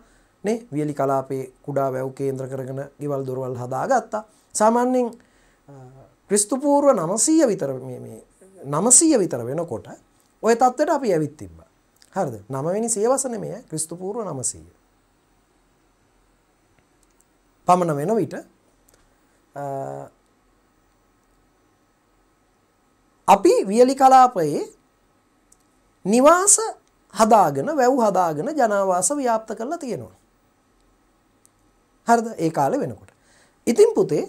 නේ වියලි කලාපේ කුඩා වැව් කේන්ද්‍ර කරගෙන ගෙවල් දොරවල් හදාගත්තා. සාමාන්‍යයෙන් ක්‍රිස්තු පූර්ව 900 විතර මේ මේ 900 විතර වෙනකොට ඔය තත්ත්වයට අපි ඇවිත් තිබ්බා. හරිද? 9 වෙනි සියවස නෙමෙයි ක්‍රිස්තු පූර්ව 900. පමණ වෙන විට අපි වියලි කලාපයේ නිවාස හදාගෙන වැව් හදාගෙන ජනාවාස ව්‍යාප්ත කරලා තියෙනවා. හරිද? ඒ කාලේ වෙනකොට. ඉතින් පුතේ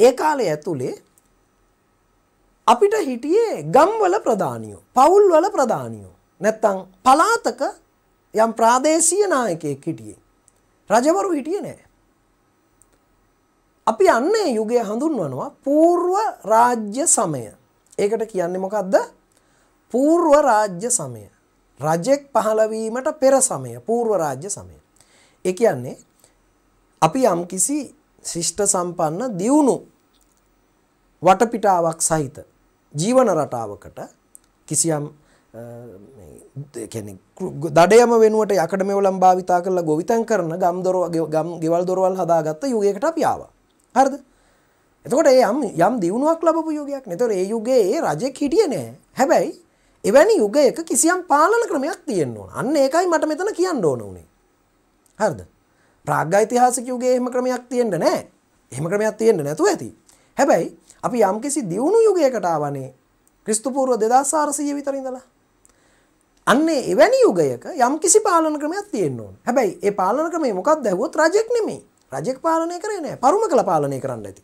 ඒ කාලේ ඇතුලේ අපිට හිටියේ ගම්වල ප්‍රධානියෝ පවුල්වල ප්‍රධානියෝ. නැත්තං පලාතක යම් ප්‍රාදේශීය නායකයෙක් හිටියේ. රජවරු හිටියේ නෑ අපි අන්නේ යුගය හඳුන්වනවා పూర్ව රාජ්‍ය සමය. ඒකට කියන්නේ මොකද්ද? పూర్ව රාජ්‍ය සමය. රජෙක් පහළ වීමට පෙර සමය. పూర్ව රාජ්‍ය සමය. ඒ කියන්නේ අපි යම්කිසි ශිෂ්ට සම්පන්න දියුණු වටපිටාවක් සහිත ජීවන රටාවකට කිසියම් දඩයම වෙනුවට යකඩ මෙවලම් භාවිතා කරලා ගොවිතැන් කරන ගම් දොර ගම් ගෙවල් දොරවල් හදාගත්ත යුගයකට අපි ආවා. හරිද? එතකොට ඒ යම් යම් දියුණුවක් ලැබපු යුගයක්. නේතොර ඒ යුගයේ ඒ රජෙක් හිටියේ නෑ. හැබැයි එවැනි යුගයක කිසියම් පාලන ක්‍රමයක් තියෙන්න ඕන. අන්න ඒකයි මට මෙතන කියන්න ඕන උනේ. හරිද? ප්‍රාග්යිතිහාසික යුගයේ එහෙම ක්‍රමයක් තියෙන්න නෑ. එහෙම ක්‍රමයක් තියෙන්න නැතුව ඇති. හැබැයි අපි යම්කිසි දියුණු යුගයකට ආවනේ ක්‍රිස්තු පූර්ව 2400 විතර ඉඳලා. අන්නේ එවැනි යුගයක යම්කිසි පාලන ක්‍රමයක් තියෙන්න ඕන. හැබැයි ඒ පාලන ක්‍රමය මොකක්ද ඇහුවොත් රජෙක් නෙමෙයි. රජෙක් පාලනය කරේ නෑ. පරුමකල පාලනය කරන්න ඇති.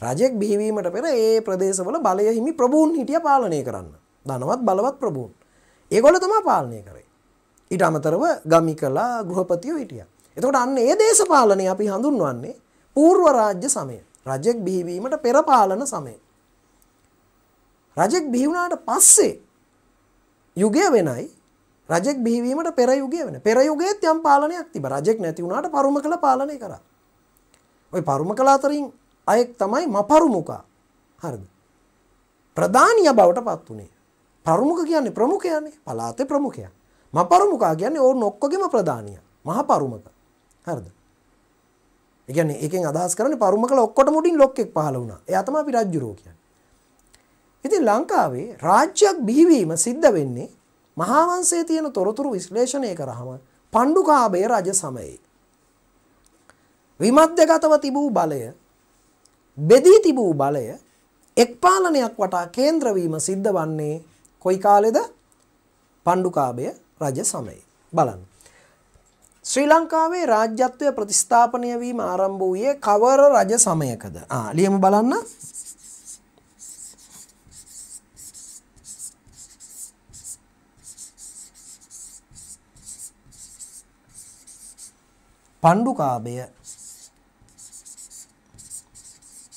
රජෙක් බිහිවීමට පෙර ඒ ප්‍රදේශවල බලය හිමි ප්‍රභූන් හිටිය පාලනය කරන්න. ධනවත් බලවත් ප්‍රභූන්. ඒගොල්ලෝ තමයි පාලනය කරේ. ඊට අමතරව ගමිකලා ගෘහපතියෝ හිටිය. එතකොට අන්න ඒ දේශපාලනය අපි හඳුන්වන්නේ පූර්ව රාජ්‍ය සමය රජෙක් බිහිවීමට පෙරපාලන සමය. රජෙක් බිහිවුණට පස්සේ යුගය වෙනයි රජෙක් බිහිවීමට පෙරයුගය වෙන පෙරයුගේත් යම් පාලනයක් තිබ රජෙක් නැතිවුණට පරුම කළ පාලනය කර. ඔය පරුම කලාතරින් අයෙක් තමයි ම පරුමුකා හරද. ප්‍රධානය බවට පත් වනේ ප්‍රමුඛ කියන්නේ ප්‍රමුඛයන්නේ පලාතේ ප්‍රමුඛයක්. ප්‍රමුඛයා. මපරුමුකා කියන්නේ ඕන් ඔක්කොගෙම ප්‍රධානිය. මහ පරුමක. හරිද? ඒ කියන්නේ ඒකෙන් අදහස් කරන්නේ පරුමකල ඔක්කොටම උඩින් ලොක්ෙක් පහළ වුණා. එයා තමයි අපි රජුරෝ කියන්නේ. ඉතින් ලංකාවේ රාජ්‍යයක් බිහිවීම සිද්ධ වෙන්නේ මහා වංශයේ තියෙන තොරතුරු විශ්ලේෂණය කරාම පණ්ඩුකාභය රජ සමයේ. විමධ්‍යගතව තිබූ බලය බෙදී තිබූ බලය එක් පාලනයක් වටා කේන්ද්‍ර වීම සිද්ධ වන්නේ කොයි කාලෙද? පණ්ඩුකාභය රජ සමයේ. බලන්න. ශ්‍රී ලංකාවේ රාජ්‍යත්වය ප්‍රතිස්ථාපනය වීම ආරම්භ වූයේ කවර රජ සමයකද? ආ ලියමු බලන්න. පණ්ඩුකාභය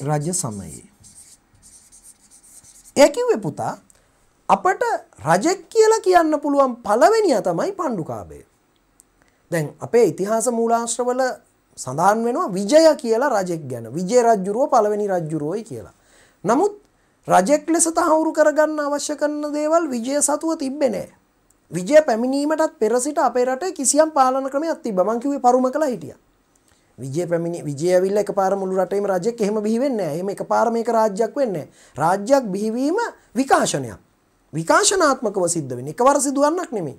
රජ සමයේ. ඒ කිව්වේ පුතා අපට රජෙක් කියලා කියන්න පුළුවන් පළවෙනියා තමයි පණ්ඩුකාභය. දැන් අපේ ඉතිහාස මූලාශ්‍රවල සඳහන් වෙනවා විජය කියලා රජෙක් ගැන. විජය රජුරුව පළවෙනි රජුරුවයි කියලා. නමුත් රජෙක් ලෙස තහවුරු කරගන්න අවශ්‍ය කරන දේවල් විජය සතුව තිබ්බේ නෑ. විජය පැමිණීමටත් පෙර සිට අපේ රටේ කිසියම් පාලන ක්‍රමයක් තිබ්බා. මං කිව්වේ පරුම කළා හිටියා. විජය පැමිණි විජය ඇවිල්ලා එකපාර මුළු රටේම රජෙක් එහෙම බිහි වෙන්නේ නැහැ. එහෙම එකපාර මේක රාජ්‍යයක් වෙන්නේ නැහැ. රාජ්‍යයක් බිහිවීම විකාශනයක්. විකාශනාත්මකව සිද්ධ වෙන්නේ. එකවර සිදුවන්නක් නෙමෙයි.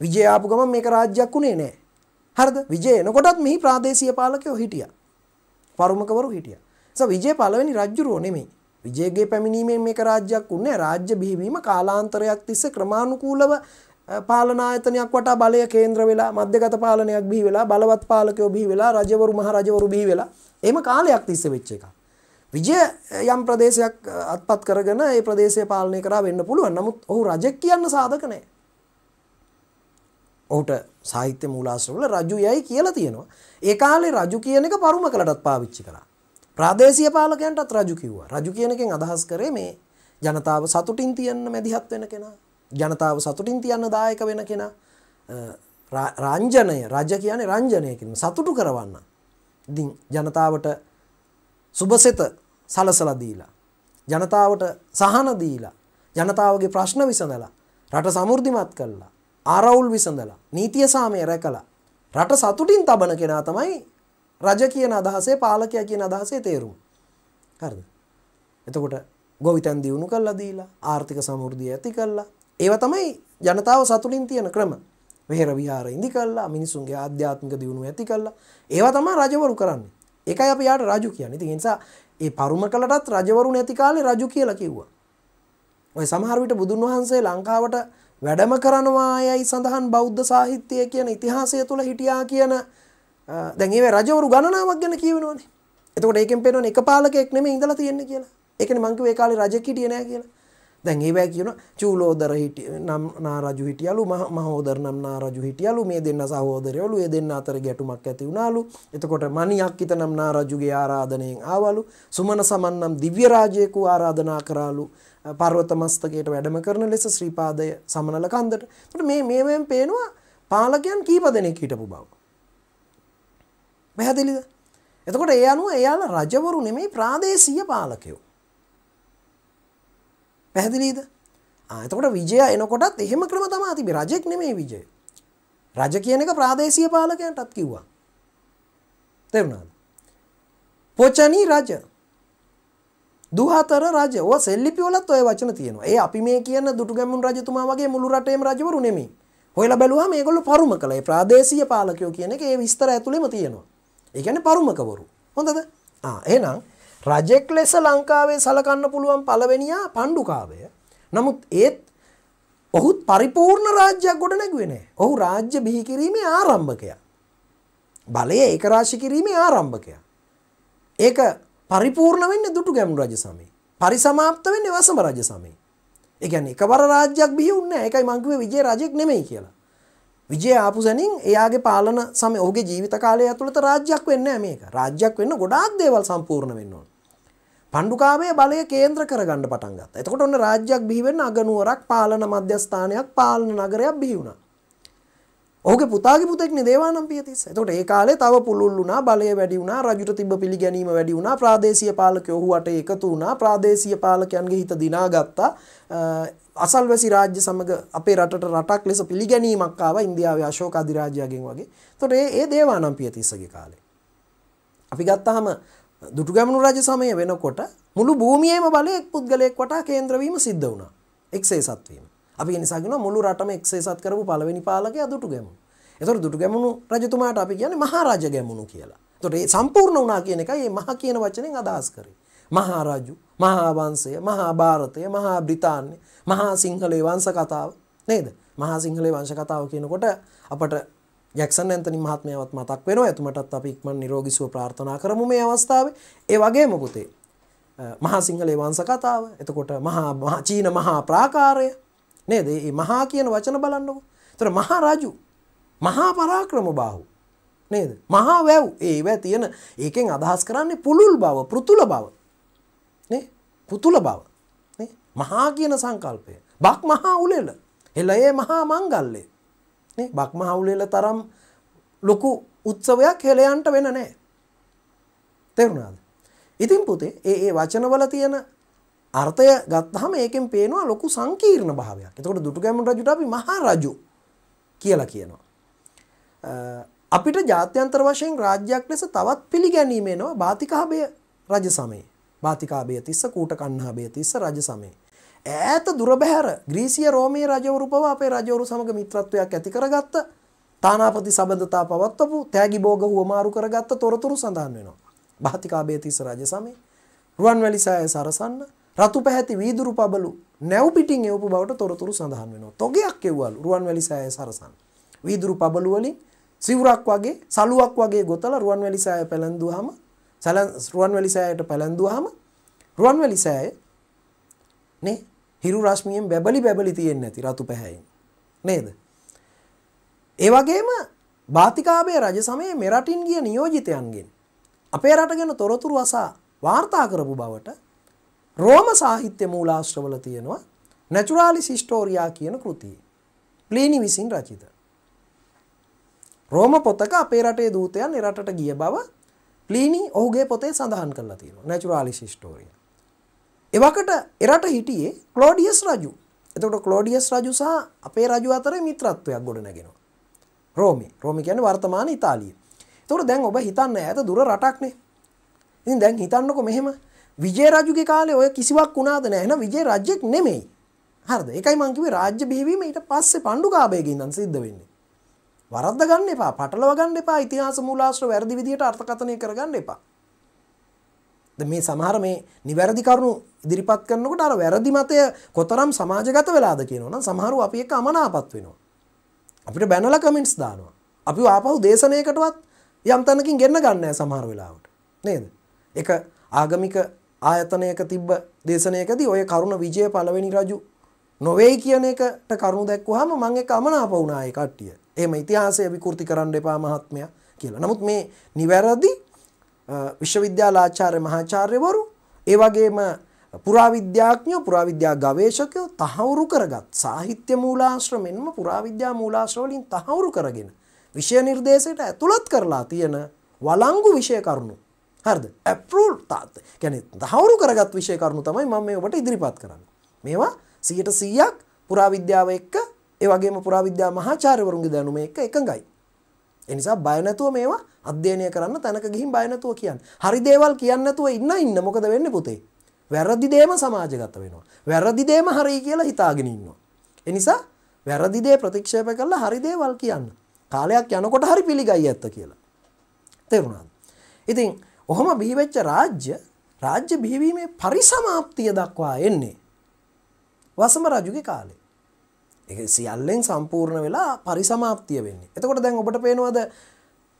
විජය ආපු ගමන් මේක රාජ්‍යයක් උනේ නැහැ. හරිද? විජය එනකොටත් මෙහි ප්‍රාදේශීය පාලකයෝ හිටියා. පරුමකවරු හිටියා. ඒ විජය පළවෙනි රජුරෝ නෙමෙයි. විජයගේ පැමිණීමෙන් මේක රාජ්‍යයක් උන්නේ රාජ්‍ය බිහිවීම කාලාන්තරයක් තිස්සේ ක්‍රමානුකූලව පාලනායතනයක් වටා බලය කේන්ද්‍ර වෙලා මධ්‍යගත පාලනයක් බිහි වෙලා බලවත් පාලකයෝ බිහි වෙලා රජවරු මහ රජවරු බිහි වෙලා එහෙම කාලයක් තිස්සේ වෙච්ච එකක්. විජය යම් ප්‍රදේශයක් අත්පත් කරගෙන ඒ ප්‍රදේශය පාලනය කරා වෙන්න පුළුවන්. නමුත් ඔහු රජෙක් කියන්න සාධක නැහැ. ඔහුට සාහිත්‍ය මූලාශ්‍රවල රජු යයි කියලා තියෙනවා. ඒ කාලේ රජු කියන එක පරුමකලටත් පාවිච්චි කරා. ප්‍රාදේශීය පාලකයන්ටත් රජු කිව්වා. රජු කියන එකෙන් අදහස් කරේ මේ ජනතාව සතුටින් තියන්න මැදිහත් වෙන කෙනා. ජනතාව සතුටින් තියන්න දායක වෙන කෙනා රංජනය රජ කියන්නේ රංජනය කිරීම සතුටු කරවන්න. ඉතින් ජනතාවට සුබසෙත සලසලා දීලා ජනතාවට සහන දීලා ජනතාවගේ ප්‍රශ්න විසඳලා රට සමෘද්ධිමත් කළා ආරවුල් විසඳලා නීතිය සාමය රැකලා රට සතුටින් තබන කෙනා තමයි රජ කියන අදහසේ පාලකයා කියන අදහසේ තේරුම. හරිද? එතකොට ගොවිතැන් දියුණු කළා දීලා ආර්ථික සමෘද්ධිය ඇති කළා ඒව තමයි ජනතාව සතුටින් තියෙන ක්‍රම. වෙහෙර විහාර ඉදි කළා මිනිසුන්ගේ ආධ්‍යාත්මික දියුණුව ඇති කළා. ඒවා තමයි රජවරු කරන්නේ. ඒකයි අපි යාට රජු කියන්නේ. ඉතින් ඒ නිසා ඒ පරුම කලටත් රජවරු නැති කාලේ රජු කියලා කිව්වා. ඔය සමහර විට බුදුන් වහන්සේ ලංකාවට වැඩම කරනවා යයි සඳහන් බෞද්ධ සාහිත්‍යය කියන ඉතිහාසය තුළ හිටියා කියන දැන් ඒවේ රජවරු ගණනාවක් ගැන කියවෙනවනේ. එතකොට ඒකෙන් පේනවනේ එක පාලකයෙක් නෙමෙයි ඉඳලා තියෙන්නේ කියලා. ඒකනේ මං කිව්වේ ඒ කාලේ රජෙක් හිටියේ නෑ කියලා. දැන් ඒවැ කියන චූලෝදර හිටිය නම් නාරජු හිටියලු මහෝදර නම් නාරජු හිටියලු මේ දෙන්න සහෝදරයවලු ඒ දෙන්න අතර ගැටුමක් ඇති වුණාලු. එතකොට මණියක්කිත නම් නාරජුගේ ආරාධනයෙන් ආවලු. සුමන සමන් නම් දිව්‍ය රාජයෙකු ආරාධනා කරාලු. පර්වත මස්තකයට වැඩම කරන ලෙස ශ්‍රීපාදය සමනල කන්දට. මේ මේවෙන් පේනවා පාලකයන් කීප දෙනෙක් හිටපු බව. පැහැදිලිද? එතකොට ඒ අනුව එයාලා රජවරු නෙමෙයි ප්‍රාදේශීය පාලකයෝ. පැහැදිලිද? ආ එතකොට විජය එනකොටත් එහෙම ක්‍රම තමයි තිබි. රජෙක් නෙමෙයි විජය. රජ කියන එක ප්‍රාදේශීය පාලකයන්ටත් කිව්වා. තේරුණාද? පොචනි රජ. දුහතර රජ ඕ සෙල්ලිපිවලත් ඔය වචන තියෙනවා ඒ අපි මේ කියන දුටුගැමුණු රජතුමා වගේ මුළු රටේම රජවරු නෙමෙයි හොයලා බැලුවාම මේගොල්ලෝ පරුම කළේ ප්‍රාදේශීය පාලකයෝ කියන එක ඒ විස්තර ඇතුළෙම තියෙනවා ඒ කියන්නේ පරුමකවරු හොඳද ආ එහෙනම් රජෙක් ලෙස ලංකාවේ සලකන්න පුළුවන් පළවෙනියා පණ්ඩුකාවය නමුත් ඒත් ඔහුත් පරිපූර්ණ රාජ්‍යයක් ගොඩ නැගුවේ නෑ ඔහු රාජ්‍ය බිහි කිරීමේ ආරම්භකයා බලය ඒක රාශි කිරීමේ ආරම්භකයා ඒක පරිපූර්ණ වෙන්නේ දුටු ගැමුණු රජ සමයේ. පරිසමාප්ත වෙන්නේ වසම රජ සමයේ. ඒ කියන්නේ එකවර රාජ්‍යයක් බිහි වුණේ නැහැ. ඒකයි මං කිව්වේ විජය රජෙක් නෙමෙයි කියලා. විජය ආපු සැනින් එයාගේ පාලන සමය ඔහුගේ ජීවිත කාලය ඇතුළත රාජ්‍යයක් වෙන්නේ නැහැ මේක. රාජ්‍යයක් වෙන්න ගොඩාක් දේවල් සම්පූර්ණ වෙන්න ඕන. පණ්ඩුකාවේ බලය කේන්ද්‍ර කරගන්න පටන් ගත්තා. එතකොට ඔන්න රාජ්‍යයක් බිහි වෙන්න අගනුවරක් පාලන මධ්‍යස්ථානයක් පාලන නගරයක් බිහි වුණා. ඔහුගේ පුතාගේ පුතෙක්නේ දේවානම් පියතිස්ස. එතකොට ඒ කාලේ තව පුළුල් වුණා, බලය වැඩි වුණා, රජුට තිබ්බ පිළිගැනීම වැඩි වුණා, ප්‍රාදේශීය පාලකයෝ ඔහු වටේ එකතු වුණා, ප්‍රාදේශීය පාලකයන්ගේ හිත දිනාගත්තා. අසල්වැසි රාජ්‍ය සමග අපේ රටට රටක් ලෙස පිළිගැනීමක් ආවා ඉන්දියාවේ අශෝක අධිරාජ්‍යයෙන් වගේ. එතකොට ඒ ඒ දේවානම් පියතිස්සගේ කාලේ. අපි ගත්තාම දුටුගැමුණු රජ සමය වෙනකොට මුළු භූමියේම බලය එක් පුද්ගලයෙක් වටා කේන්ද්‍රවීම සිද්ධ වුණා. එක්සේසත් වීම. අපි ඒ නිසා කියනවා මුළු රටම එක්සේසත් කරපු පළවෙනි පාලකයා දුටුගැමුණු. ඒතකොට දුටුගැමුණු රජතුමාට අපි කියන්නේ මහරජ ගැමුණු කියලා. එතකොට මේ සම්පූර්ණ වුණා කියන එකයි මේ මහ කියන වචනෙන් අදහස් කරේ. මහා රජු, මහා වංශය, මහා ಭಾರತය, මහා බ්‍රිතාන්‍ය, මහා සිංහලේ වංශ කතාව නේද? මහා සිංහලේ වංශ කතාව කියනකොට අපට ජැක්සන් ඇන්තනි මහත්මයාවත් මතක් වෙනවා. එතුමටත් අපි ඉක්මන් නිරෝගී සුව ප්‍රාර්ථනා කරමු මේ අවස්ථාවේ. ඒ වගේම පුතේ මහා සිංහලේ වංශ කතාව, එතකොට මහා චීන මහා ප්‍රාකාරය නේද? මේ මහා කියන වචන බලන්නකො. ඒතර මහා රජු, මහා පරාක්‍රම බාහු නේද? මහා වැව්. ඒව තියෙන ඒකෙන් අදහස් කරන්නේ පුළුල් බව, පෘතුල බව. නේ? පුතුල බව. නේ? මහා කියන සංකල්පය. බක් මහා උලෙල. එළයේ මහා මංගල්‍යය. නේ? බක් මහා උලෙල තරම් ලොකු උත්සවයක් හෙළයන්ට වෙන නැහැ. තේරුණාද? ඉතින් පුතේ ඒ ඒ වචනවල තියෙන අර්ථය ගත්තහම ඒකෙන් පේනවා ලොකු සංකීර්ණ භාවයක්. එතකොට දුටුගැමුණු රජුට අපි මහා රජු කියලා කියනවා. අපිට ජාත්‍යන්තර වශයෙන් රාජ්‍යයක් ලෙස තවත් පිළිගැනීම එනවා බාතිකාභය රජ සමයේ. බාතිකාභය තිස්ස කූට කන්හාභය තිස්ස රජ සමයේ. ඈත දුර බැහැර ග්‍රීසිය රෝමයේ රජවරු පව අපේ රජවරු සමග මිත්‍රත්වයක් ඇති කරගත්ත තානාපති සබඳතා පවත්වපු තෑගි භෝග හුවමාරු කරගත්ත තොරතුරු සඳහන් වෙනවා. බාතිකාභය තිස්ස රජ සමයේ රුවන්වැලි සෑය සරසන්න රතු පැහැති වීදුරු පබලු නැව් පිටින් එවපු බවට තොරතුරු සඳහන් වෙනවා. තොගයක් එව්වලු රුවන්වැලි සෑය සරසන්න. වීදුරු පබලු වලින් සිවුරක් වගේ සලුවක් වගේ ගොතලා රුවන්වැලි සෑය පැලැන්දුවාම රුවන්වැලි සෑයට පැලැන්දුවාම රුවන්වැලි සෑය නේ හිරු රශ්මියෙන් බැබලි බැබලි තියෙන්නේ නැති රතු පැහැයෙන් නේද? ඒ වගේම බාතිකාබේ රජ සමයේ මෙරටින් ගිය නියෝජිතයන්ගෙන් අපේ රට ගැන තොරතුරු අසා වාර්තා කරපු බවට රෝම සාහිත්‍ය මූලාශ්‍රවල තියෙනවා නැචුරාලිස් හිස්ටෝරියා කියන කෘතිය. ප්ලීනි විසින් රචිත. රෝම පොතක අපේ රටේ දූතයන් එරටට ගිය බව ප්ලීනි ඔහුගේ පොතේ සඳහන් කරලා තියෙනවා. නැචුරාලිස් හිස්ටෝරියා. එවකට එරට හිටියේ ක්ලෝඩියස් රජු. එතකොට ක්ලෝඩියස් රජු සහ අපේ රජු අතර මිත්‍රත්වයක් ගොඩනගෙනවා. රෝමි. රෝමි කියන්නේ වර්තමාන ඉතාලිය. එතකොට දැන් ඔබ හිතන්න ඈත දුර රටක්නේ. ඉතින් දැන් හිතන්නකො මෙහෙම විජය රජුගේ කාලේ ඔය කිසිවක් වුණාද නැහැ. එහෙනම් විජය රජෙක් නෙමෙයි. හරිද? ඒකයි මම කිව්වේ රාජ්‍ය බිහිවීම ඊට පස්සේ පණ්ඩුකාභයගෙන් ඉඳන් සිද්ධ වෙන්නේ. වරද්ද ගන්න එපා. පටලව ගන්න එපා. ඉතිහාස මූලාශ්‍ර වැරදි විදියට අර්ථකථනය කරගන්න එපා. දැන් මේ සමහර මේ නිවැරදි කරුණු ඉදිරිපත් කරනකොට අර වැරදි මතය කොතරම් සමාජගත වෙලාද කියනවනම් සමහරව අපි එක්ක අමනාපත් වෙනවා. අපිට බැනලා කමෙන්ට්ස් දානවා. අපිව ආපහු දේශනයකටවත් යම් තැනකින් ගෙන්න ගන්න නැහැ සමහර වෙලාවට. නේද? ඒක ආගමික ආයතනයක තිබ්බ දේශනයකදී ඔය කරුණ විජය පළවෙනි රජු නොවේයි කියන එකට කරුණු දැක්වුවාම මම ඒක අමනාප වුණා ඒ කට්ටිය. එහෙම ඉතිහාසය විකෘති කරන්න එපා මහත්මයා කියලා. නමුත් මේ නිවැරදි විශ්වවිද්‍යාල ආචාර්ය මහාචාර්යවරු ඒ වගේම පුරාවිද්‍යාඥයෝ පුරාවිද්‍යා ගවේෂකයෝ තහවුරු කරගත් සාහිත්‍ය මූලාශ්‍ර මෙන්ම පුරාවිද්‍යා මූලාශ්‍ර වලින් තහවුරු කරගෙන විෂය නිර්දේශයට ඇතුළත් කරලා තියෙන වළංගු විෂය කරුණු. හරිද? ඇප්‍රූල් තාත්. කියන්නේ තහවුරු කරගත් විෂය කරුණු තමයි මම මේ ඔබට ඉදිරිපත් කරන්නේ. මේවා 100%ක් පුරාවිද්‍යාව එක්ක ඒ වගේම පුරාවිද්‍යා මහාචාර්යවරුන්ගේ දැනුම එක්ක එකඟයි. ඒ නිසා බය නැතුව මේවා අධ්‍යයනය කරන්න තැනක ගිහින් බය නැතුව කියන්න. හරි දේවල් කියන්නේ නැතුව ඉන්න ඉන්න මොකද වෙන්නේ පුතේ? වැරදි දේම සමාජගත වෙනවා. වැරදි දේම හරි කියලා හිතාගෙන ඉන්නවා. ඒ නිසා වැරදි දේ ප්‍රතික්ෂේප කරලා හරි දේවල් කියන්න. කාලයක් යනකොට හරි පිළිගයි ඇත්ත කියලා. තේරුණාද? ඉතින් ඔහොම බිහි වෙච්ච රාජ්‍ය රාජ්‍ය බිහිවීමේ පරිසමාප්තිය දක්වා එන්නේ වසම රජුගේ කාලේ. ඒක සියල්ලෙන් සම්පූර්ණ වෙලා පරිසමාප්තිය වෙන්නේ. එතකොට දැන් ඔබට පේනවද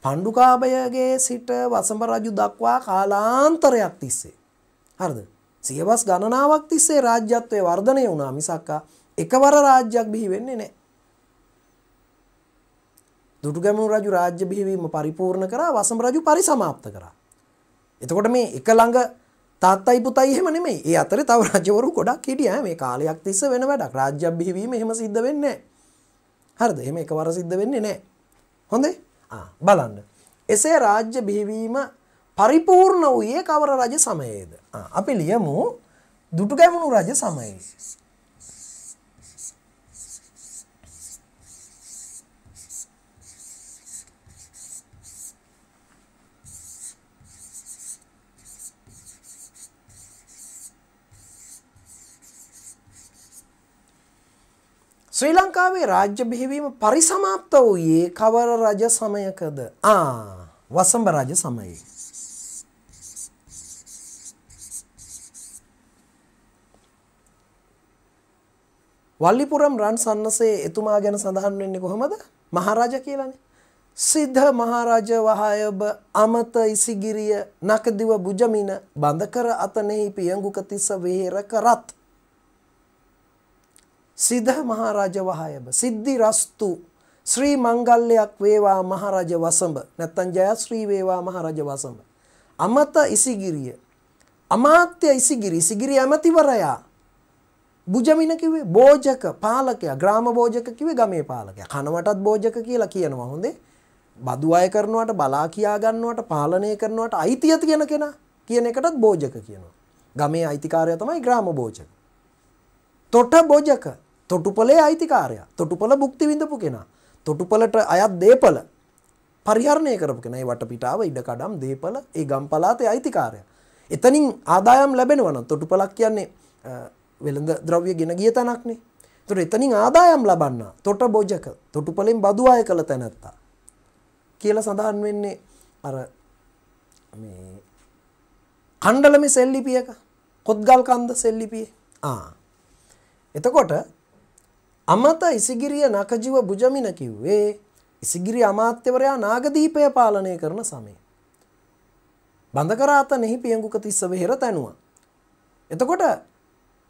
පණ්ඩුකාභයගේ සිට වසම රජු දක්වා කාලාන්තරයක් තිස්සේ. හරිද? සියවස් ගණනාවක් තිස්සේ රාජ්‍යත්වය වර්ධනය වුණා මිසක්කා එකවර රාජ්‍යයක් බිහි වෙන්නේ නැහැ. දුටුගැමුණු රජු රාජ්‍ය බිහිවීම පරිපූර්ණ කරා වසම රජු පරිසමාප්ත කරා. එතකොට මේ එක ළඟ තාත්තයි පුතයි එහෙම නෙමෙයි. ඒ අතරේ තව රජවරු ගොඩක් හිටියා. මේ කාලයක් තිස්ස වෙන වැඩක්. රාජ්‍යයක් බිහිවීම එහෙම සිද්ධ වෙන්නේ නැහැ. හරිද? එහෙම එකවර සිද්ධ වෙන්නේ නැහැ. හොඳේ? ආ බලන්න. එසේ රාජ්‍ය බිහිවීම පරිපූර්ණ වූයේ කවර රජ සමයේද? ආ අපි ලියමු දුටුගැමුණු රජ සමයේ. ශ්‍රී ලංකාවේ රාජ්‍ය බිහිවීම පරිසමාප්ත වූයේ කවර රජ සමයකද? ආ වසඹ රජ සමයේ. වල්ලිපුරම් රන් සන්නසේ එතුමා ගැන සඳහන් වෙන්නේ කොහොමද? මහරජා කියලානේ. සිද්ධ මහරජ වහයබ අමත ඉසිගිරිය නකදිව බුජමින බඳකර අතනෙහි පියංගුක තිස්ස වෙහෙර කරත් සිද්ධ මහරජ වහයබ සිද්ධි රස්තු. ශ්‍රී මංගල්‍යයක් වේවා මහරජ වසඹ. නැත්තම් ජයශ්‍රී වේවා මහරජ වසඹ. අමත ඉසිගිරිය. අමාත්‍ය ඉසිගිරි. ඉසිගිරි ඇමතිවරයා. බුජමින කිව්වේ බෝජක පාලකයා. ග්‍රාම බෝජක කිව්වේ ගමේ පාලකයා. කනවටත් බෝජක කියලා කියනවා. හොඳේ? බදු අය කරනවට බලා කියා ගන්නවට පාලනය කරනවට අයිතිය තියෙන කෙනා කියන එකටත් බෝජක කියනවා. ගමේ අයිතිකාරය තමයි ග්‍රාම බෝජක තොට බෝජක තොටුපලේ අයිතිකාරයා තොටුපල භුක්ති විඳපු කෙනා තොටුපලට අයත් දේපල පරිහරණය කරපු කෙනා ඒ වටපිටාව ඉඩකඩම් දේපල ඒ ගම් පළාතේ අයිතිකාරයා එතනින් ආදායම් ලැබෙනවා නම් තොටුපලක් කියන්නේ වෙළඳ ද්‍රව්‍ය ගෙන ගිය තැනක්නේ. ඒතකොට එතනින් ආදායම් ලබන්න තොට බොජක තොටුපලෙන් බදු අය කළ තැනැත්තා කියලා සඳහන් වෙන්නේ අර මේ කණ්ඩලමේ සෙල්ලිපියක කොත්ගල් කන්ද සෙල්ලිපියේ. ආ. එතකොට අමත ඉසිගිරිය නකජිව බුජමින කිව්වේ ඉසිගිරි අමාත්‍යවරයා නාගදීපය පාලනය කරන සමේ. බඳකරාත නෙහි පියංගුක තිස්ස වෙහෙර තැනුවා. එතකොට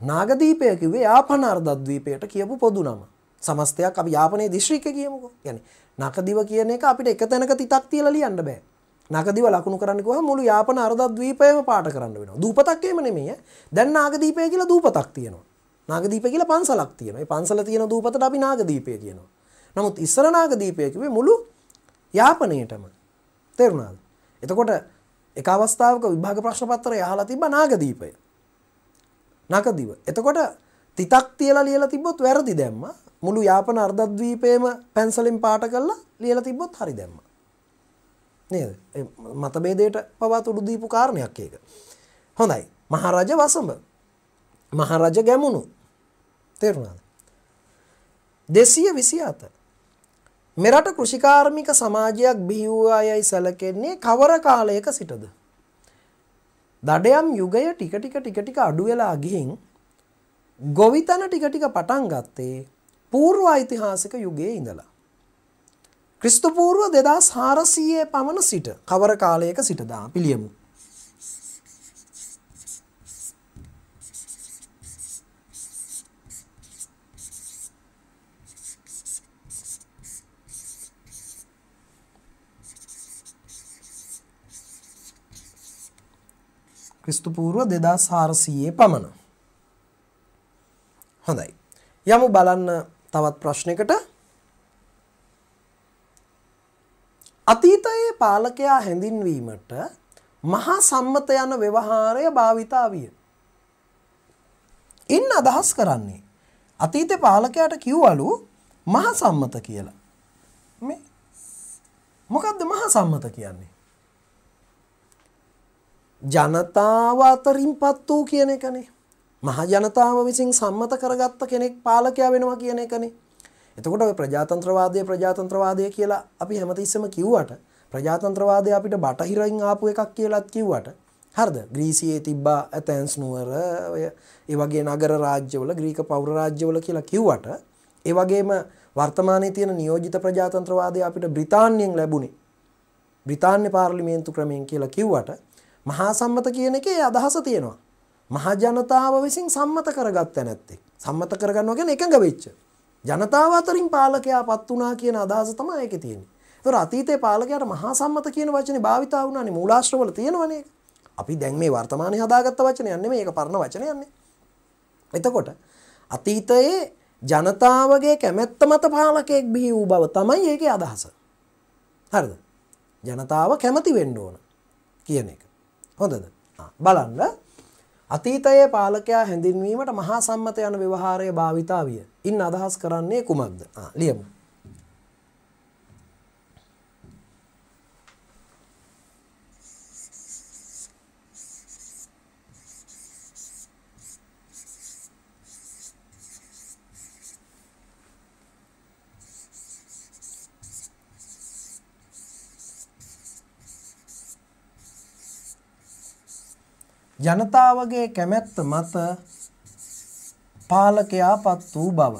නාගදීපය කිවේ යාපන අර්ධද්වීපයට කියපු පොදු නම. සමස්තයක් අපි යාපනය දිශ්‍රික කියමුක. ගැන නකදිව කියන එක අපිට එක තැනක තිතක් තියල ලියන්න බෑ. නකදිව ලකුණු කරන්නකව මුළු යාපන අර්ධද්වීපයම පාට කරන්න වෙන දූපතක්කේම නෙමේ දැන් නාගදීපය කියලා දූපතක් තියෙනවා. නාගදීපය කියලා පන්සලක් තියෙනවා. ඒ පන්සල තියෙන දූපතට අපි නාගදීපය කියනවා. නමුත් ඉස්සර නාගදීපය කිව්වේ මුළු යාපනයේටම. තේරුණාද? එතකොට එක අවස්ථාවක විභාග ප්‍රශ්න පත්‍රය අහලා තිබ්බ නාගදීපය. නකදිව. එතකොට තිතක් තියලා ලියලා තිබ්බොත් වැරදි දැම්මා. මුළු යාපන අර්ධද්වීපයේම පැන්සලෙන් පාට කරලා ලියලා තිබ්බොත් හරි දැම්මා. නේද? මතභේදයට පවා තුඩු දීපු කාරණයක් ඒක. හොඳයි. මහරජ වසඹ. මහරජ ගැමුණු. තේරුණාද? 227 මෙරට කෘෂිකාර්මික සමාජයක් බිහි වූ අයයි සැලකෙන්නේ කවර කාලයක සිටද? දඩයම් යුගය ටික ටික ටික ටික අඩු වෙලා ගිහින් ගොවිතැන ටික ටික පටන් ගත්තේ పూర్ව ඓතිහාසික යුගයේ ඉඳලා. ක්‍රිස්තු පූර්ව 2400 පමණ සිට කවර කාලයක සිටද අපි ලියමු. ක්‍රිස්තු පූර්ව 2400 පමණ. හොඳයි. යමු බලන්න තවත් ප්‍රශ්නයකට. අතීතයේ පාලකයා හැඳින්වීමට මහා සම්මත යන ව්‍යවහාරය භාවිතා විය. ඉන් අදහස් කරන්නේ අතීත පාලකයාට කිව්වලු මහා සම්මත කියලා. මේ මොකක්ද මහා සම්මත කියන්නේ? ජනතාව අතරින් පත් වූ කියන එකනේ. මහ ජනතාව විසින් සම්මත කරගත්ත කෙනෙක් පාලකයා වෙනවා කියන එකනේ. එතකොට ඔය ප්‍රජාතන්ත්‍රවාදය ප්‍රජාතන්ත්‍රවාදය කියලා අපි හැමතිස්සම කිව්වට ප්‍රජාතන්ත්‍රවාදය අපිට බටහිරින් ආපු එකක් කියලාත් කිව්වට හරිද? ග්‍රීසියේ තිබ්බා ඇතැන්ස් නුවර ඔය ඒ වගේ නගර රාජ්‍යවල ග්‍රීක පෞර රාජ්‍යවල කියලා කිව්වට ඒ වගේම වර්තමානයේ තියෙන නියෝජිත ප්‍රජාතන්ත්‍රවාදය අපිට බ්‍රිතාන්‍යයෙන් ලැබුණේ. බ්‍රිතාන්‍ය පාර්ලිමේන්තු ක්‍රමයෙන් කියලා කිව්වට මහා සම්මත කියන එකේ අදහස තියෙනවා. මහා ජනතාව විසින් සම්මත කරගත්ත නැත්තේ. සම්මත කරගන්නවා කියන්නේ එකඟ වෙච්ච. ජනතාව අතරින් පාලකයා පත් වුණා කියන අදහස තමයි ඒකේ තියෙන්නේ. ඒතර අතීතයේ පාලකයාට මහා සම්මත කියන වචනේ භාවිතා වුණානේ මූලාශ්‍රවල තියෙනවනේ. අපි දැන් මේ වර්තමානයේ හදාගත්ත වචනයක් නෙමෙයි ඒක පරණ වචනයක් නේ. එතකොට අතීතයේ ජනතාවගේ කැමැත්ත මත පාලකයෙක් බිහි වූ බව තමයි ඒකේ අදහස. හරිද? ජනතාව කැමති වෙන්න ඕන කියන එක. හොඳද? බලන්න අතීතයේ පාලකයා හැඳින්වීමට මහා සම්මත යන ව්‍යවහාරය භාවිතා විය. ඉන් අදහස් කරන්නේ කුමක්ද? ආ ලියමු. ජනතාවගේ කැමැත්ත මත පාලකයා පත් වූ බව.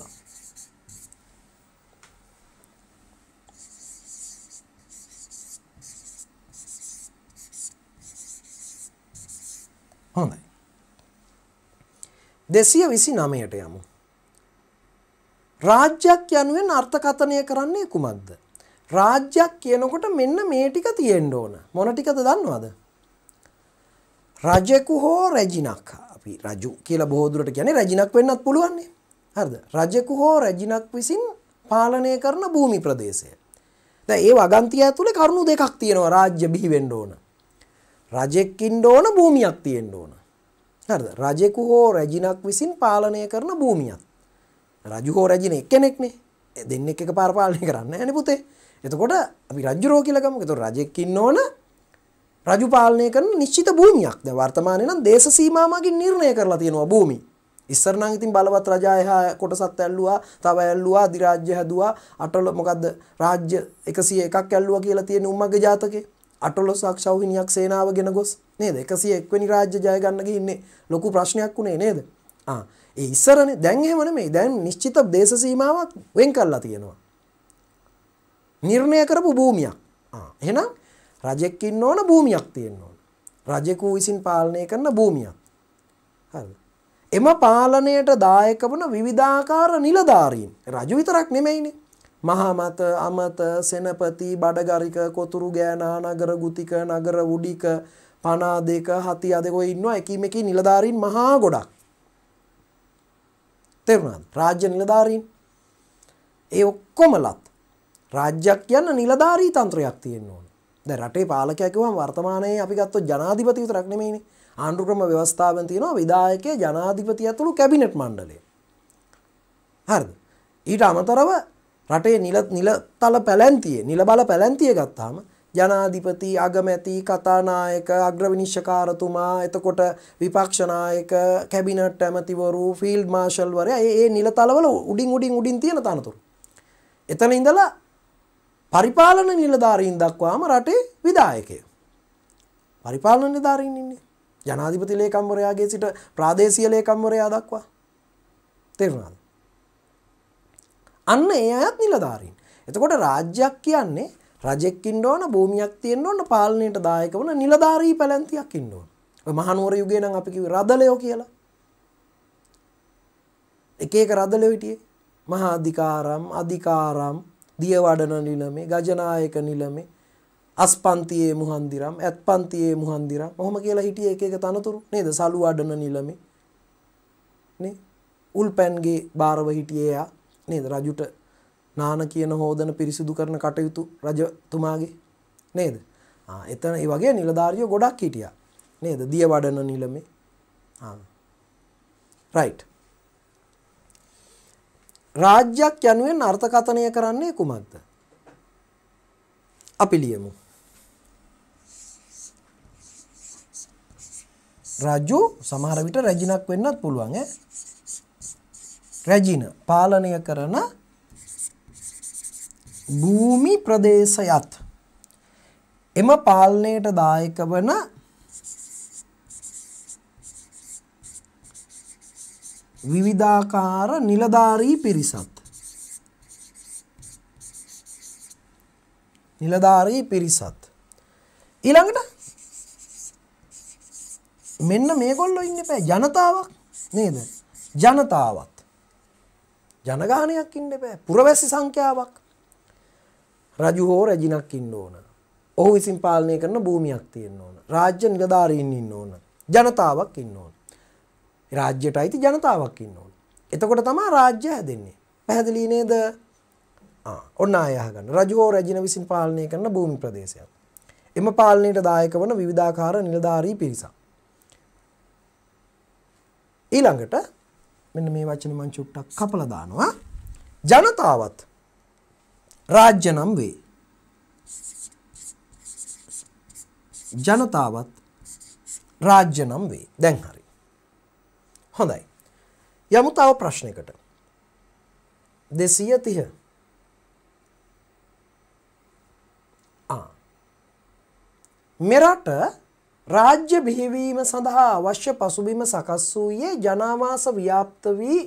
හොඳයි. දෙසිය විසි නමයට යමු. රාජ්‍යයක් යනුවෙන් අර්ථකථනය කරන්නේ කුමක්ද. රාජ්‍යයක් කියනකොට මෙන්න මේ ටික තියෙන්ඩ ඕන මොන ටිකද දන්නවද. රජෙකු හෝ රැජිනක් අපි රජු කියලා බෝදුරට ගැන රැජිනක් වෙන්නත් පුළුවන්නේ හරිද? රජෙකු හෝ රැජිනක් විසින් පාලනය කරන භූමි ප්‍රදේශය. ද ඒ වගන්තිය ඇතුළේ කරුණු දෙකක් තියෙනවා රාජ්‍ය බිහිවෙන්න ඕන. රජෙක්කින්ඩ ඕන භූමියක් තියෙන්ට ඕන. හරිද? රජෙකු හෝ රැජිනක් විසින් පාලනය කරන භූමියක්. රජු හෝ රැජින එක්කෙනෙක්නේ දෙන්න එක පාරපාලනය කරන්න ඇන පුතේ. එතකොට අපි රජරෝ කියලකම එතු රජෙක්කින්න ඕන රජු පාලනය කරන නිශ්චිත භූමියක්. ද වර්තමානය නම් දේශ සීමාමගින් නිර්ණය කරලා තියෙනවා භූමි. ඉස්සරනම් ඉතින් බලවත් රජායහා කොටසත් ඇල්ලුවා තව ඇල්ලුවා අධිරාජ්‍ය හැදවා. අටොල මොකක්ද රාජ්‍ය එකසිය එකක් ඇල්ලුව කියලා තියෙන උම්මග ජාතකේ. අටොලොසක් සෞහිනියක් සේනාව ගෙන ගොස්. නේද? එකසිය එක්වැනි රාජ්‍ය ජයගන්න ඉන්නේ ලොකු ප්‍රශ්නයක් වුණේ නේද? ඒ ඉස්සරනේ දැන් එහෙම නෙමෙයි. දැන් නිශ්චිත දේශ සීමාවක් වෙන් කරලා තියෙනවා. නිර්ණය කරපු භූමියක්. එහෙනම් රජෙක් ඉන්න ඕන භූමියක් තියෙන්න ඕන. රජෙකු විසින් පාලනය කරන භූමියක්. හරිද? එම පාලනයට දායක වන විවිධාකාර නිලධාරීන් රජු විතරක් නෙමෙයිනේ. මහමත, අමත, සෙනපති, බඩගරික, කොතුරු ගෑනා, නගර ගුතික, නගර උඩික, පනා දෙක, හති අද ඔය ඉන්නවා එකින් එකී නිලධාරීන් මහා ගොඩක්. තේරුණාද? රාජ්‍ය නිලධාරීන් ඒ ඔක්කොමලත් රාජ්‍යයක් කියන්න නිලධාරී තන්ත්‍රයක් තියෙන්න ඕන. දැන් රටේ පාලකයා කිව්වම වර්තමානයේ අපි ගත්තොත් ජනාධිපති විතරක් නෙමෙයිනේ. ආණ්ඩු ක්‍රම ව්‍යවස්ථාවෙන් තියෙනවා විධායකයේ ජනාධිපති ඇතුළු කැබිනට් මණ්ඩලය. හරිද? ඊට අමතරව රටේ නිල නිලතල පැලැන්තියේ නිල බල පැලැන්තිය ගත්තාම ජනාධිපති අගමැති කතානායක අග්‍රවිනිශ්චකාරතුමා එතකොට විපක්ෂනායක කැබිනට් ඇමතිවරු ෆිල්ඩ් මාර්ෂල්වරයා ඒ ඒ නිලතලවල උඩින් උඩින් උඩින් තියෙන තනතුරු. එතන ඉඳලා පරිපාලන නිලධාරීන් දක්වාම රටේ විදායකය. පරිපාලන නිලධාරීන් ඉන්නේ. ජනාධිපති ලේකම්වරයාගේ සිට ප්‍රාදේශීය ලේකම්වරයා දක්වා. තේරුණාද? අන්න ඒ අයත් නිලධාරීන්. එතකොට රාජ්‍යයක් කියන්නේ රජෙක් ඉන්න ඕන භූමියක් තියෙන්න ඕන පාලනයට දායක වන නිලධාරී පැලැන්තියක් ඉන්න ඕන. ඔය මහනුවර යුගයේ නම් අපි කිව්වේ රදලයෝ කියලා. එක එක රදලයෝ හිටියේ. මහා අධිකාරම්, අධිකාරම්, දියවඩන නිලමේ ගජනායක නිලමේ අස්පන්තියේ මුහන්දිරම් ඇත්පන්තියේ මුහන්දිරම්. මොහොම කියලා හිටිය එක එක තනතුරු. නේද? සලු අඩන නිලමේ. නේ? උල්පැන්ගේ භාරව හිටියේ එයා. නේද? රජුට නාන කියන හෝදන පිරිසිදු කරන කටයුතු රජතුමාගේ. නේද? ආ එතන ඒ වගේ නිලධාරියෝ ගොඩක් හිටියා. නේද? දියවඩන නිලමේ. ආ. රයිට් රාජ්‍යයක් යනුවෙන් අර්ථකථනය කරන්නේ කුමක්ද? අපි ලියමු. රජු සමහර විට රැජිනක් වෙන්නත් පුළුවන් ඈ. රැජින පාලනය කරන භූමි ප්‍රදේශයත් එම පාලනයට දායක වන විවිධාකාර නිලධාරී පිරිසත් නිලධාරී පිරිසත් ඊළඟට මෙන්න මේගොල්ලෝ ඉන්න එපා. ජනතාවක් නේද? ජනතාවත් ජනගහනයක් ඉන්න එපා. පුරවැසි සංඛ්‍යාවක්. රජු හෝ රැජිනක් ඉන්න ඕන. ඔහු විසින් පාලනය කරන භූමියක් තියෙන්න ඕන. රාජ්‍ය නිලධාරීන් ඉන්න ඕන. ජනතාවක් ඉන්න ඕන. රාජ්‍යයට අයිති ජනතාවක් ඉන්න ඕන. එතකොට තමා රාජ්‍ය හැදෙන්නේ. පැහැදිලි නේද? ඔන්න ආය අහගන්න. රජු හෝ රැජින විසින් පාලනය කරන භූමි ප්‍රදේශයක්. එම පාලනයට දායක වන විවිධාකාර නිලධාරී පිරිසක්. ඊළඟට මෙන්න මේ වචන මං චුට්ටක් කපලා දානවා. ජනතාවත් රාජ්‍ය නම් වේ. ජනතාවත් රාජ්‍ය නම් වේ. දැන් හරි. හොඳයි යමු තව ප්‍රශ්නයකට දෙසිය තිහ මෙරට රාජ්‍ය බිහිවීම සඳහා අවශ්‍ය පසුබිම සකස් වූයේ ජනාවාස ව්‍යාප්ත වී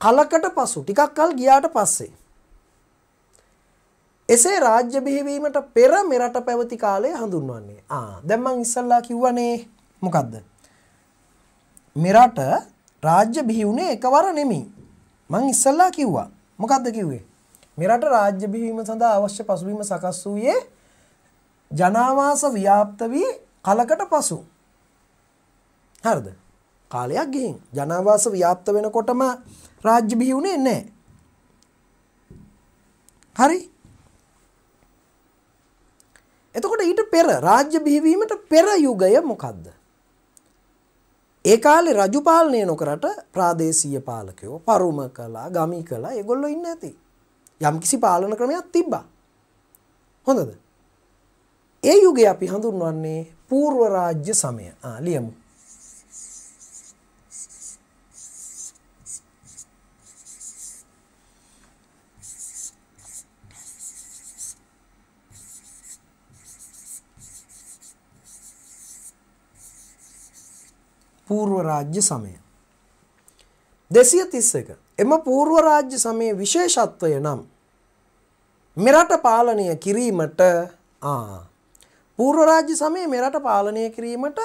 කලකට පසු ටිකක් කල් ගියාට පස්සේ. එසේ රාජ්‍ය බිහිවීමට පෙර මෙරට පැවති කාලය හඳුන්වන්නේ. ආ දැන් මං ඉස්සල්ලා කිව්වනේ මොකද්ද? මෙරට රාජ්‍ය බිහි වුණේ එකවර නෙමෙයි. මං ඉස්සල්ලා කිව්වා. මොකද්ද කිව්වේ? මෙරට රාජ්‍ය බිහිවීම සඳහා අවශ්‍ය පසුබිම සකස් වූයේ ජනාවාස ව්‍යාප්ත වී කලකට පසු. හරිද? කාලයක් ගිහින් ජනාවාස ව්‍යාප්ත වෙනකොටම රාජ්‍ය බිහි වුණේ නැහැ. හරි? එතකොට ඊට පෙර රාජ්‍ය බිහිවීමට පෙර යුගය මොකද්ද? ඒ කාලේ රජු පාලනය නොකරට ප්‍රාදේශීය පාලකයෝ පරුම කළා, ගමි කළා, ඒගොල්ලෝ ඉන්නේ නැති. යම්කිසි පාලන ක්‍රමයක් තිබ්බා. හොඳද? ඒ යුගය අපි හඳුන්වන්නේ పూర్ව රාජ්‍ය සමය. ආ ලියමු. පූර්ව රාජ්‍ය සමය. දෙසිය තිස්ස එක එම පූර්ව රාජ්‍ය සමය විශේෂත්වය නම් මෙරට පාලනය කිරීමට පූර්ව රාජ්‍ය සමය මෙරට පාලනය කිරීමට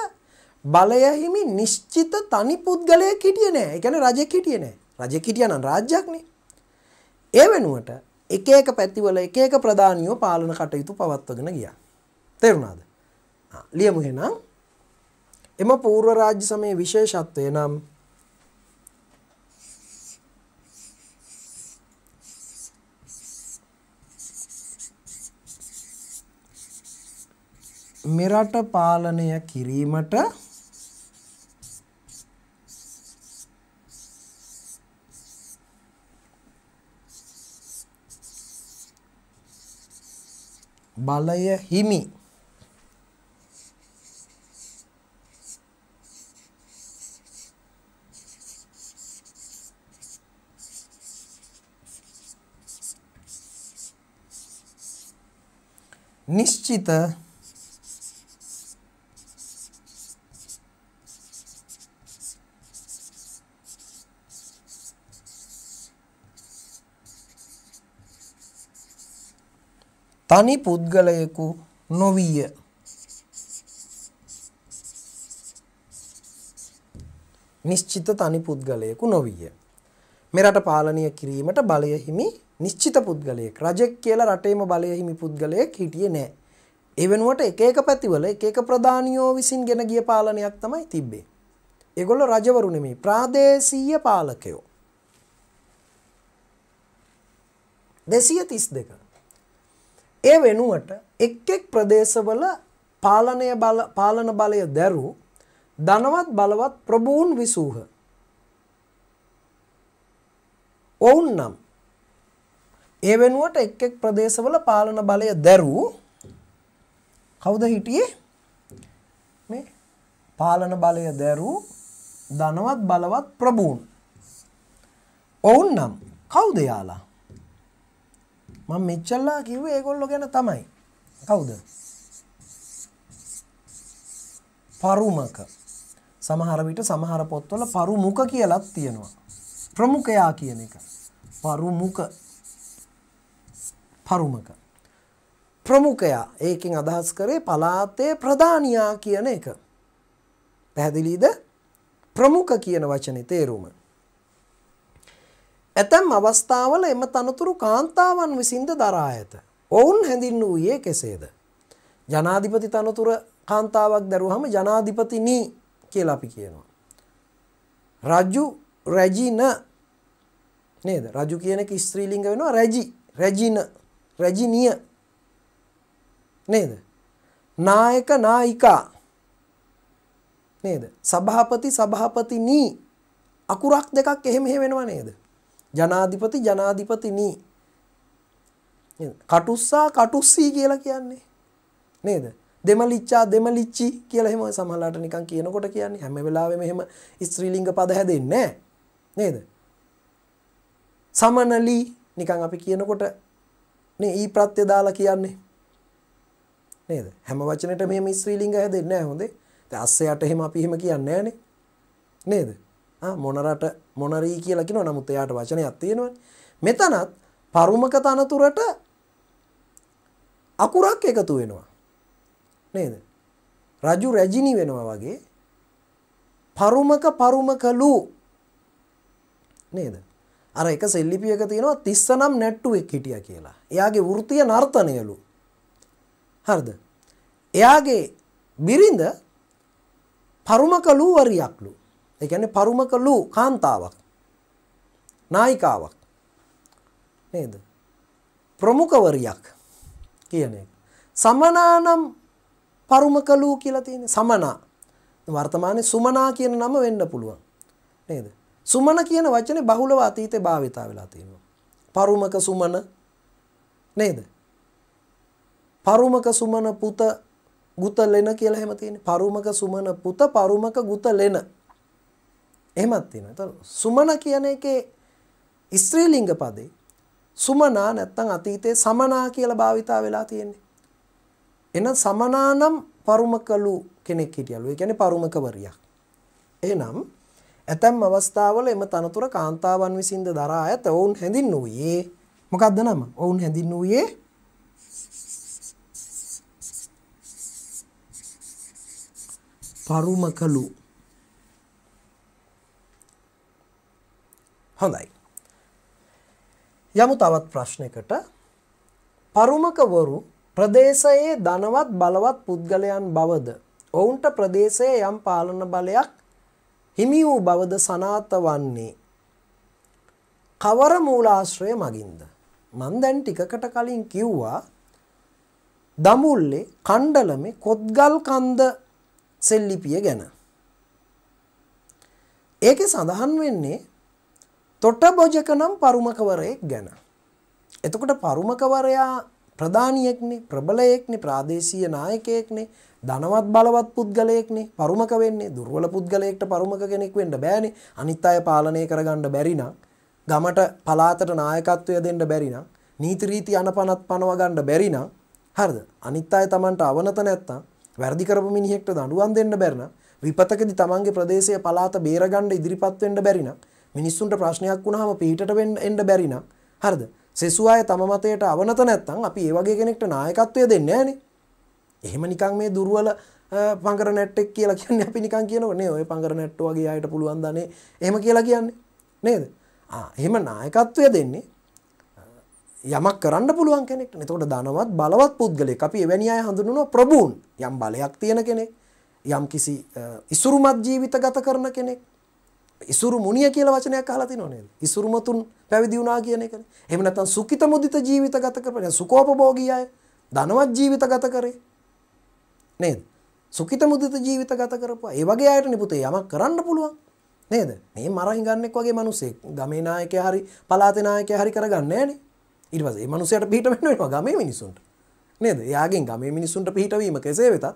බලයහිමි නිශ්චිත තනි පුද්ගලය කිටිය නෑ. එකන රජ කිටිය නෑ. රජ කිටියනන් රාජ්‍යක්නේ ඒ වෙනුවට එක එක පැතිවල එක එක ප්‍රධානියෝ පාලන කටයුතු පවත්වගෙන ගිය. තෙරුණාද? ලියමුහෙනම් එම పూర్ව රාජ්‍ය සමයේ විශේෂත්වය නම් මෙරට පාලනය කිරීමට බලය හිමි. නිශ්චිත තනි පුද්ගලයෙකු නොවීය. නිශ්චිත තනි පුද්ගලයෙකු නොවීය. මෙරට පාලනය කිරීමට බලය හිමි නිශ්චිත පුද්ගලයෙක් රජෙක් කියලා රටේම බලය හිමි පුද්ගලයෙක් හිටියේ නෑ. ඒ වෙනුවට එක එක පැතිවල එක එක ප්‍රධානියෝ විසින් ගෙන ගිය පාලනයක් තමයි තිබ්බේ. ඒගොල්ලෝ රජවරු නෙමෙයි ප්‍රාදේශීය පාලකයෝ. 232 ඒ වෙනුවට එක් එක් ප්‍රදේශවල පාලනය බල පාලන බලය දැරූ ධනවත් බලවත් ප්‍රභූන් විසූහ. ඔවුන් නම් ඒ වෙනුවට එක් එක් ප්‍රදේශවල පාලන බලය දැරූ කවුද හිටියේ මේ පාලන බලය දැරූ ධනවත් බලවත් ප්‍රභූන්. ඔවුන් නම් කවුද යාලා? මම මෙච්චරලා කිව්වේ ඒගොල්ලෝ ගැන තමයි. කවුද? පරුමක. සමහර විට සමහර පොත්වල පරුමුක කියලාත් තියෙනවා. ප්‍රමුඛයා කියන එක. පරුමුක. පරුමක. ප්‍රමුඛයා ඒකෙන් අදහස් කරේ පලාතේ ප්‍රධානියා කියන එක. පැහැදිලිද? ප්‍රමුඛ කියන වචනේ තේරුම. ඇතැම් අවස්ථාවල එම තනතුරු කාන්තාවන් විසින්ද දරා ඇත. ඔවුන් හැඳින්වූයේ කෙසේද? ජනාධිපති තනතුර කාන්තාවක් දැරුවහම ජනාධිපතිනී කියලා අපි කියනවා. රජු රැජින නේද? රජු කියන එක ස්ත්‍රීලිංග වෙනවා රැජි, රැජින, රැජිනිය නේද? නායක නායිකා නේද? සභාපති සභාපතිනී අකුරක් දෙකක් එහෙම එහෙ වෙනව නේද? ජනාධිපති ජනාධිපතිනී කටුස්සා කටුස්සී කියලා කියන්නේ නේද? දෙමලිච්චා දෙමලිච්චි කියලා එහෙම සමහරලාට නිකන් කියනකොට කියන්නේ හැම වෙලාවෙම එහෙම ස්ත්‍රීලිංග පද හැදෙන්නේ නේද? සමනලි නිකන් අපි කියනකොට නේ ඊ ප්‍රත්‍ය දාලා කියන්නේ නේද? හැම වචනෙට මෙහෙම ස්ත්‍රීලිංග හැදෙන්නේ නැහැ හොඳේ. දැන් අස්සයට එහෙම අපි එහෙම කියන්නේ නැහනේ. නේද? ආ මොනරට මොනරී කියලා කියනවා නමුත් එයාට වචනයක් තියෙනවනේ. මෙතනත් පරුමක තනතුරට අකුරක් එකතු වෙනවා. නේද? රජු රැජිනි වෙනවා වගේ පරුමක පරුමකලු නේද? අර එක සෙල්ලිපියක තියෙනවා තිස්ස නම් නැට්ටුවෙක් හිටියා කියලා. එයාගේ වෘත්තීය නර්තනයලු. හරිද? එයාගේ බිරිඳ පරුමකලු වරියක්ලු. ඒ කියන්නේ පරුමකලු කාන්තාවක්. නායිකාවක්. නේද? ප්‍රමුඛවරියක් කියන එක. සමනානම් පරුමකලු කියලා තියෙන සමනා. වර්තමානයේ සුමනා කියන නම වෙන්න පුළුවන්. නේද? සුමන කියන වචනේ බහුලව අතීතේ භාවිතා වෙලා තියෙනවා. පරුමක සුමන නේද? පරුමක සුමන පුත ගුත ලෙන කියලා එහෙම තියෙන්නේ. පරුමක සුමන පුත පරුමක ගුත ලෙන. එහෙමත් තියෙනවා. ඒතර සුමන කියන එකේ ස්ත්‍රීලිංග පදේ සුමනා නැත්තම් අතීතයේ සමනා කියලා භාවිතා වෙලා තියෙන්නේ. එන සමනා නම් පරුමකලු කෙනෙක් හිටියලු. ඒ කියන්නේ පරුමකවරියක්. එහෙනම් ඇතැම් අවස්ථාවල එම තනතුර කාන්තාවන් විසින්ද දරා ඇත. ඔවුන් හැඳින්වූයේ මොකක්ද නම? ඔවුන් හැඳින්වූයේ පරුමකලු. හොඳයි. යමු තවත් ප්‍රශ්නයකට. පරුමකවරු ප්‍රදේශයේ ධනවත් බලවත් පුද්ගලයන් බවද ඔවුන්ට ප්‍රදේශයේ යම් පාලන බලයක් හිමි වූ බවද සනාත වන්නේ. කවර මූලාශ්‍රය මගින්ද? මන් දැන් ටිකකට කලින් කිව්වා දමුල්ලේ කණ්ඩලමේ කොත්ගල් කන්ද සෙල්ලිපිය ගැන. ඒකේ සඳහන් වෙන්නේ තොට බොජක නම් පරුමකවරයෙක් ගැන. එතකොට පරුමකවරයා ප්‍රධානියෙක්නේ ප්‍රබලයෙක්නේ ප්‍රාදේශීය නායකයෙක්නේ. ධනවත් බලවත් පුද්ගලයෙක්නේ. පරුමක වෙන්නේ. දුර්වල පුද්ගලයෙක්ට පරුමක කෙනෙක් වෙන්න බෑනේ. අනිත් අය පාලනය කරගන්න බැරි නම් ගමට පලාතට නායකත්වය දෙන්න බැරි නම් නීති රීති අනපනත් පනව ගන්න බැරි නම් හරිද? අනිත් අය Tamanට අවනත නැත්තම් වැරදි කරපු මිනිහෙක්ට දඬුවම් දෙන්න බැරි නම් විපතකදී Tamanගේ ප්‍රදේශයේ පලාත බේරගන්න ඉදිරිපත් වෙන්න බැරි නම් මිනිස්සුන්ට ප්‍රශ්නයක් වුණාම පිටට වෙන්න එන්න බැරි නම් හරිද? සෙසු අය තම මතයට අවනත නැත්තම් අපි ඒ වගේ කෙනෙක්ට නායකත්වය දෙන්නේ නැහනේ. එහෙම නිකන් මේ දුර්වල පංගර නැට්ටෙක් කියලා කියන්නේ අපි නිකන් කියනෝ නේ ඔය පංගර නැට්ටෝ වගේ අයට පුළුවන් දනේ එහෙම කියලා කියන්නේ නේද? ආ එහෙම නායකත්වය දෙන්නේ යමක් කරන්න පුළුවන් කෙනෙක්ට. එතකොට ධනවත් බලවත් පුද්ගලෙක්. අපි එවැනි අය හඳුන්වනවා ප්‍රභූන්. යම් බලයක් තියෙන කෙනෙක්. යම් කිසි ඉසුරුමත් ජීවිත ගත කරන කෙනෙක්. ඉසුරු මුනිය කියලා වචනයක් අහලා තියෙනව නේද? ඉසුරුමතුන් පැවිදි වුණා කියන එකනේ. එහෙම නැත්නම් සුඛිත මුදිත ජීවිත ගත කරපේ සුඛෝපභෝගී අය ධනවත් ජීවිත ගත කරේ. නේද? සුඛිත මුදිත ජීවිත ගත කරපුවා. ඒ වගේ අයට නිපුතේ යමක් කරන්න පුළුවන්. නේද? මේ මරහින් ගන්නෙක් වගේ මිනිස්සෙක් ගමේ නායකයා හරි පළාතේ නායකයා හරි කරගන්නේ නැහනේ. ඊට පස්සේ මේ මිනිසයාට පිට වෙන්න වෙනවා ගමේ මිනිසුන්ට. නේද? එයාගෙන් ගමේ මිනිසුන්ට පිටවීම කෙසේ වෙතත්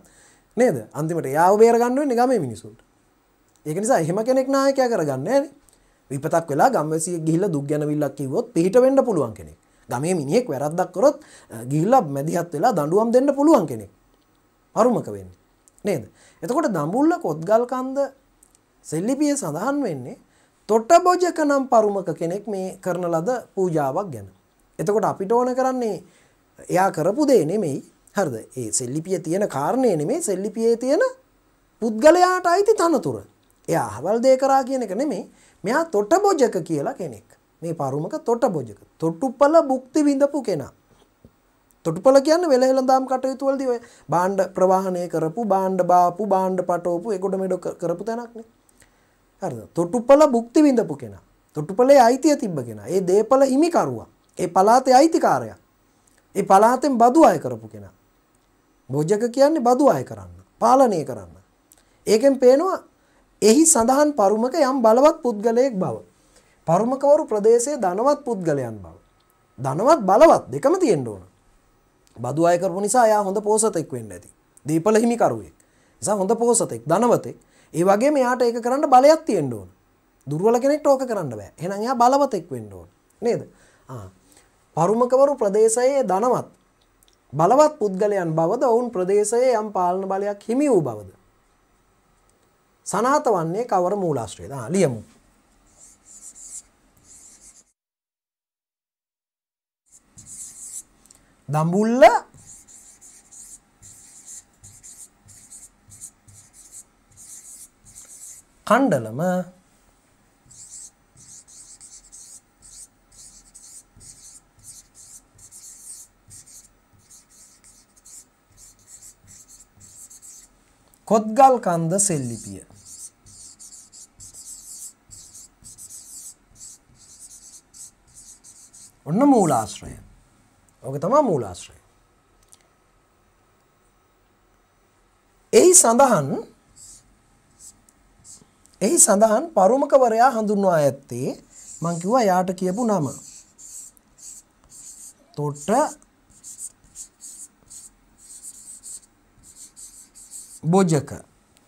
නේද අන්තිමට යාව බේරගන්න නිගම මිනිසුන්ට ඒක නිසා එහෙම කෙනෙක් නායකය කරගන්න න විපතක් වෙලා ගම්වසිය ගිහිල්ල දුක් ගැනවිල්ලක් කිවොත් පිහිට වෙන්න පුළුවන් කෙනෙක් ගමේ මිනිෙක් වැරද්දක් කරොත් ගිහිල්ල මැදිහත් වෙලා දඩුවම් දෙන්න පුළුවන් කෙනෙක් අරුමක වෙන්න. නේද? එතකොට දම්බුල්ල කොත්ගල්කන්ද සෙල්ලිපිය සඳහන් වෙන්නේ තොට බෝජක නම් පරුමක කෙනෙක් මේ කරන ලද පූජාවක් ගැන. එතකොට අපිට ඕන කරන්නේ එයා කරපු දේ නෙමෙයි. හරිද? ඒ සෙල්ලිපිය තියෙන කාරණය නෙමේ සෙල්ලිපියේ තියෙන පුද්ගලයාට අයිති තනතුර. එයා හවල් දේ කරා කියන එක නෙමේ මෙයා තොට බොජක කියලා කෙනෙක්. මේ පරුමක තොට බොජක තොට්ටුපල බුක්ති විඳපු කෙනා. තොටුපල කියන්න වෙළහෙළඳාම් කටයුතුවලදී ඔය බාණ්ඩ ප්‍රවාහනය කරපු බාණ්ඩ බාපු බාණ්ඩ පටෝපු එකොඩ මෙඩ කරපු තැනක්නේ. හරිද? තොටුපල බුක්ති විඳපු කෙනා තොටුපලේ අයිතිය තිබ්බ කෙනා ඒ දේපල හිමිකරුවා ඒ පලාතේ අයිතිකාරයා ඒ පලාතෙන් බදු අය කරපු කෙනා. බෝජක කියන්නේ බදු අය කරන්න පාලනය කරන්න. ඒකෙන් පේනවා එහි සඳහන් පරුමක යම් බලවත් පුද්ගලයෙක් බව. පරුමකවරු ප්‍රදේශයේ ධනවත් පුද්ගලයන් බව. ධනවත් බලවත් දෙකම තියෙන්න ඕන. බදු අය කරපු නිසා එයා හොඳ පෝසතෙක් වෙන්න ඇති. දීපල හිමිකරුවෙක්. නිසා හොඳ පෝසතෙක් ධනවතෙක්. ඒ වගේ මෙයාට ඒක කරන්න බලයක් තියෙන්න ඕන. දුර්වල කෙනෙක්ට ඕක කරන්න බෑ. එහෙනම් එයා බලවතෙක් වෙන්න ඕන. නේද? ආ. පරුමකවරු ප්‍රදේශයේ ධනවත්. බලවත් පුද්ගලයන් බවද ඔවුන් ප්‍රදේශයේ යම් පාලන බලයක් හිමි වූ බවද? සනාත වන්නේ කවර මූලාශ්‍රයද? ලියමු. දම්බුල්ල කණ්ඩලම කොත්ගල් කන්ද සෙල්ලිපිය. ඔන්න මූලාශ්‍රය. ඕක තමා මූලාශ්‍රය. එහි සඳහන් එහි සඳහන් පරුමකවරයා හඳුන්වා ඇත්තේ මං කිව්වා යාට කියපු නම. තොට බොජක.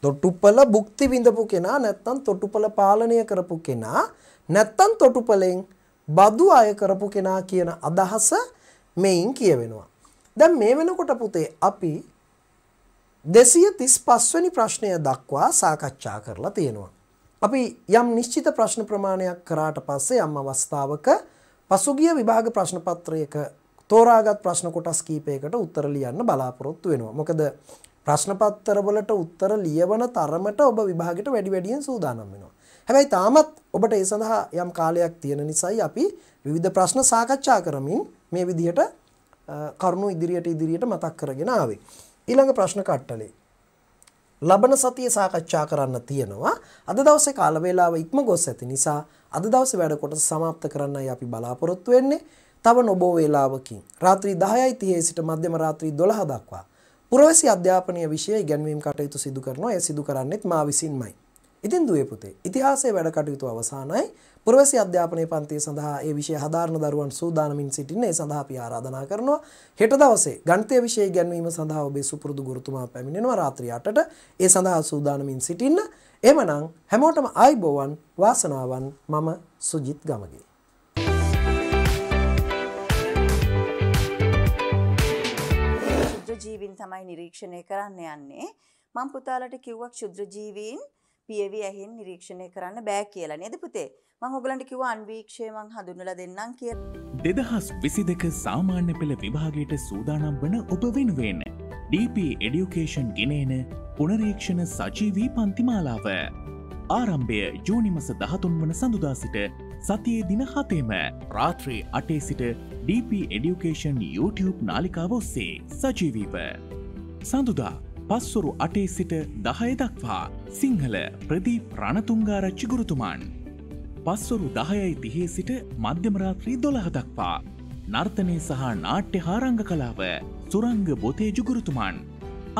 තොටුපල බුක්ති විඳපු කෙනා නැත්තම් තොටුපල පාලනය කරපු කෙනා නැත්තම් තොටුපලෙන් බදු අය කරපු කෙනා කියන අදහස මෙයින් කියවෙනවා. දැන් මේ වෙනකොට පුතේ අපි දෙසිය තිස් පස්වනි ප්‍රශ්නය දක්වා සාකච්ඡා කරලා තියෙනවා. අපි යම් නිශ්චිත ප්‍රශ්න ප්‍රමාණයක් කරාට පස්සේ යම් අවස්ථාවක පසුගිය විභාග ප්‍රශ්න පත්‍රයක තෝරාගත් ප්‍රශ්න කොටස් කීපයකට උත්තර ලියන්න බලාපොරොත්තු වෙනවා. මොකද ප්‍රශ්න පත්තරවලට උත්තර ලියවන තරමට ඔබ විභාගයට වැඩි වැඩියෙන් සූදානම් වෙනවා. හැබැයි තාමත් ඔබට ඒ සඳහා යම් කාලයක් තියෙන නිසායි අපි විවිධ ප්‍රශ්න සාකච්ඡා කරමින් මේ විදිහට කරුණු ඉදිරියට ඉදිරියට මතක් කරගෙන ආවේ. ඊළඟ ප්‍රශ්න කට්ටලේ. ලබන සතිය සාකච්ඡා කරන්න තියෙනවා. අද දවසේ කාල වේලාව ඉක්ම ගොස් ඇති නිසා අද දවසේ වැඩ කොටස સમાપ્ત කරන්නයි අපි බලාපොරොත්තු වෙන්නේ. තව නොබෝ වේලාවකින් රාත්‍රී 10:30 සිට මධ්‍යම රාත්‍රී 12 දක්වා පුරවැසි අධ්‍යාපනීය විෂය ඉගැන්වීම් කටයුතු සිදු කරනවා. එය සිදු කරන්නෙත් මා විසින්මයි. ඉතින් දුවේ පුතේ ඉතිහාසයේ වැඩ කටයුතු අවසానයි. පුරවැසි අධ්‍යාපනයේ පන්තිය සඳහා ඒ විෂය හදාරන දරුවන් සූදානමින් සිටින්න ඒ සඳහා අපි ආරාධනා කරනවා. හෙට දවසේ ගණිතය විෂය ඉගැන්වීම සඳහා ඔබේ සුපුරුදු ගුරුතුමා පැමිණෙනවා රාත්‍රී 8ට. ඒ සඳහා සූදානමින් සිටින්න. එමනම් හැමෝටම ආයිබෝවන් වාසනාවන් මම සුජිත් ගමගේ. ජීවින් තමයි නිරීක්ෂණය කරන්න යන්නේ. මං පුතාලට කිව්වා ක්ෂුද්‍ර ජීවීන් පියවි ඇහෙන් නිරීක්ෂණය කරන්න බෑ කියලා නේද පුතේ? මං ඔයගලන්ට කිව්වා අන්වීක්ෂය මං හඳුන්වලා දෙන්නම් කියලා. දෙදහස් විසි දෙක සාමාන්‍ය පෙළ විභාගයට සූදානම් වන ඔබ වෙනුවෙන්. DP එඩියුකේෂන් ගෙනේන පුනරීක්ෂණ සජීවී පන්තිමාලාව. ආරම්භය ජූනිමස දහතුන් වන සඳුදා සිට සතියේ දින හතේම රාත්‍රී අටේ සිට DP එඩියුකේෂන් YouTube නාලිකාව ඔස්සේ සජීවීව. සඳුදා පස්වරු අටේ සිට දහය දක්වා සිංහල ප්‍රදීප් රණතුංගාරච්චි ගුරුතුමාන්. පස්වරු දහයයි තිහේ සිට මධ්‍යමරාත්‍රී දොළහ දක්වා. නර්තනය සහ නාට්‍ය හාරංග කලාව සුරංග බොතේජු ගුරුතුමන්.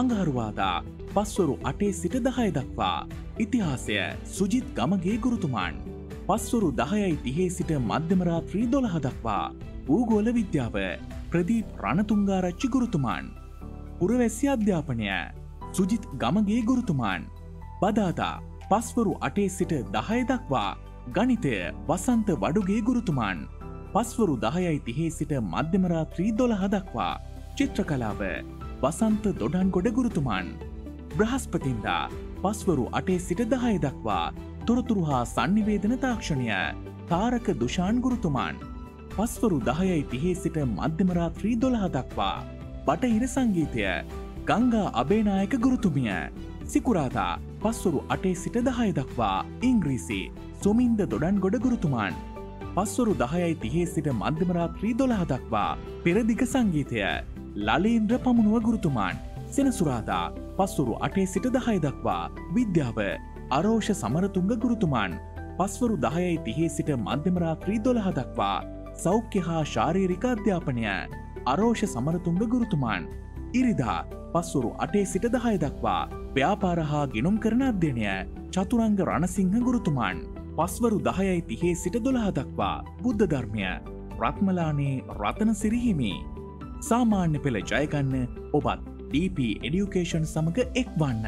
අඟහරුවාදා පස්වරු අටේ සිට දහය දක්වා. ඉතිහාසය සුජිත් ගමගේ ගුරුතුමාන්. පස්වරු දහයයි තිහේ සිට මධ්‍යමරාත්‍රී දොළහ දක්වා. ඌගෝල විද්‍යාව ප්‍රදීප් රණතුංගාරච්චි ගුරුතුමාන්. පුරවැස්සි අධ්‍යාපනය සුජිත් ගමගේ ගුරුතුමාන්. බදාදා පස්වරු අටේ සිට දහය දක්වා ගනිතය වසන්ත වඩුගේ ගුරුතුමාන්. පස්වරු දහයයි තිහේ සිට මධ්‍යමරාත්‍රී දොළහ දක්වා චිත්‍රකලාව වසන්ත දොඩන්ගොඩ ගුරුතුමාන්. බ්‍රහස්පතින්දා පස්වරු අටේ සිට දහය දක්වා තොරතුරු හා සංනිවේදන තාක්ෂණය තාරක දුෂාන් ගුරුතුමාන්. පස්වරු දහයයි තිහේ සිට මධ්‍යමරාත්‍රී දොළහ දක්වා බටහිර සංගීතය ගංගා අබේනායක ගුරුතුමිය. සිකුරාදා පස්වරු අටේ සිට දහය දක්වා ඉංග්‍රීසි සුමින්ද දොඩන් ගොඩ ගුරුතුමාන්. පස්වරු දහයයි තිහේ සිට මධ්‍යමරාත්‍රී දොළහ දක්වා පෙරදිග සංගීතය ලලේන්ද්‍ර පමුණුව ගුරුතුමාන්. සෙනසුරාදා පස්වරු අටේ සිට දහය දක්වා විද්‍යාව අරෝෂ සමරතුංග ගුරුතුමාන්. පස්වරු දහයයි තිහේ සිට මධ්‍යමරාත්‍රී දොළහ දක්වා සෞඛ්‍ය හා ශාරීරික අධ්‍යාපනය අරෝෂ සමරතුංග ගුරුතුමාන්. ඉරිදා පස්වරු අටේ සිට දහය දක්වා ව්‍යාපාර හා ගිනුම් කරන අධ්‍යනය චතුරංග රණසිංහ ගුරුතුමාන් පස්වරු දහයයි තිහේ සිට දොළහ දක්වා බුද්ධ ධර්මය. රත්මලානේ රතන සිරිහිමි. සාමාන්‍ය පෙළ ජයගන්න ඔබත් DP එඩියුකේෂන් සමඟ එක්වන්න.